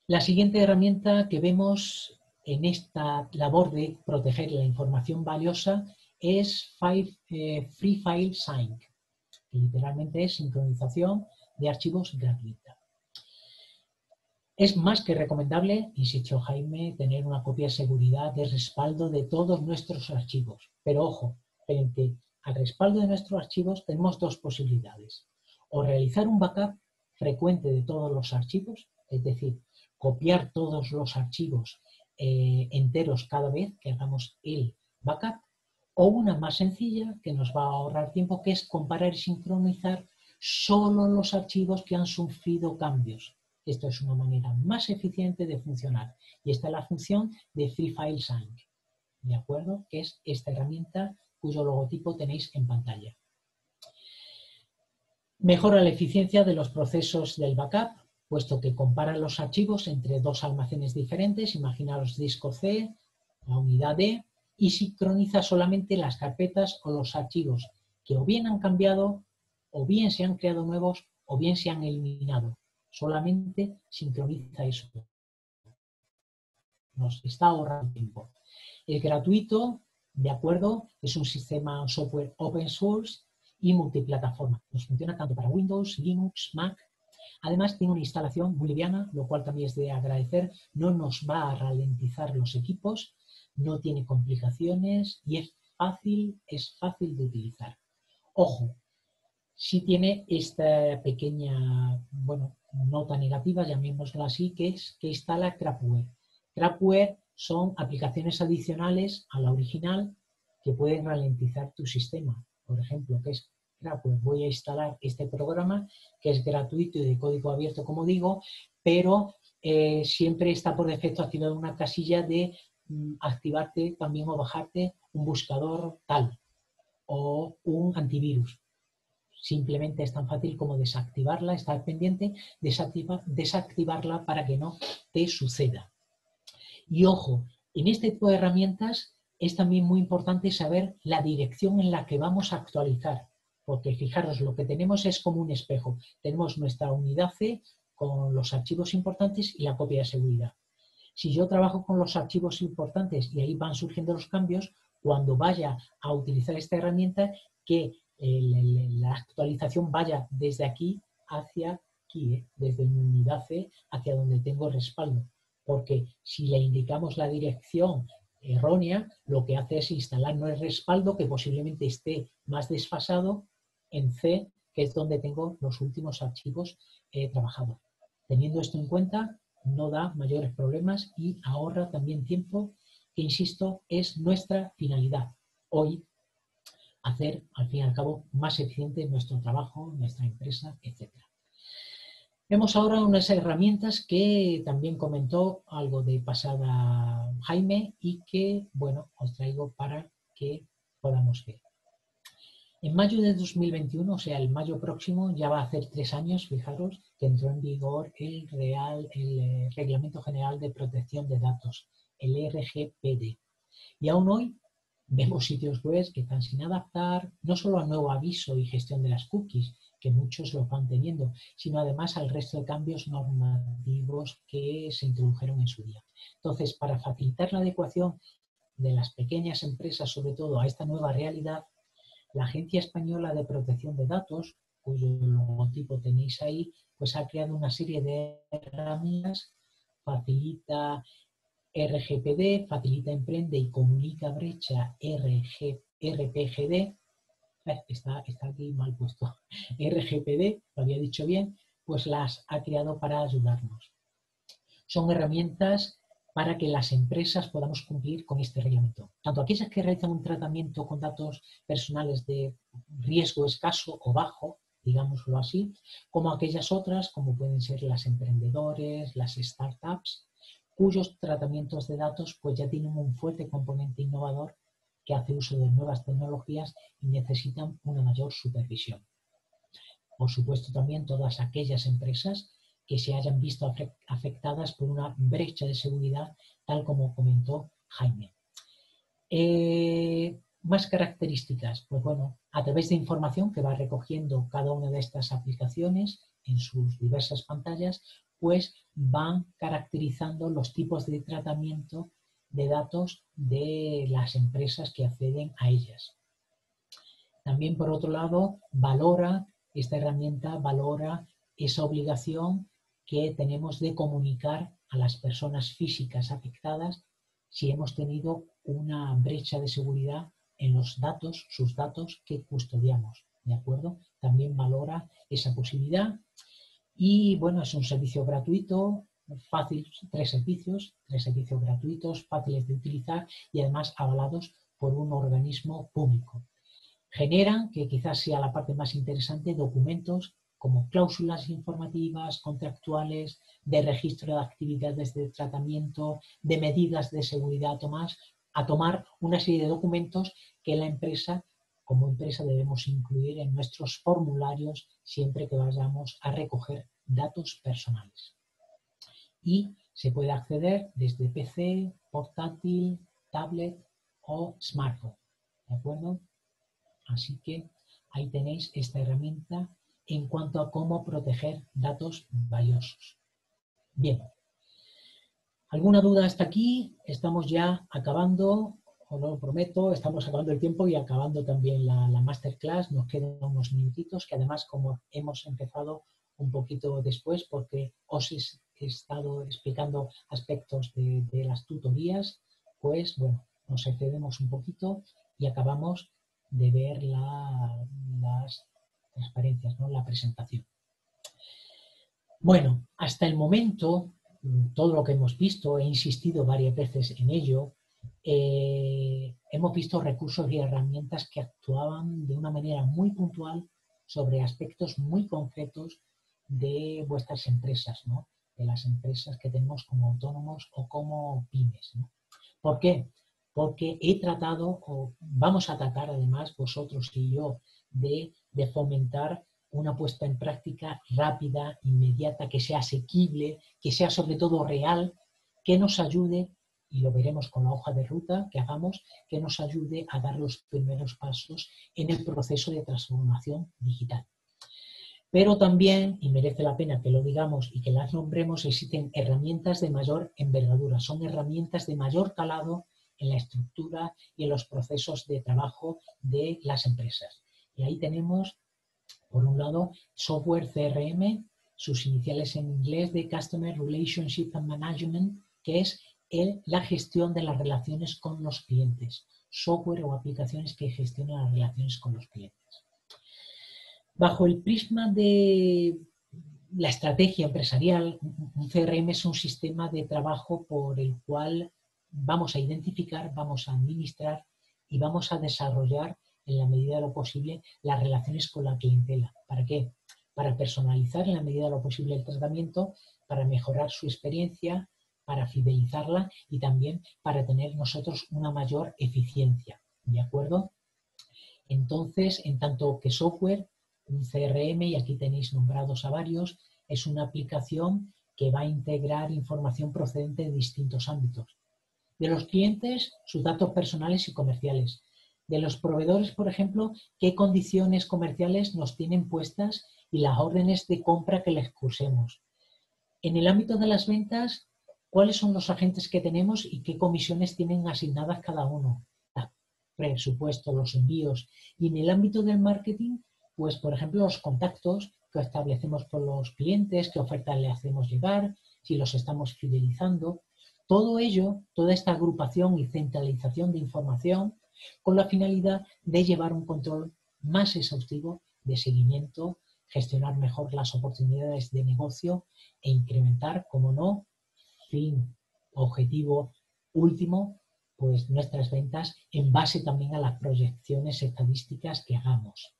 la siguiente herramienta que vemos en esta labor de proteger la información valiosa es eh, Free File Sync, que literalmente es sincronización de archivos gratuita. Es más que recomendable, insistió Jaime, tener una copia de seguridad de respaldo de todos nuestros archivos. Pero ojo, frente al respaldo de nuestros archivos tenemos dos posibilidades. O realizar un backup frecuente de todos los archivos, es decir, copiar todos los archivos eh, enteros cada vez que hagamos el backup, o una más sencilla que nos va a ahorrar tiempo, que es comparar y sincronizar solo los archivos que han sufrido cambios. Esto es una manera más eficiente de funcionar. Y esta es la función de Free File Sync, ¿de acuerdo? Que es esta herramienta cuyo logotipo tenéis en pantalla. Mejora la eficiencia de los procesos del backup puesto que compara los archivos entre dos almacenes diferentes, imaginaros disco C, la unidad D, y sincroniza solamente las carpetas o los archivos que o bien han cambiado, o bien se han creado nuevos, o bien se han eliminado. Solamente sincroniza eso. Nos está ahorrando tiempo. El gratuito, de acuerdo, es un sistema software open source y multiplataforma. Nos funciona tanto para Windows, Linux, Mac Además, tiene una instalación muy liviana, lo cual también es de agradecer. No nos va a ralentizar los equipos, no tiene complicaciones y es fácil, es fácil de utilizar. Ojo, sí tiene esta pequeña, bueno, nota negativa, llamémosla así, que es que instala Crapware. Crapware son aplicaciones adicionales a la original que pueden ralentizar tu sistema. Por ejemplo, que es pues voy a instalar este programa que es gratuito y de código abierto, como digo, pero eh, siempre está por defecto activada una casilla de mm, activarte también o bajarte un buscador tal o un antivirus. Simplemente es tan fácil como desactivarla, estar pendiente, desactivarla para que no te suceda. Y ojo, en este tipo de herramientas es también muy importante saber la dirección en la que vamos a actualizar porque fijaros, lo que tenemos es como un espejo. Tenemos nuestra unidad C con los archivos importantes y la copia de seguridad. Si yo trabajo con los archivos importantes y ahí van surgiendo los cambios, cuando vaya a utilizar esta herramienta, que la actualización vaya desde aquí hacia aquí, ¿eh? desde mi unidad C hacia donde tengo respaldo. Porque si le indicamos la dirección errónea, lo que hace es instalar no el respaldo que posiblemente esté más desfasado en C, que es donde tengo los últimos archivos eh, trabajados. Teniendo esto en cuenta, no da mayores problemas y ahorra también tiempo, que insisto, es nuestra finalidad hoy, hacer al fin y al cabo más eficiente nuestro trabajo, nuestra empresa, etc. Vemos ahora unas herramientas que también comentó algo de pasada Jaime y que, bueno, os traigo para que podamos ver. En mayo de 2021, o sea, el mayo próximo, ya va a hacer tres años, fijaros, que entró en vigor el, Real, el eh, Reglamento General de Protección de Datos, el RGPD. Y aún hoy vemos sitios web que están sin adaptar, no solo al nuevo aviso y gestión de las cookies, que muchos lo van teniendo, sino además al resto de cambios normativos que se introdujeron en su día. Entonces, para facilitar la adecuación de las pequeñas empresas, sobre todo a esta nueva realidad, la Agencia Española de Protección de Datos, cuyo logotipo tenéis ahí, pues ha creado una serie de herramientas, facilita RGPD, facilita Emprende y comunica brecha RG, RPGD, está, está aquí mal puesto, RGPD, lo había dicho bien, pues las ha creado para ayudarnos. Son herramientas para que las empresas podamos cumplir con este reglamento. Tanto aquellas que realizan un tratamiento con datos personales de riesgo escaso o bajo, digámoslo así, como aquellas otras, como pueden ser las emprendedores, las startups, cuyos tratamientos de datos pues ya tienen un fuerte componente innovador que hace uso de nuevas tecnologías y necesitan una mayor supervisión. Por supuesto, también todas aquellas empresas que se hayan visto afectadas por una brecha de seguridad, tal como comentó Jaime. Eh, más características, pues bueno, a través de información que va recogiendo cada una de estas aplicaciones en sus diversas pantallas, pues van caracterizando los tipos de tratamiento de datos de las empresas que acceden a ellas. También, por otro lado, valora, esta herramienta valora esa obligación que tenemos de comunicar a las personas físicas afectadas si hemos tenido una brecha de seguridad en los datos, sus datos que custodiamos. ¿De acuerdo? También valora esa posibilidad. Y bueno, es un servicio gratuito, fácil, tres servicios, tres servicios gratuitos, fáciles de utilizar y además avalados por un organismo público. Generan, que quizás sea la parte más interesante, documentos como cláusulas informativas, contractuales, de registro de actividades de tratamiento, de medidas de seguridad a tomar, a tomar una serie de documentos que la empresa, como empresa, debemos incluir en nuestros formularios siempre que vayamos a recoger datos personales y se puede acceder desde PC, portátil, tablet o smartphone. ¿De acuerdo? Así que ahí tenéis esta herramienta en cuanto a cómo proteger datos valiosos. Bien. ¿Alguna duda hasta aquí? Estamos ya acabando, os lo prometo, estamos acabando el tiempo y acabando también la, la masterclass. Nos quedan unos minutitos que además como hemos empezado un poquito después porque os he estado explicando aspectos de, las tutorías, pues bueno, nos excedemos un poquito y acabamos de ver las transparencias, ¿no? la presentación. Bueno, hasta el momento, todo lo que hemos visto, he insistido varias veces en ello, eh, hemos visto recursos y herramientas que actuaban de una manera muy puntual sobre aspectos muy concretos de vuestras empresas, ¿no? de las empresas que tenemos como autónomos o como pymes. ¿Por qué? Porque he tratado, o vamos a tratar además vosotros y yo, de, de fomentar una puesta en práctica rápida, inmediata, que sea asequible, que sea sobre todo real, que nos ayude, y lo veremos con la hoja de ruta que hagamos, que nos ayude a dar los primeros pasos en el proceso de transformación digital. Pero también, y merece la pena que lo digamos y que las nombremos, existen herramientas de mayor envergadura, son herramientas de mayor calado en la estructura y en los procesos de trabajo de las empresas. Y ahí tenemos, por un lado, software CRM, sus iniciales en inglés de Customer Relationship and Management, que es el, la gestión de las relaciones con los clientes, software o aplicaciones que gestionan las relaciones con los clientes. Bajo el prisma de la estrategia empresarial, un CRM es un sistema de trabajo por el cual vamos a identificar, vamos a administrar y vamos a desarrollar en la medida de lo posible las relaciones con la clientela. ¿Para qué? Para personalizar en la medida de lo posible el tratamiento, para mejorar su experiencia, para fidelizarla y también para tener nosotros una mayor eficiencia. ¿De acuerdo? Entonces, en tanto que software, un CRM, y aquí tenéis nombrados a varios, es una aplicación que va a integrar información procedente de distintos ámbitos. De los clientes, sus datos personales y comerciales. De los proveedores, por ejemplo, qué condiciones comerciales nos tienen puestas y las órdenes de compra que les cursemos. En el ámbito de las ventas, cuáles son los agentes que tenemos y qué comisiones tienen asignadas cada uno. Presupuesto, los envíos. Y en el ámbito del marketing, pues, por ejemplo, los contactos que establecemos con los clientes, qué ofertas le hacemos llegar, si los estamos fidelizando. Todo ello, toda esta agrupación y centralización de información con la finalidad de llevar un control más exhaustivo de seguimiento, gestionar mejor las oportunidades de negocio e incrementar, como no, fin, objetivo último, pues nuestras ventas en base también a las proyecciones estadísticas que hagamos.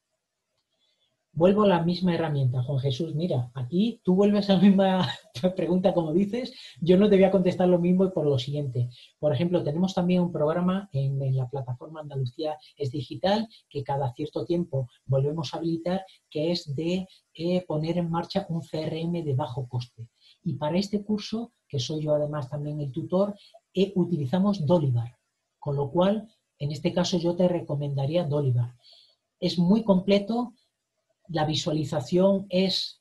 Vuelvo a la misma herramienta, Juan Jesús. Mira, aquí tú vuelves a la misma pregunta como dices. Yo no te voy a contestar lo mismo y por lo siguiente. Por ejemplo, tenemos también un programa en, la plataforma Andalucía es Digital que cada cierto tiempo volvemos a habilitar, que es de eh, poner en marcha un CRM de bajo coste. Y para este curso, que soy yo además también el tutor, eh, utilizamos Dolivar. Con lo cual, en este caso yo te recomendaría Dolivar. Es muy completo la visualización es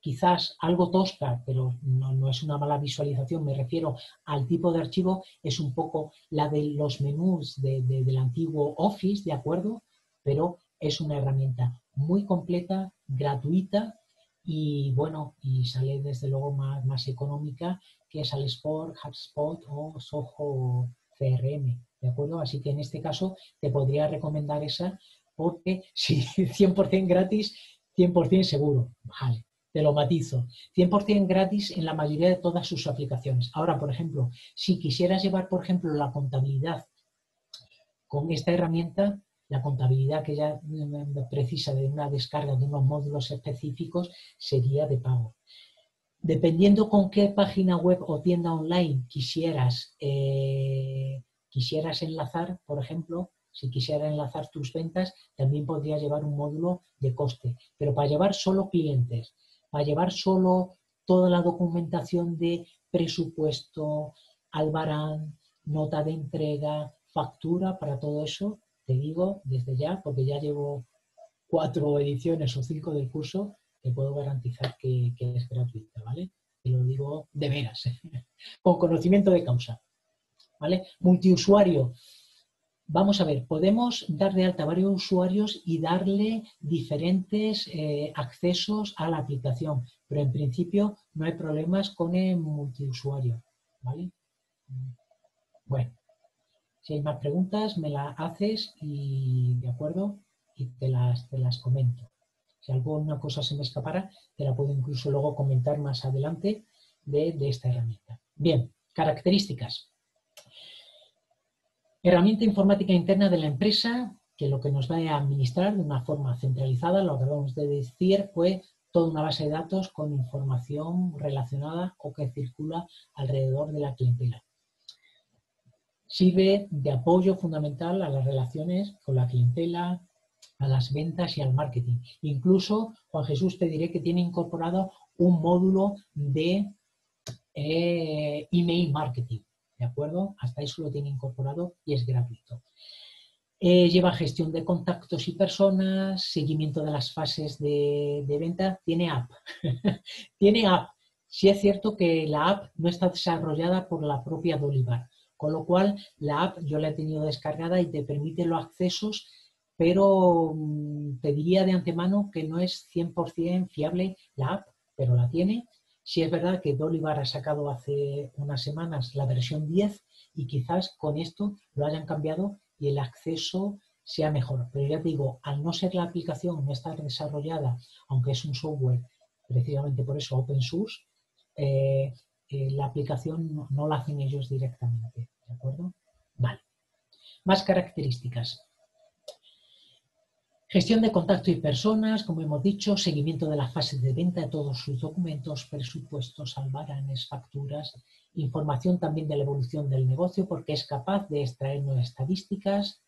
quizás algo tosca, pero no, es una mala visualización, me refiero al tipo de archivo, es un poco la de los menús del antiguo Office, ¿de acuerdo? Pero es una herramienta muy completa, gratuita y bueno, y sale desde luego más, más económica que Salesforce, HubSpot o Soho CRM, ¿de acuerdo? Así que en este caso te podría recomendar esa porque si 100% gratis, 100% seguro. Vale, te lo matizo. 100% gratis en la mayoría de todas sus aplicaciones. Ahora, por ejemplo, si quisieras llevar, por ejemplo, la contabilidad con esta herramienta, la contabilidad que ya precisa de una descarga de unos módulos específicos sería de pago. Dependiendo con qué página web o tienda online quisieras, eh, quisieras enlazar, por ejemplo, si quisiera enlazar tus ventas, también podría llevar un módulo de coste. Pero para llevar solo clientes, para llevar solo toda la documentación de presupuesto, albarán, nota de entrega, factura, para todo eso, te digo desde ya, porque ya llevo cuatro ediciones o cinco del curso, te puedo garantizar que, es gratuita, ¿vale? Te lo digo de veras, con conocimiento de causa. ¿Vale? Multiusuario, vamos a ver, podemos dar de alta varios usuarios y darle diferentes eh, accesos a la aplicación, pero en principio no hay problemas con el multiusuario. ¿vale? Bueno, si hay más preguntas, me las haces y de acuerdo y te las, te las comento. Si alguna cosa se me escapara, te la puedo incluso luego comentar más adelante de, de esta herramienta. Bien, características. Herramienta informática interna de la empresa que lo que nos va a administrar de una forma centralizada, lo acabamos de decir, fue toda una base de datos con información relacionada o que circula alrededor de la clientela. Sirve de apoyo fundamental a las relaciones con la clientela, a las ventas y al marketing. Incluso, Juan Jesús, te diré que tiene incorporado un módulo de eh, email marketing. ¿De acuerdo? Hasta eso lo tiene incorporado y es gratuito. Eh, lleva gestión de contactos y personas, seguimiento de las fases de, venta. Tiene app. tiene app. Sí es cierto que la app no está desarrollada por la propia Dolivar, con lo cual la app yo la he tenido descargada y te permite los accesos, pero mm, te diría de antemano que no es 100% fiable la app, pero la tiene. Sí es verdad que Dolivar ha sacado hace unas semanas la versión 10 y quizás con esto lo hayan cambiado y el acceso sea mejor. Pero ya te digo, al no ser la aplicación, no estar desarrollada, aunque es un software precisamente por eso open source, eh, eh, la aplicación no, la hacen ellos directamente. ¿De acuerdo? Vale. Más características. Gestión de contacto y personas, como hemos dicho, seguimiento de las fases de venta de todos sus documentos, presupuestos, albaranes, facturas, información también de la evolución del negocio porque es capaz de extraernos estadísticas,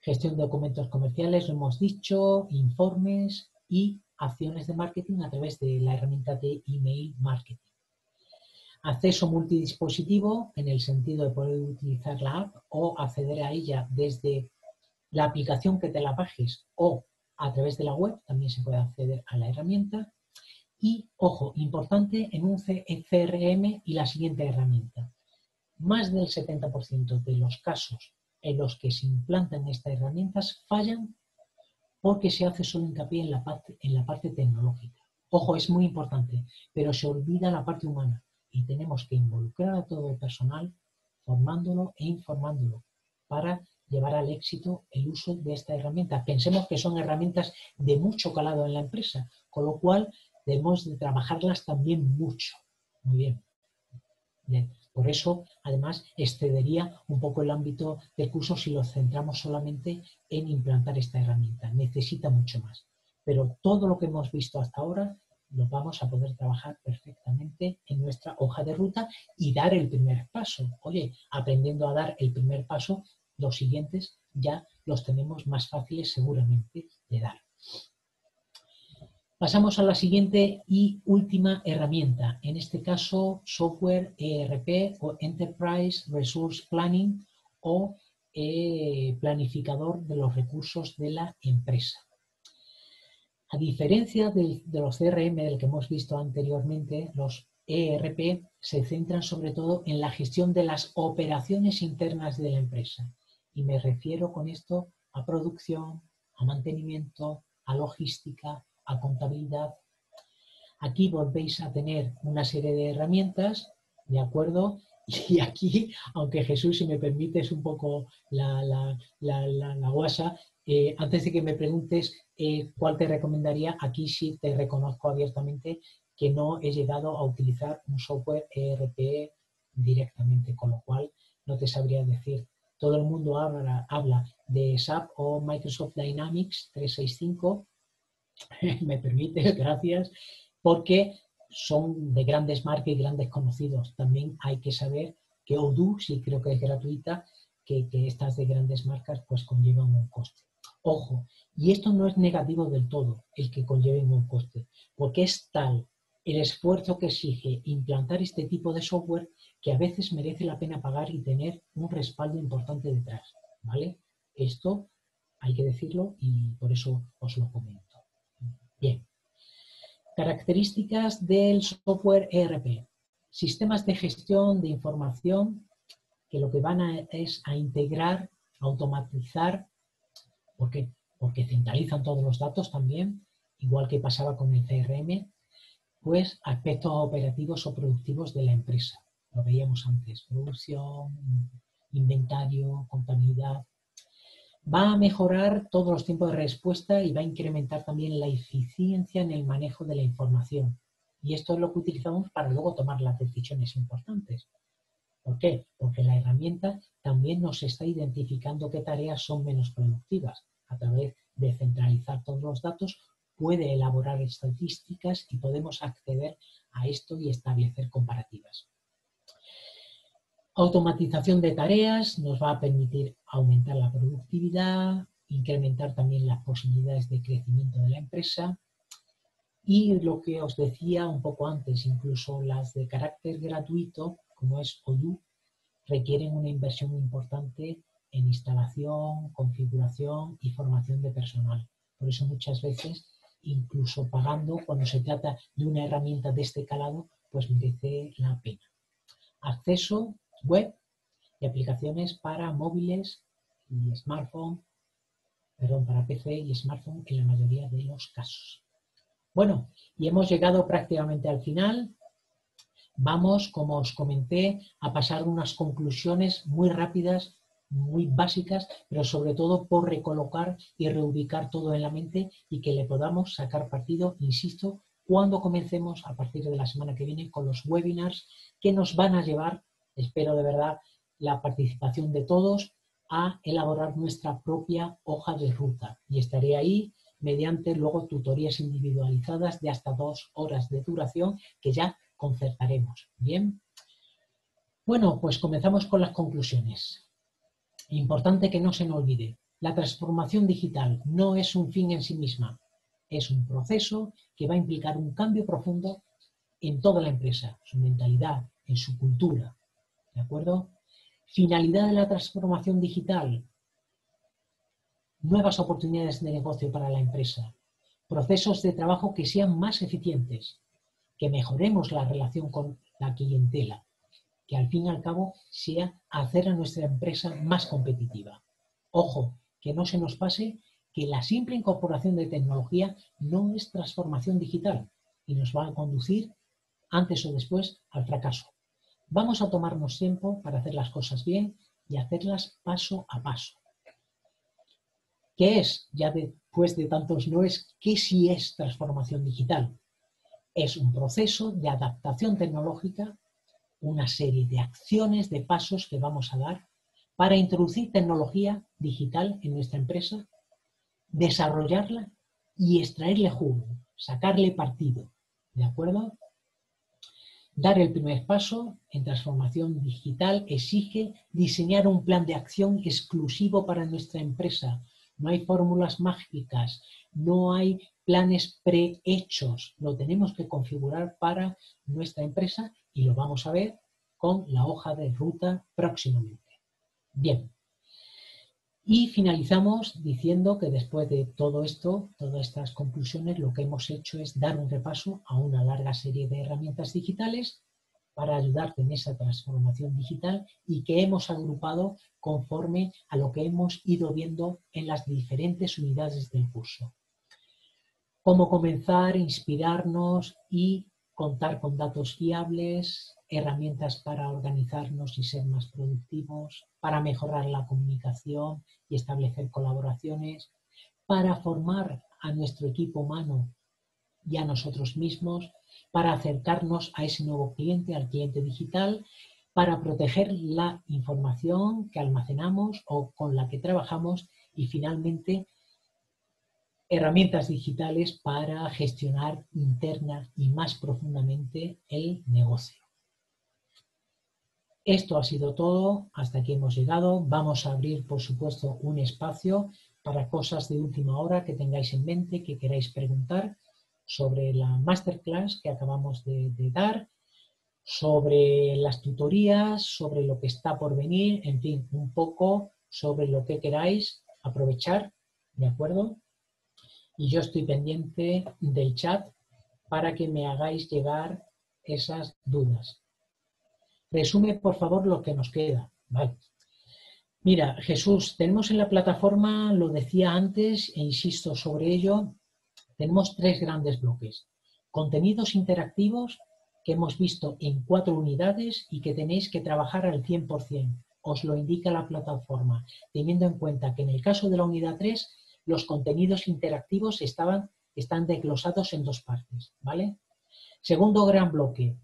gestión de documentos comerciales, lo hemos dicho, informes y acciones de marketing a través de la herramienta de email marketing. Acceso multidispositivo en el sentido de poder utilizar la app o acceder a ella desde la aplicación que te la bajes o a través de la web, también se puede acceder a la herramienta. Y, ojo, importante en un CRM y la siguiente herramienta. Más del 70% de los casos en los que se implantan estas herramientas fallan porque se hace solo hincapié en la parte, en la parte tecnológica. Ojo, es muy importante, pero se olvida la parte humana y tenemos que involucrar a todo el personal formándolo e informándolo para llevar al éxito el uso de esta herramienta. Pensemos que son herramientas de mucho calado en la empresa, con lo cual debemos de trabajarlas también mucho. Muy bien. Por eso, además, excedería un poco el ámbito del curso si lo centramos solamente en implantar esta herramienta. Necesita mucho más. Pero todo lo que hemos visto hasta ahora lo vamos a poder trabajar perfectamente en nuestra hoja de ruta y dar el primer paso. Oye, aprendiendo a dar el primer paso, los siguientes ya los tenemos más fáciles seguramente de dar. Pasamos a la siguiente y última herramienta, en este caso software ERP o Enterprise Resource Planning o eh, planificador de los recursos de la empresa. A diferencia de, los CRM del que hemos visto anteriormente, los ERP se centran sobre todo en la gestión de las operaciones internas de la empresa y me refiero con esto a producción, a mantenimiento, a logística, a contabilidad. Aquí volvéis a tener una serie de herramientas, ¿de acuerdo? Y aquí, aunque Jesús, si me permites un poco la, la, guasa, eh, antes de que me preguntes cuál te recomendaría, aquí sí te reconozco abiertamente que no he llegado a utilizar un software ERP directamente, con lo cual no te sabría decir todo el mundo habla, habla de SAP o Microsoft Dynamics 365, me permites, gracias, porque son de grandes marcas y grandes conocidos. También hay que saber que Odoo, sí creo que es gratuita, que, que estas de grandes marcas pues conllevan un coste. Ojo, y esto no es negativo del todo, el que conlleven un coste, porque es tal el esfuerzo que exige implantar este tipo de software que a veces merece la pena pagar y tener un respaldo importante detrás. ¿Vale? Esto hay que decirlo y por eso os lo comento. Bien. Características del software ERP. Sistemas de gestión de información que lo que van a, es a integrar, automatizar, ¿por qué? Porque centralizan todos los datos también, igual que pasaba con el CRM, pues aspectos operativos o productivos de la empresa lo veíamos antes, producción, inventario, contabilidad. Va a mejorar todos los tiempos de respuesta y va a incrementar también la eficiencia en el manejo de la información. Y esto es lo que utilizamos para luego tomar las decisiones importantes. ¿Por qué? Porque la herramienta también nos está identificando qué tareas son menos productivas. A través de centralizar todos los datos, puede elaborar estadísticas y podemos acceder a esto y establecer comparativas. Automatización de tareas nos va a permitir aumentar la productividad, incrementar también las posibilidades de crecimiento de la empresa y lo que os decía un poco antes, incluso las de carácter gratuito, como es Odoo, requieren una inversión importante en instalación, configuración y formación de personal. Por eso muchas veces, incluso pagando, cuando se trata de una herramienta de este calado, pues merece la pena. Acceso web y aplicaciones para móviles y smartphone, perdón, para PC y smartphone en la mayoría de los casos. Bueno, y hemos llegado prácticamente al final. Vamos, como os comenté, a pasar unas conclusiones muy rápidas, muy básicas, pero sobre todo por recolocar y reubicar todo en la mente y que le podamos sacar partido, insisto, cuando comencemos a partir de la semana que viene con los webinars que nos van a llevar, espero de verdad, la participación de todos a elaborar nuestra propia hoja de ruta. Y estaré ahí mediante luego tutorías individualizadas de hasta dos horas de duración que ya concertaremos. Bien. Bueno, pues comenzamos con las conclusiones. Importante que no se nos olvide, la transformación digital no es un fin en sí misma, es un proceso que va a implicar un cambio profundo en toda la empresa, su mentalidad, en su cultura. ¿De acuerdo? Finalidad de la transformación digital, nuevas oportunidades de negocio para la empresa, procesos de trabajo que sean más eficientes, que mejoremos la relación con la clientela, que al fin y al cabo sea hacer a nuestra empresa más competitiva. Ojo, que no se nos pase que la simple incorporación de tecnología no es transformación digital y nos va a conducir antes o después al fracaso. Vamos a tomarnos tiempo para hacer las cosas bien y hacerlas paso a paso. ¿Qué es, ya después de tantos no es, qué sí es transformación digital? Es un proceso de adaptación tecnológica, una serie de acciones, de pasos que vamos a dar para introducir tecnología digital en nuestra empresa, desarrollarla y extraerle jugo, sacarle partido. ¿De acuerdo? Dar el primer paso en transformación digital exige diseñar un plan de acción exclusivo para nuestra empresa, no hay fórmulas mágicas, no hay planes prehechos, lo tenemos que configurar para nuestra empresa y lo vamos a ver con la hoja de ruta próximamente. Bien. Y finalizamos diciendo que después de todo esto, todas estas conclusiones, lo que hemos hecho es dar un repaso a una larga serie de herramientas digitales para ayudarte en esa transformación digital y que hemos agrupado conforme a lo que hemos ido viendo en las diferentes unidades del curso. Cómo comenzar, inspirarnos y contar con datos fiables, herramientas para organizarnos y ser más productivos, para mejorar la comunicación y establecer colaboraciones, para formar a nuestro equipo humano y a nosotros mismos para acercarnos a ese nuevo cliente, al cliente digital, para proteger la información que almacenamos o con la que trabajamos y finalmente herramientas digitales para gestionar interna y más profundamente el negocio. Esto ha sido todo, hasta aquí hemos llegado. Vamos a abrir, por supuesto, un espacio para cosas de última hora que tengáis en mente, que queráis preguntar sobre la masterclass que acabamos de, dar, sobre las tutorías, sobre lo que está por venir, en fin, un poco sobre lo que queráis aprovechar, ¿de acuerdo? Y yo estoy pendiente del chat para que me hagáis llegar esas dudas. Resume, por favor, lo que nos queda. Mira, Jesús, tenemos en la plataforma, lo decía antes e insisto sobre ello, tenemos tres grandes bloques. Contenidos interactivos que hemos visto en cuatro unidades y que tenéis que trabajar al 100%. Os lo indica la plataforma, teniendo en cuenta que en el caso de la unidad 3 los contenidos interactivos estaban, están desglosados en dos partes. ¿vale? Segundo gran bloque,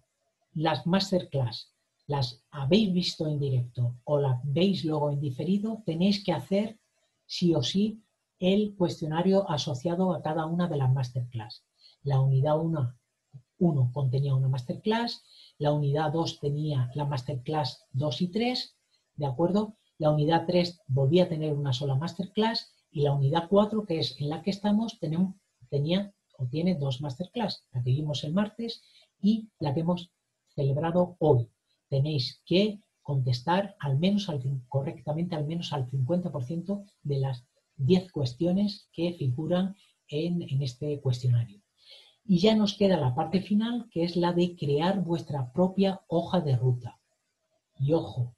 las masterclass. Las habéis visto en directo o las veis luego en diferido, tenéis que hacer sí o sí el cuestionario asociado a cada una de las masterclass. La unidad 1, 1 contenía una masterclass, la unidad 2 tenía la masterclass 2 y 3, ¿de acuerdo? La unidad 3 volvía a tener una sola masterclass y la unidad 4, que es en la que estamos, tenía o tiene dos masterclass, la que vimos el martes y la que hemos celebrado hoy. Tenéis que contestar al menos correctamente al menos al 50% de las 10 cuestiones que figuran en, en este cuestionario. Y ya nos queda la parte final, que es la de crear vuestra propia hoja de ruta. Y ojo,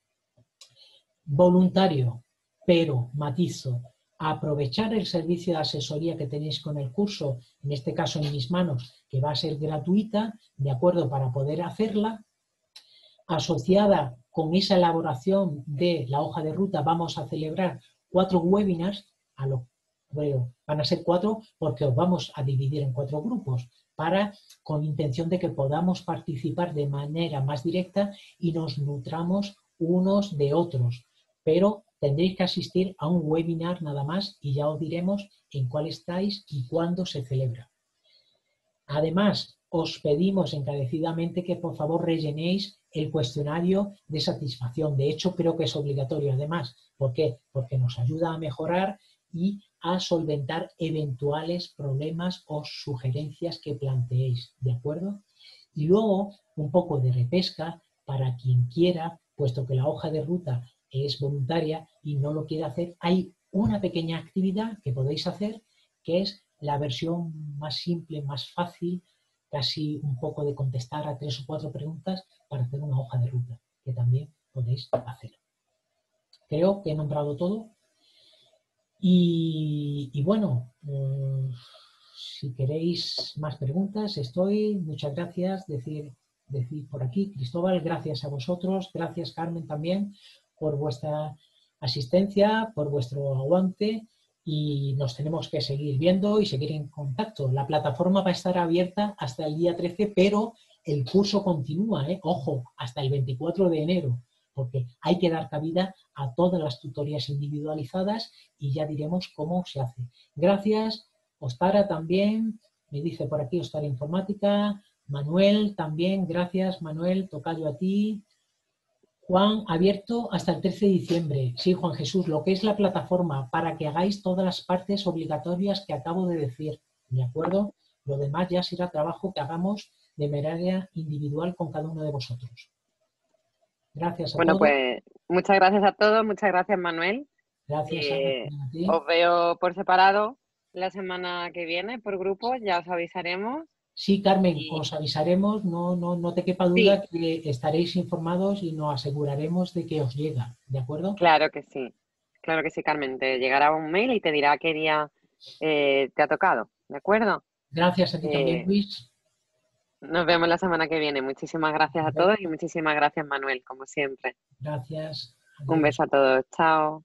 voluntario, pero matizo, aprovechar el servicio de asesoría que tenéis con el curso, en este caso en mis manos, que va a ser gratuita, de acuerdo, para poder hacerla, asociada con esa elaboración de la hoja de ruta, vamos a celebrar cuatro webinars, van a ser cuatro porque os vamos a dividir en cuatro grupos, para, con intención de que podamos participar de manera más directa y nos nutramos unos de otros. Pero tendréis que asistir a un webinar nada más y ya os diremos en cuál estáis y cuándo se celebra. Además, os pedimos encarecidamente que por favor rellenéis el cuestionario de satisfacción. De hecho, creo que es obligatorio además. ¿Por qué? Porque nos ayuda a mejorar y a solventar eventuales problemas o sugerencias que planteéis. ¿De acuerdo? Y luego, un poco de repesca para quien quiera, puesto que la hoja de ruta es voluntaria y no lo quiere hacer, hay una pequeña actividad que podéis hacer que es la versión más simple, más fácil, casi un poco de contestar a tres o cuatro preguntas para hacer una hoja de ruta, que también podéis hacer. Creo que he nombrado todo. Y, bueno, mm, si queréis más preguntas, estoy. Muchas gracias. Decir, decir por aquí, Cristóbal, gracias a vosotros. Gracias, Carmen, también por vuestra asistencia, por vuestro aguante y nos tenemos que seguir viendo y seguir en contacto. La plataforma va a estar abierta hasta el día 13, pero el curso continúa, ¿eh? ojo, hasta el 24 de enero, porque hay que dar cabida a todas las tutorías individualizadas y ya diremos cómo se hace. Gracias, Ostara también, me dice por aquí Ostara Informática, Manuel también, gracias Manuel, tocayo a ti, Juan, abierto hasta el 13 de diciembre. Sí, Juan Jesús, lo que es la plataforma para que hagáis todas las partes obligatorias que acabo de decir. ¿De acuerdo? Lo demás ya será trabajo que hagamos de manera individual con cada uno de vosotros. Gracias a bueno, pues muchas gracias a todos, muchas gracias Manuel. Gracias eh, a ti. Os veo por separado la semana que viene por grupo, ya os avisaremos Sí, Carmen, os avisaremos, no, no, no te quepa duda que estaréis informados y nos aseguraremos de que os llega, ¿de acuerdo? Claro que sí, claro que sí, Carmen. Te llegará un mail y te dirá qué día eh, te ha tocado, ¿de acuerdo? Gracias a ti también, eh, Luis. Nos vemos la semana que viene. Muchísimas gracias a todos y muchísimas gracias, Manuel, como siempre. Gracias. Un beso a todos. Chao.